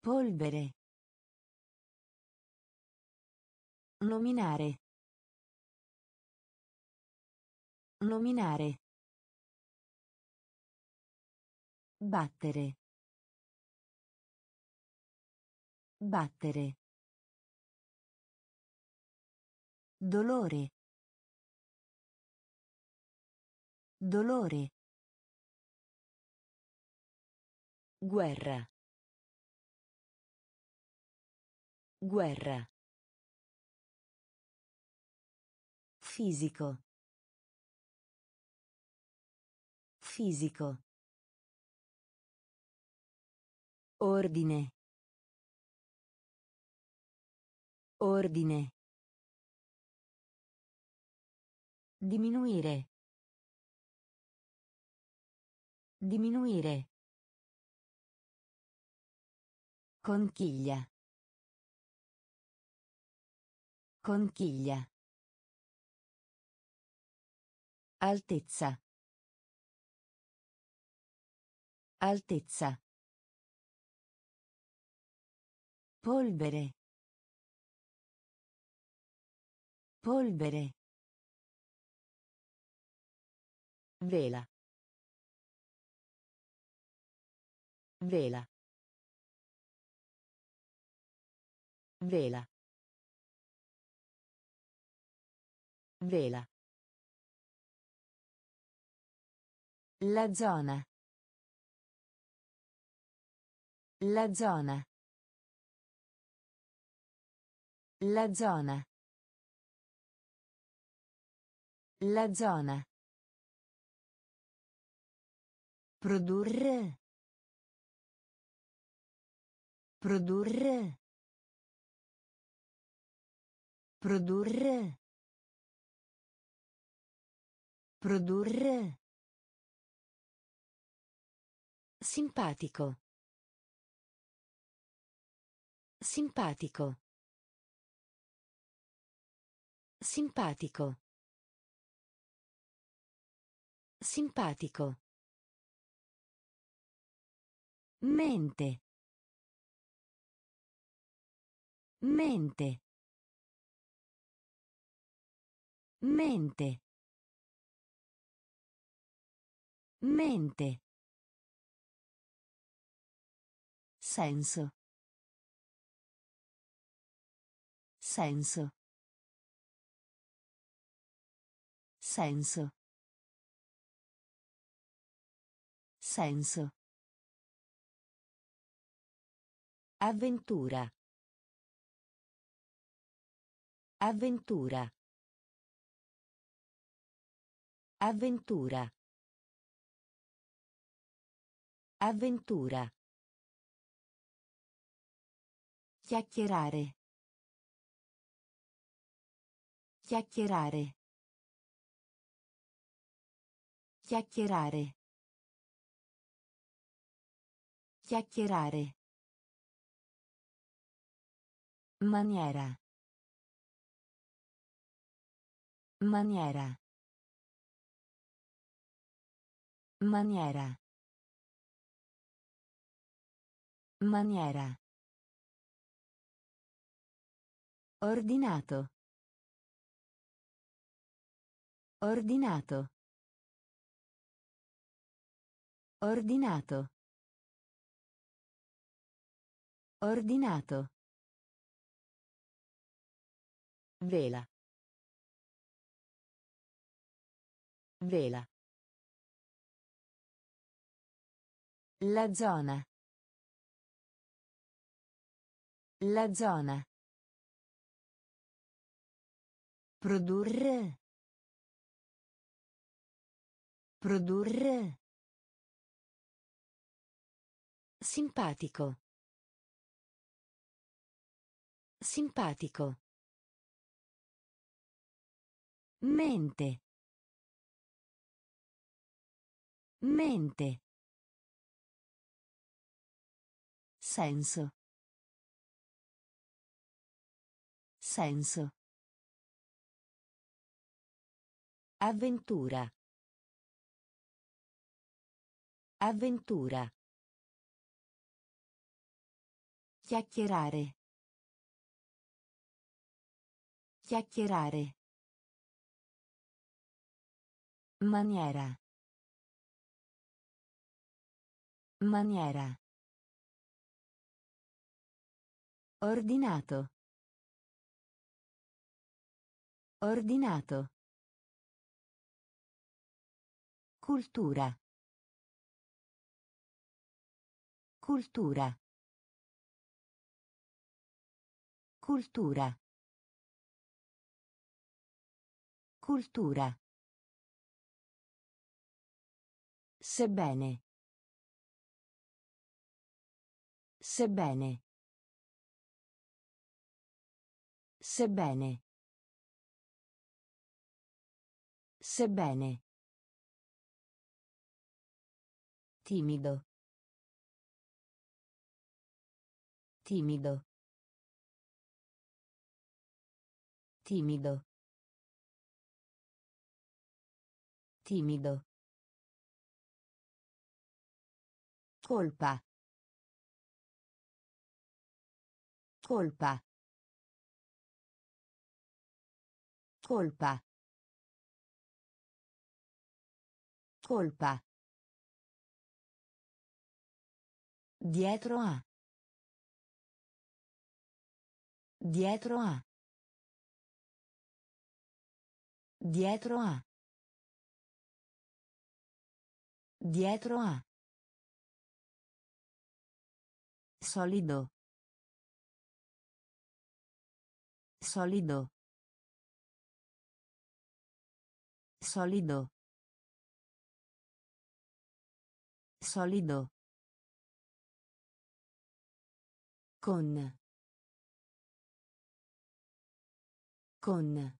Speaker 1: Polvere. Nominare. Nominare. Battere. Battere. Dolore. Dolore.
Speaker 2: Guerra. Guerra. Fisico. Fisico. Ordine. Ordine.
Speaker 1: Diminuire. Diminuire. Conchiglia. Conchiglia. Altezza. Altezza. Polvere. Polvere.
Speaker 2: Vela. Vela. Vela. Vela.
Speaker 1: La zona. La zona. La zona. La zona. Produrre. Produrre. Produrre. Produrre.
Speaker 2: Simpatico. Simpatico. Simpatico. Simpatico.
Speaker 1: Mente. Mente. Mente. Mente. Senso. Senso. Senso. Senso.
Speaker 2: Avventura. Avventura. Avventura. Avventura.
Speaker 1: Chiacchierare. Chiacchierare. Chiacchierare. Chiacchierare. Maniera. Maniera. Maniera. Maniera. Ordinato. Ordinato. Ordinato. Ordinato.
Speaker 2: Vela. Vela.
Speaker 1: La zona. La zona. Produrre. Produrre.
Speaker 2: Simpatico. Simpatico.
Speaker 1: Mente. Mente. Senso. Senso.
Speaker 2: Avventura. Avventura.
Speaker 1: Chiacchierare. Chiacchierare. Maniera. Maniera. Ordinato. Ordinato. Cultura. Cultura. Cultura. Cultura. Sebbene. Sebbene. Sebbene. Sebbene. Timido. Timido. Timido. Timido. Colpa. Colpa. Colpa. Colpa. Dietro a. Dietro a. Dietro a. Dietro a. Solido. Solido. Solido. Solido. Con. Con.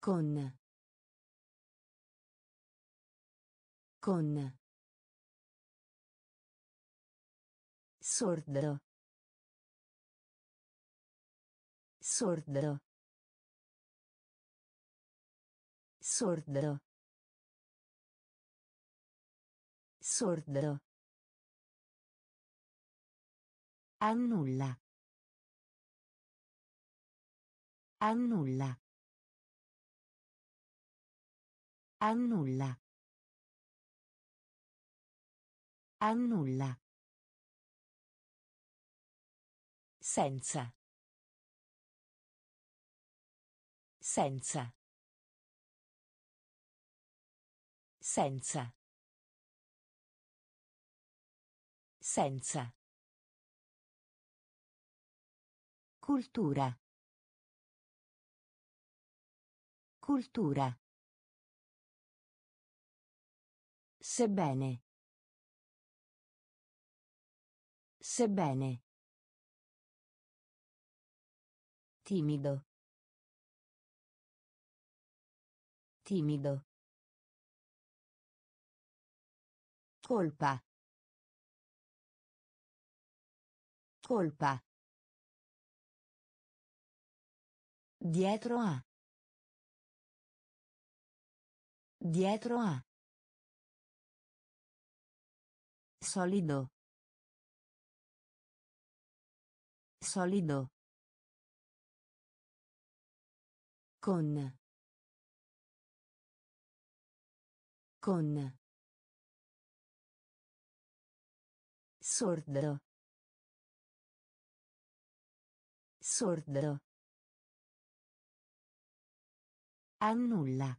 Speaker 1: Con. Con. Sordo. Sordo. Sordo. Sordo. Annulla. Annulla. Annulla. Annulla. Senza. Senza. Senza. Senza. Cultura. Cultura. Sebbene. Sebbene. Timido. Timido. Colpa. Colpa. Dietro a. Dietro a. Solido. Solido. Con. Con. Sordo. Sordo. Annulla.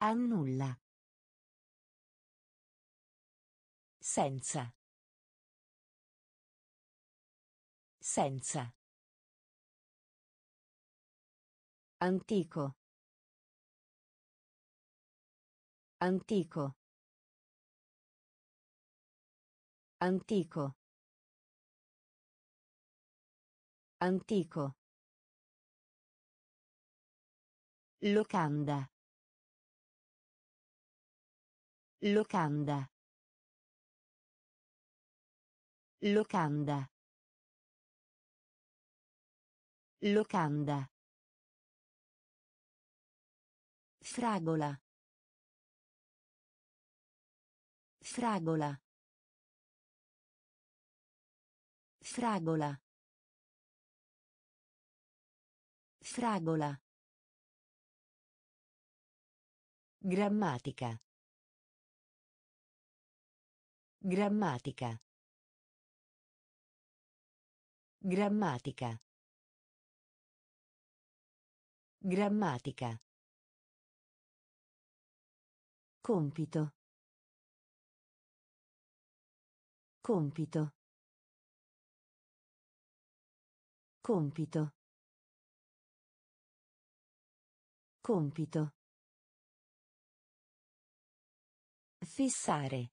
Speaker 1: Annulla. Senza. Senza. Antico. Antico. Antico. Antico. Locanda. Locanda. Locanda. Locanda. Fragola. Fragola. Fragola. Fragola. Grammatica. Grammatica. Grammatica. Grammatica.
Speaker 2: Compito. Compito. Compito. Compito. Fissare.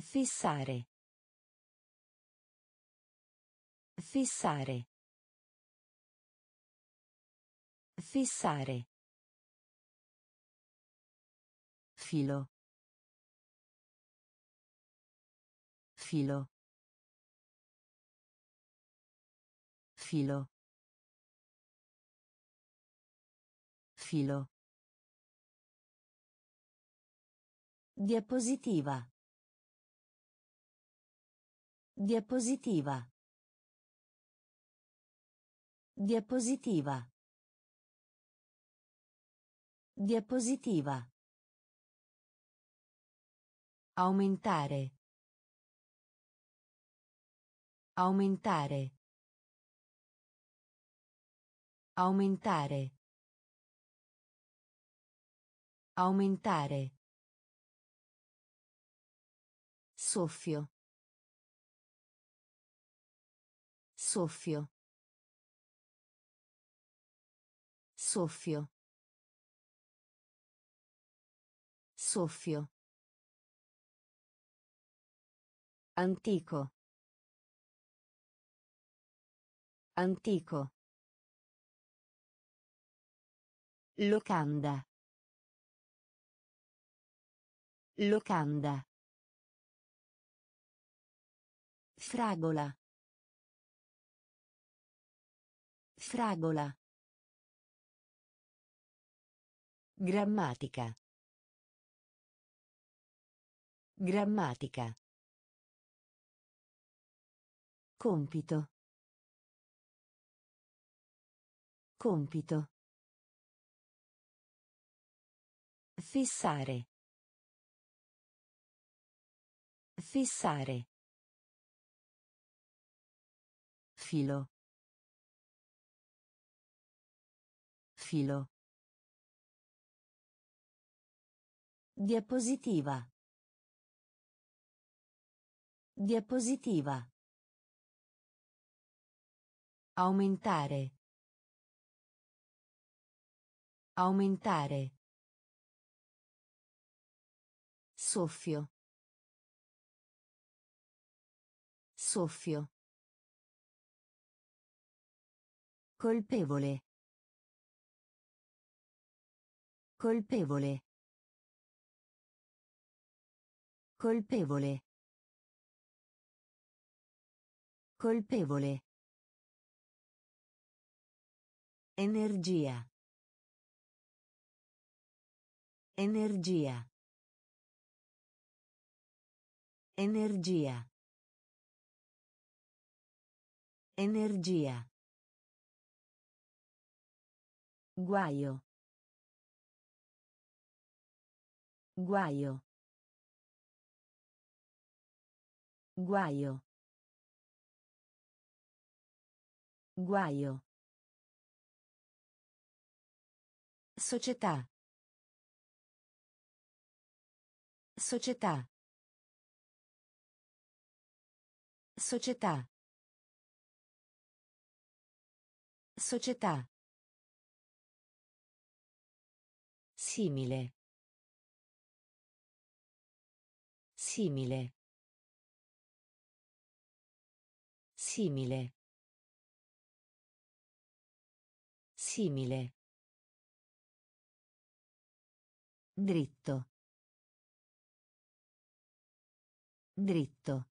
Speaker 2: Fissare. Fissare. Fissare. Filo. Filo. Filo. Filo. Diapositiva. Diapositiva. Diapositiva. Diapositiva. Aumentare. Aumentare. Aumentare. Aumentare. Soffio. Soffio. Soffio. Soffio. Antico. Antico. Locanda. Locanda. Fragola. Fragola.
Speaker 1: Grammatica. Grammatica.
Speaker 2: Compito. Compito.
Speaker 1: Fissare.
Speaker 2: Fissare. Filo. Filo. Diapositiva. Diapositiva. Aumentare. Aumentare. Soffio. Soffio. Colpevole. Colpevole. Colpevole. Colpevole. Energia. Energia. Energia. Energia. Guaio. Guaio. Guaio. Guaio. Società. Società. Società. Società. Simile. Simile. Simile. Simile. Dritto. Dritto.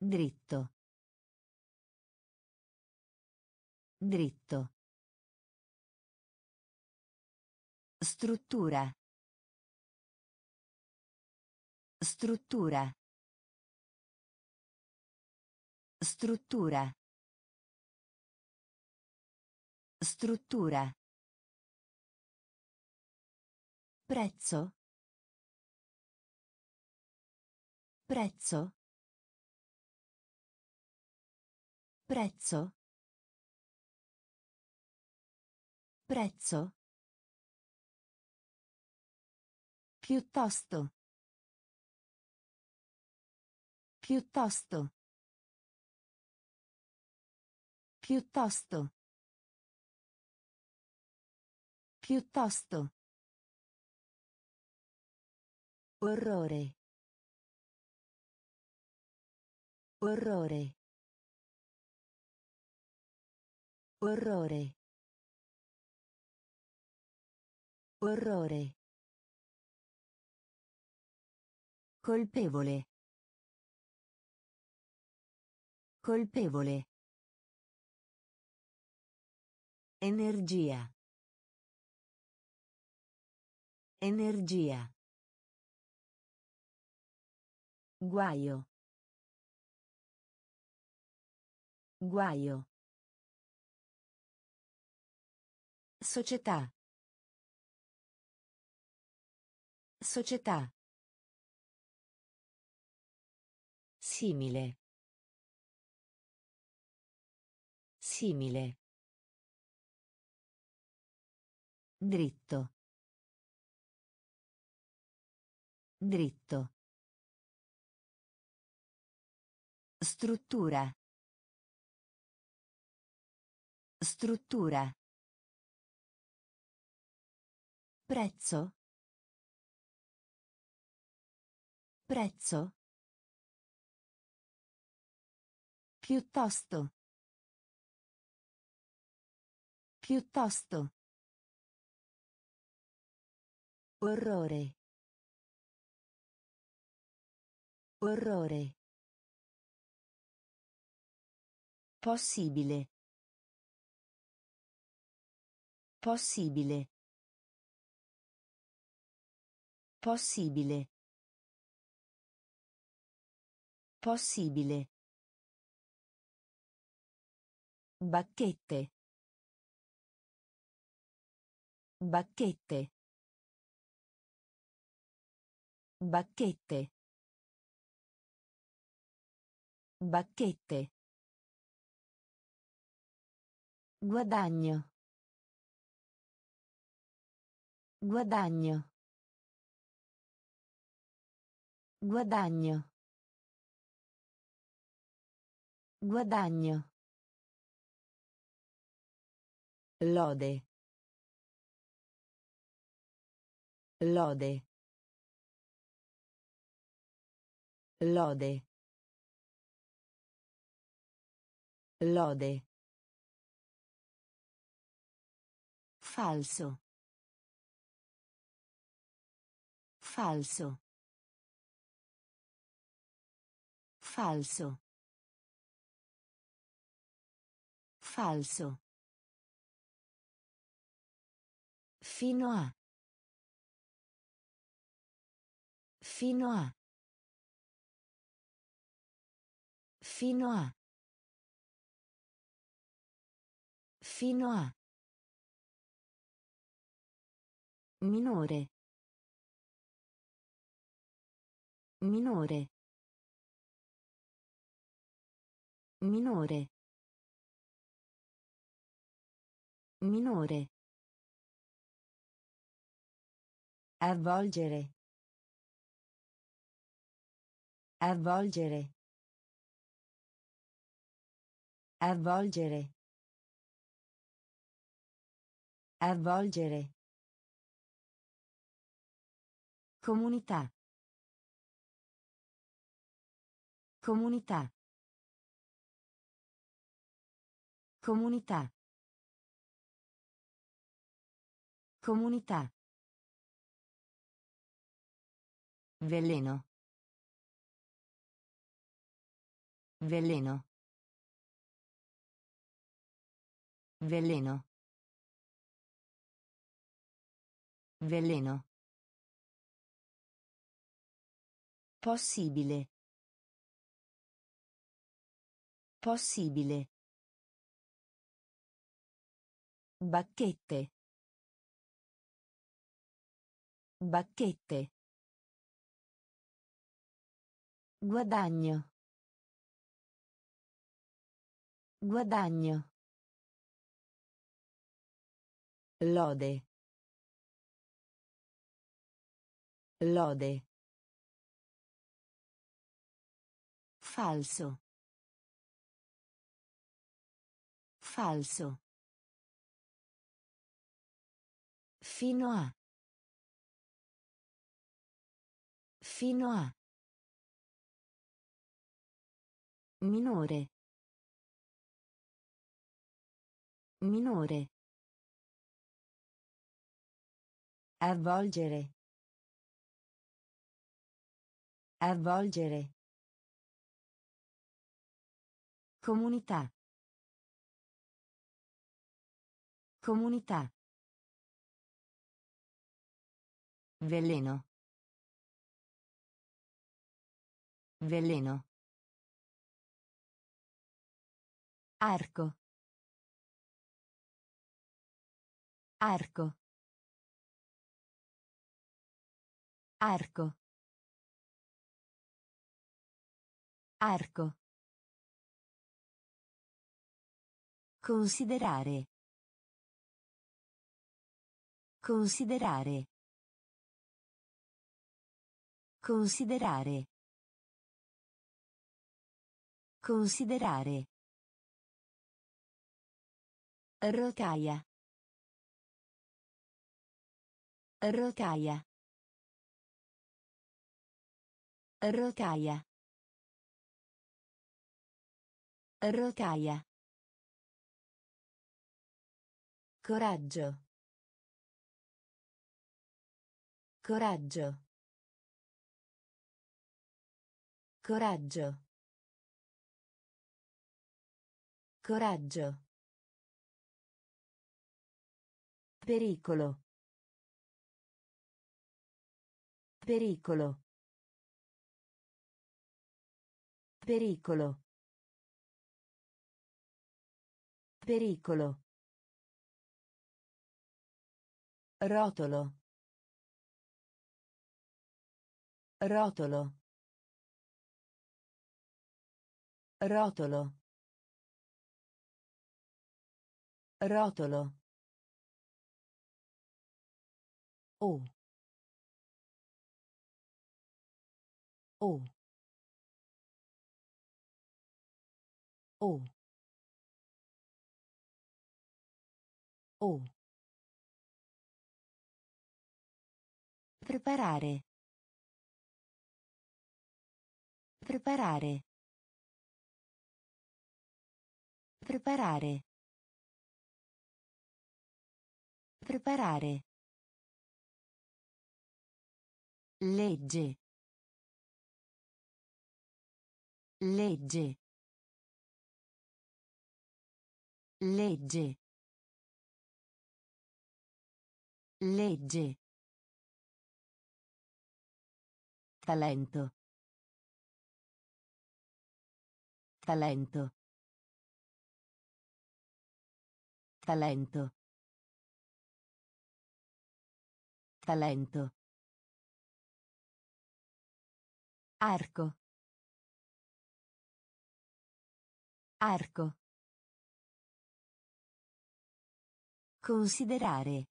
Speaker 2: Dritto. Dritto. Struttura. Struttura. Struttura. Struttura. Prezzo. Prezzo. Prezzo. Prezzo. Piuttosto. Piuttosto. Piuttosto. Piuttosto. Orrore. Orrore. Orrore. Orrore. Colpevole. Colpevole. Energia. Energia. Guaio. Guaio. Società. Società. Simile. Simile. Dritto. Dritto. Struttura. Struttura. Prezzo. Prezzo. Piuttosto. Piuttosto. Orrore. Orrore. Possibile. Possibile. Possibile. Possibile. Bacchette. Bacchette. Bacchette. Bacchette. Guadagno. Guadagno. Guadagno. Guadagno. Lode. Lode. Lode. Lode. Falso. Falso. Falso. Falso. Fino a. Fino a. Fino a. Fino a. Minore. Minore. Minore. Minore. Avvolgere. Avvolgere. Avvolgere. Avvolgere. Comunità. Comunità. Comunità. Comunità. Veleno. Veleno. Veleno. Veleno. Possibile. Possibile. Bacchette. Bacchette. Guadagno. Guadagno. Lode. Lode. Falso. Falso. Fino a. Fino a. Minore. Minore. Avvolgere. Avvolgere. Comunità. Comunità. Veleno. Veleno. Arco. Arco. Arco. Arco. Considerare. Considerare. Considerare. Considerare. Rotaia. Rotaia. Rotaia. Rotaia. Coraggio. Coraggio. Coraggio. Coraggio. Pericolo. Pericolo. Pericolo. Pericolo. Rotolo. Rotolo. Rotolo. Rotolo. O. O. O. O. Preparare. Preparare. Preparare. Preparare. Legge. Legge. Legge. Legge. Talento. Talento. Talento. Talento. Arco. Arco. Considerare.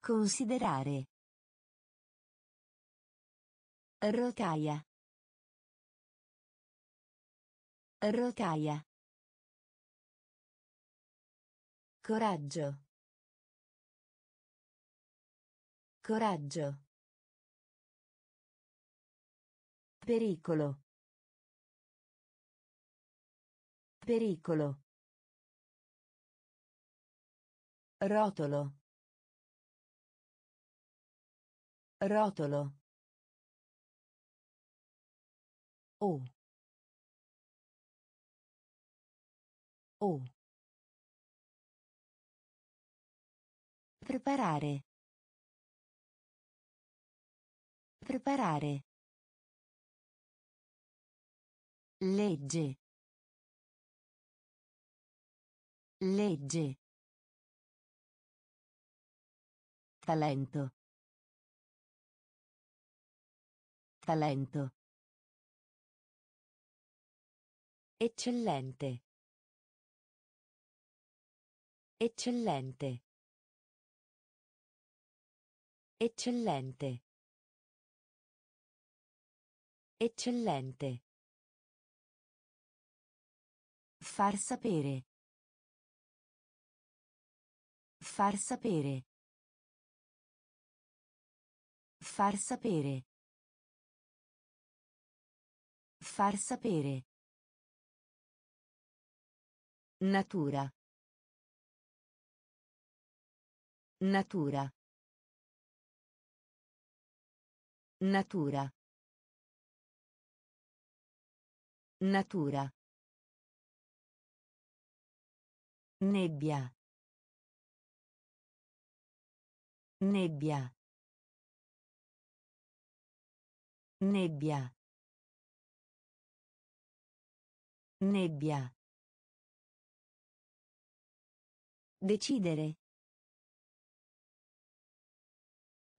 Speaker 2: Considerare. Rotaia. Rotaia. Coraggio. Coraggio. Pericolo. Pericolo. Rotolo. Rotolo. O. O. Preparare. Preparare. Legge. Legge. Talento. Talento.
Speaker 1: Eccellente. Eccellente. Eccellente. Eccellente.
Speaker 2: Far sapere. Far sapere. Far sapere. Far sapere.
Speaker 1: Natura. Natura. Natura. Natura. Nebbia. Nebbia. Nebbia. Nebbia. Decidere.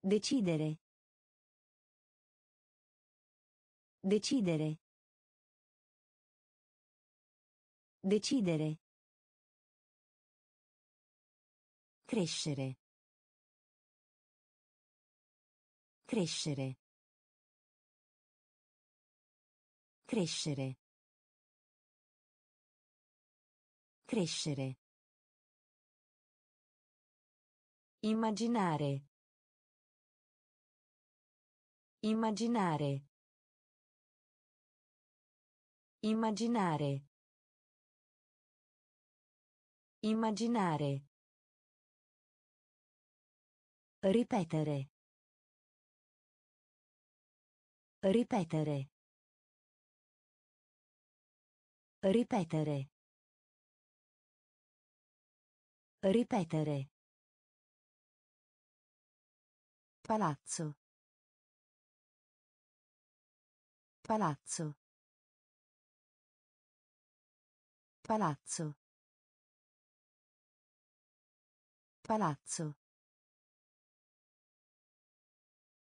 Speaker 1: Decidere. Decidere. Decidere. Crescere. Crescere. Crescere. Crescere. Immaginare. Immaginare. Immaginare. Immaginare.
Speaker 2: Ripetere. Ripetere. Ripetere. Ripetere. Palazzo. Palazzo. Palazzo. Palazzo.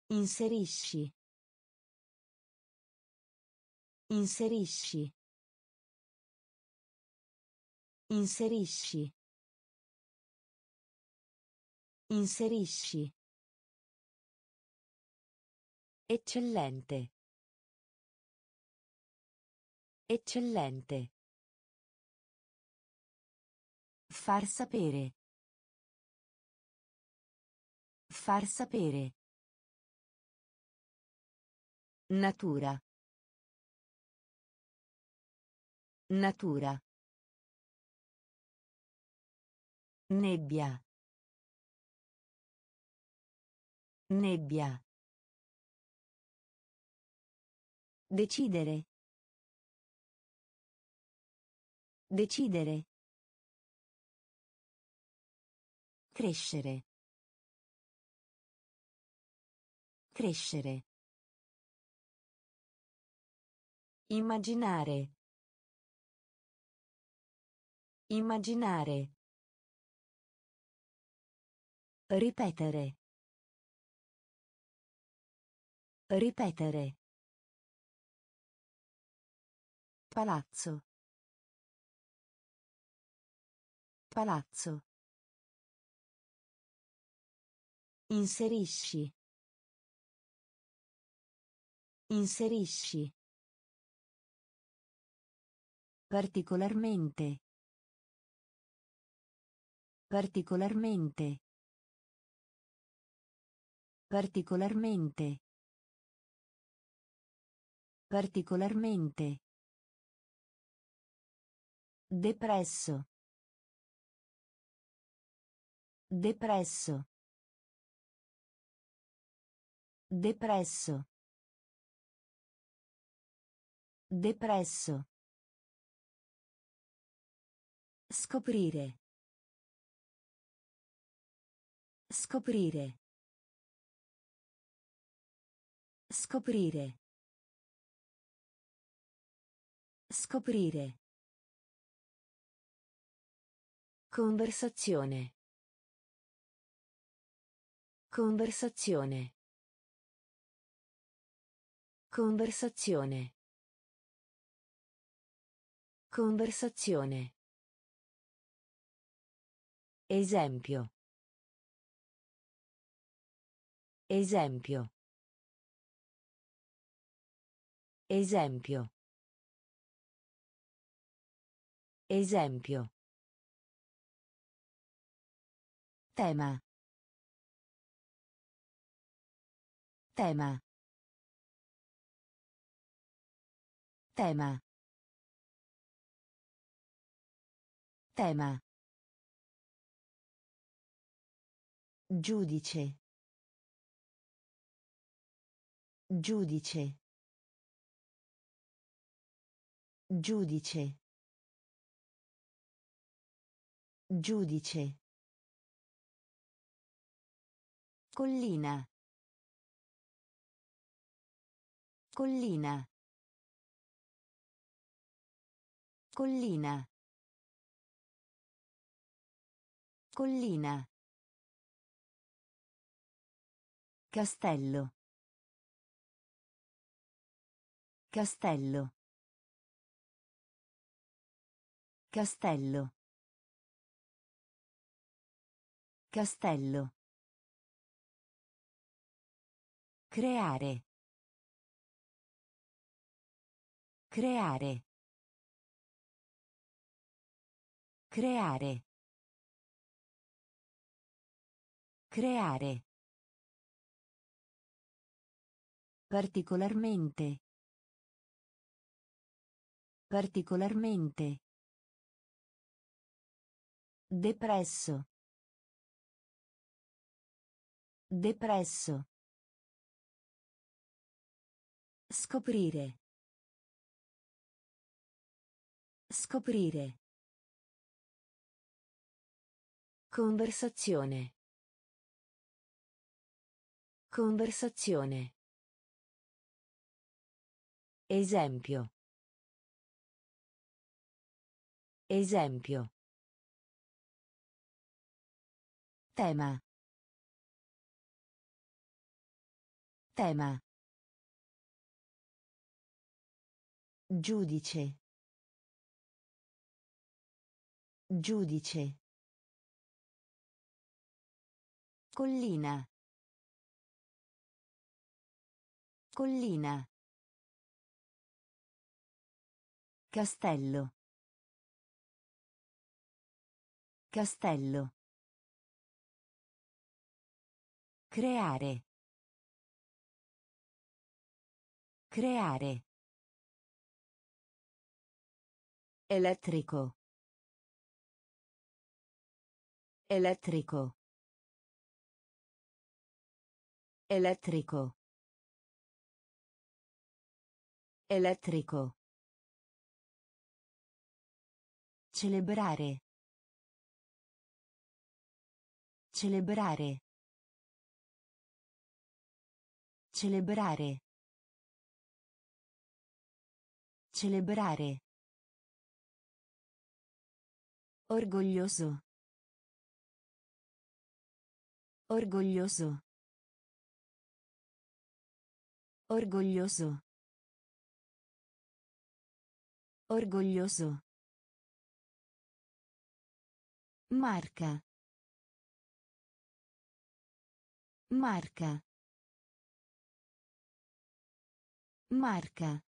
Speaker 2: Inserisci. Inserisci. Inserisci. Inserisci.
Speaker 1: Eccellente. Eccellente.
Speaker 2: Far sapere. Far sapere.
Speaker 1: Natura. Natura.
Speaker 2: Nebbia. Nebbia. Decidere. Decidere. Crescere. Crescere.
Speaker 1: Immaginare. Immaginare.
Speaker 2: Ripetere. Ripetere. Palazzo. Palazzo. Inserisci. Inserisci. Particolarmente. Particolarmente. Particolarmente. Particolarmente. Depresso. Depresso. Depresso. Depresso. Scoprire. Scoprire. Scoprire. Scoprire.
Speaker 1: Conversazione. Conversazione. Conversazione. Conversazione. Esempio. Esempio. Esempio. Esempio. Tema. Tema. Tema. Tema. Giudice. Giudice. Giudice. Giudice. Collina. Collina. Collina. Collina. Castello. Castello. Castello. Castello. Creare. Creare. Creare. Creare. Particolarmente. Particolarmente. Depresso. Depresso. Scoprire. Scoprire. Conversazione. Conversazione. Esempio. Esempio. Tema. Tema. Giudice. Giudice. Collina. Collina. Castello. Castello. Creare. Creare. Elettrico. Elettrico. Elettrico. Elettrico. Celebrare. Celebrare. Celebrare. Celebrare. Orgoglioso. Orgoglioso. Orgoglioso. Orgoglioso. Marca. Marca. Marca.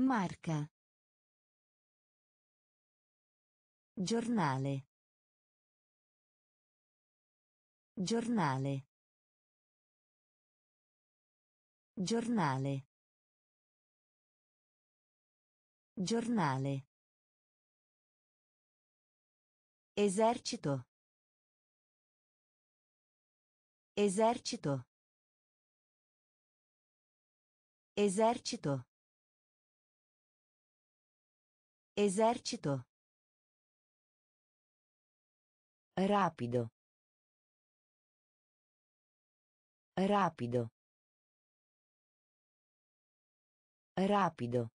Speaker 1: Marca. Giornale. Giornale. Giornale. Giornale. Esercito. Esercito. Esercito. Esercito. Rapido. Rapido. Rapido.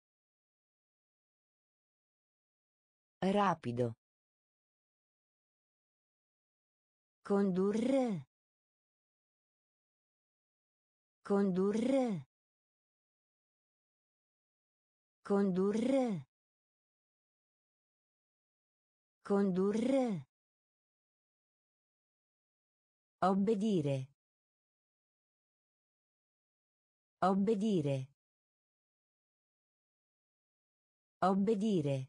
Speaker 1: Rapido. Condurre. Condurre.
Speaker 2: Condurre. Condurre. Obbedire. Obbedire. Obbedire.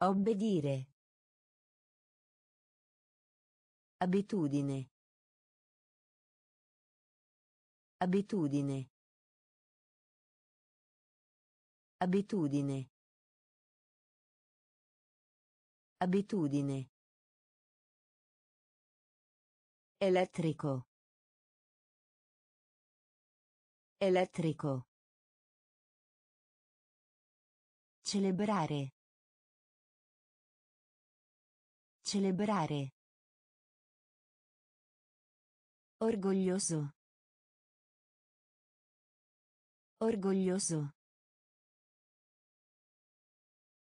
Speaker 2: Obbedire. Abitudine. Abitudine. Abitudine. Abitudine. Elettrico. Elettrico. Celebrare. Celebrare. Orgoglioso. Orgoglioso.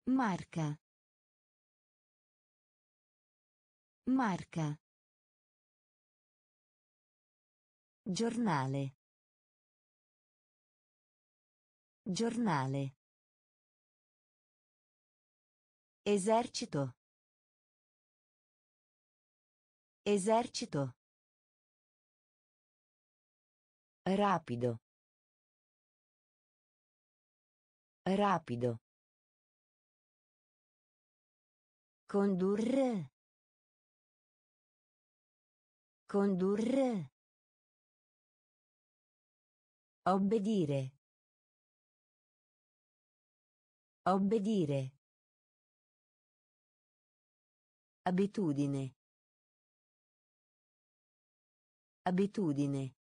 Speaker 2: Marca. Marca. Giornale. Giornale. Esercito. Esercito.
Speaker 1: Rapido. Rapido.
Speaker 2: Condurre. Condurre. Obbedire. Obbedire. Abitudine. Abitudine.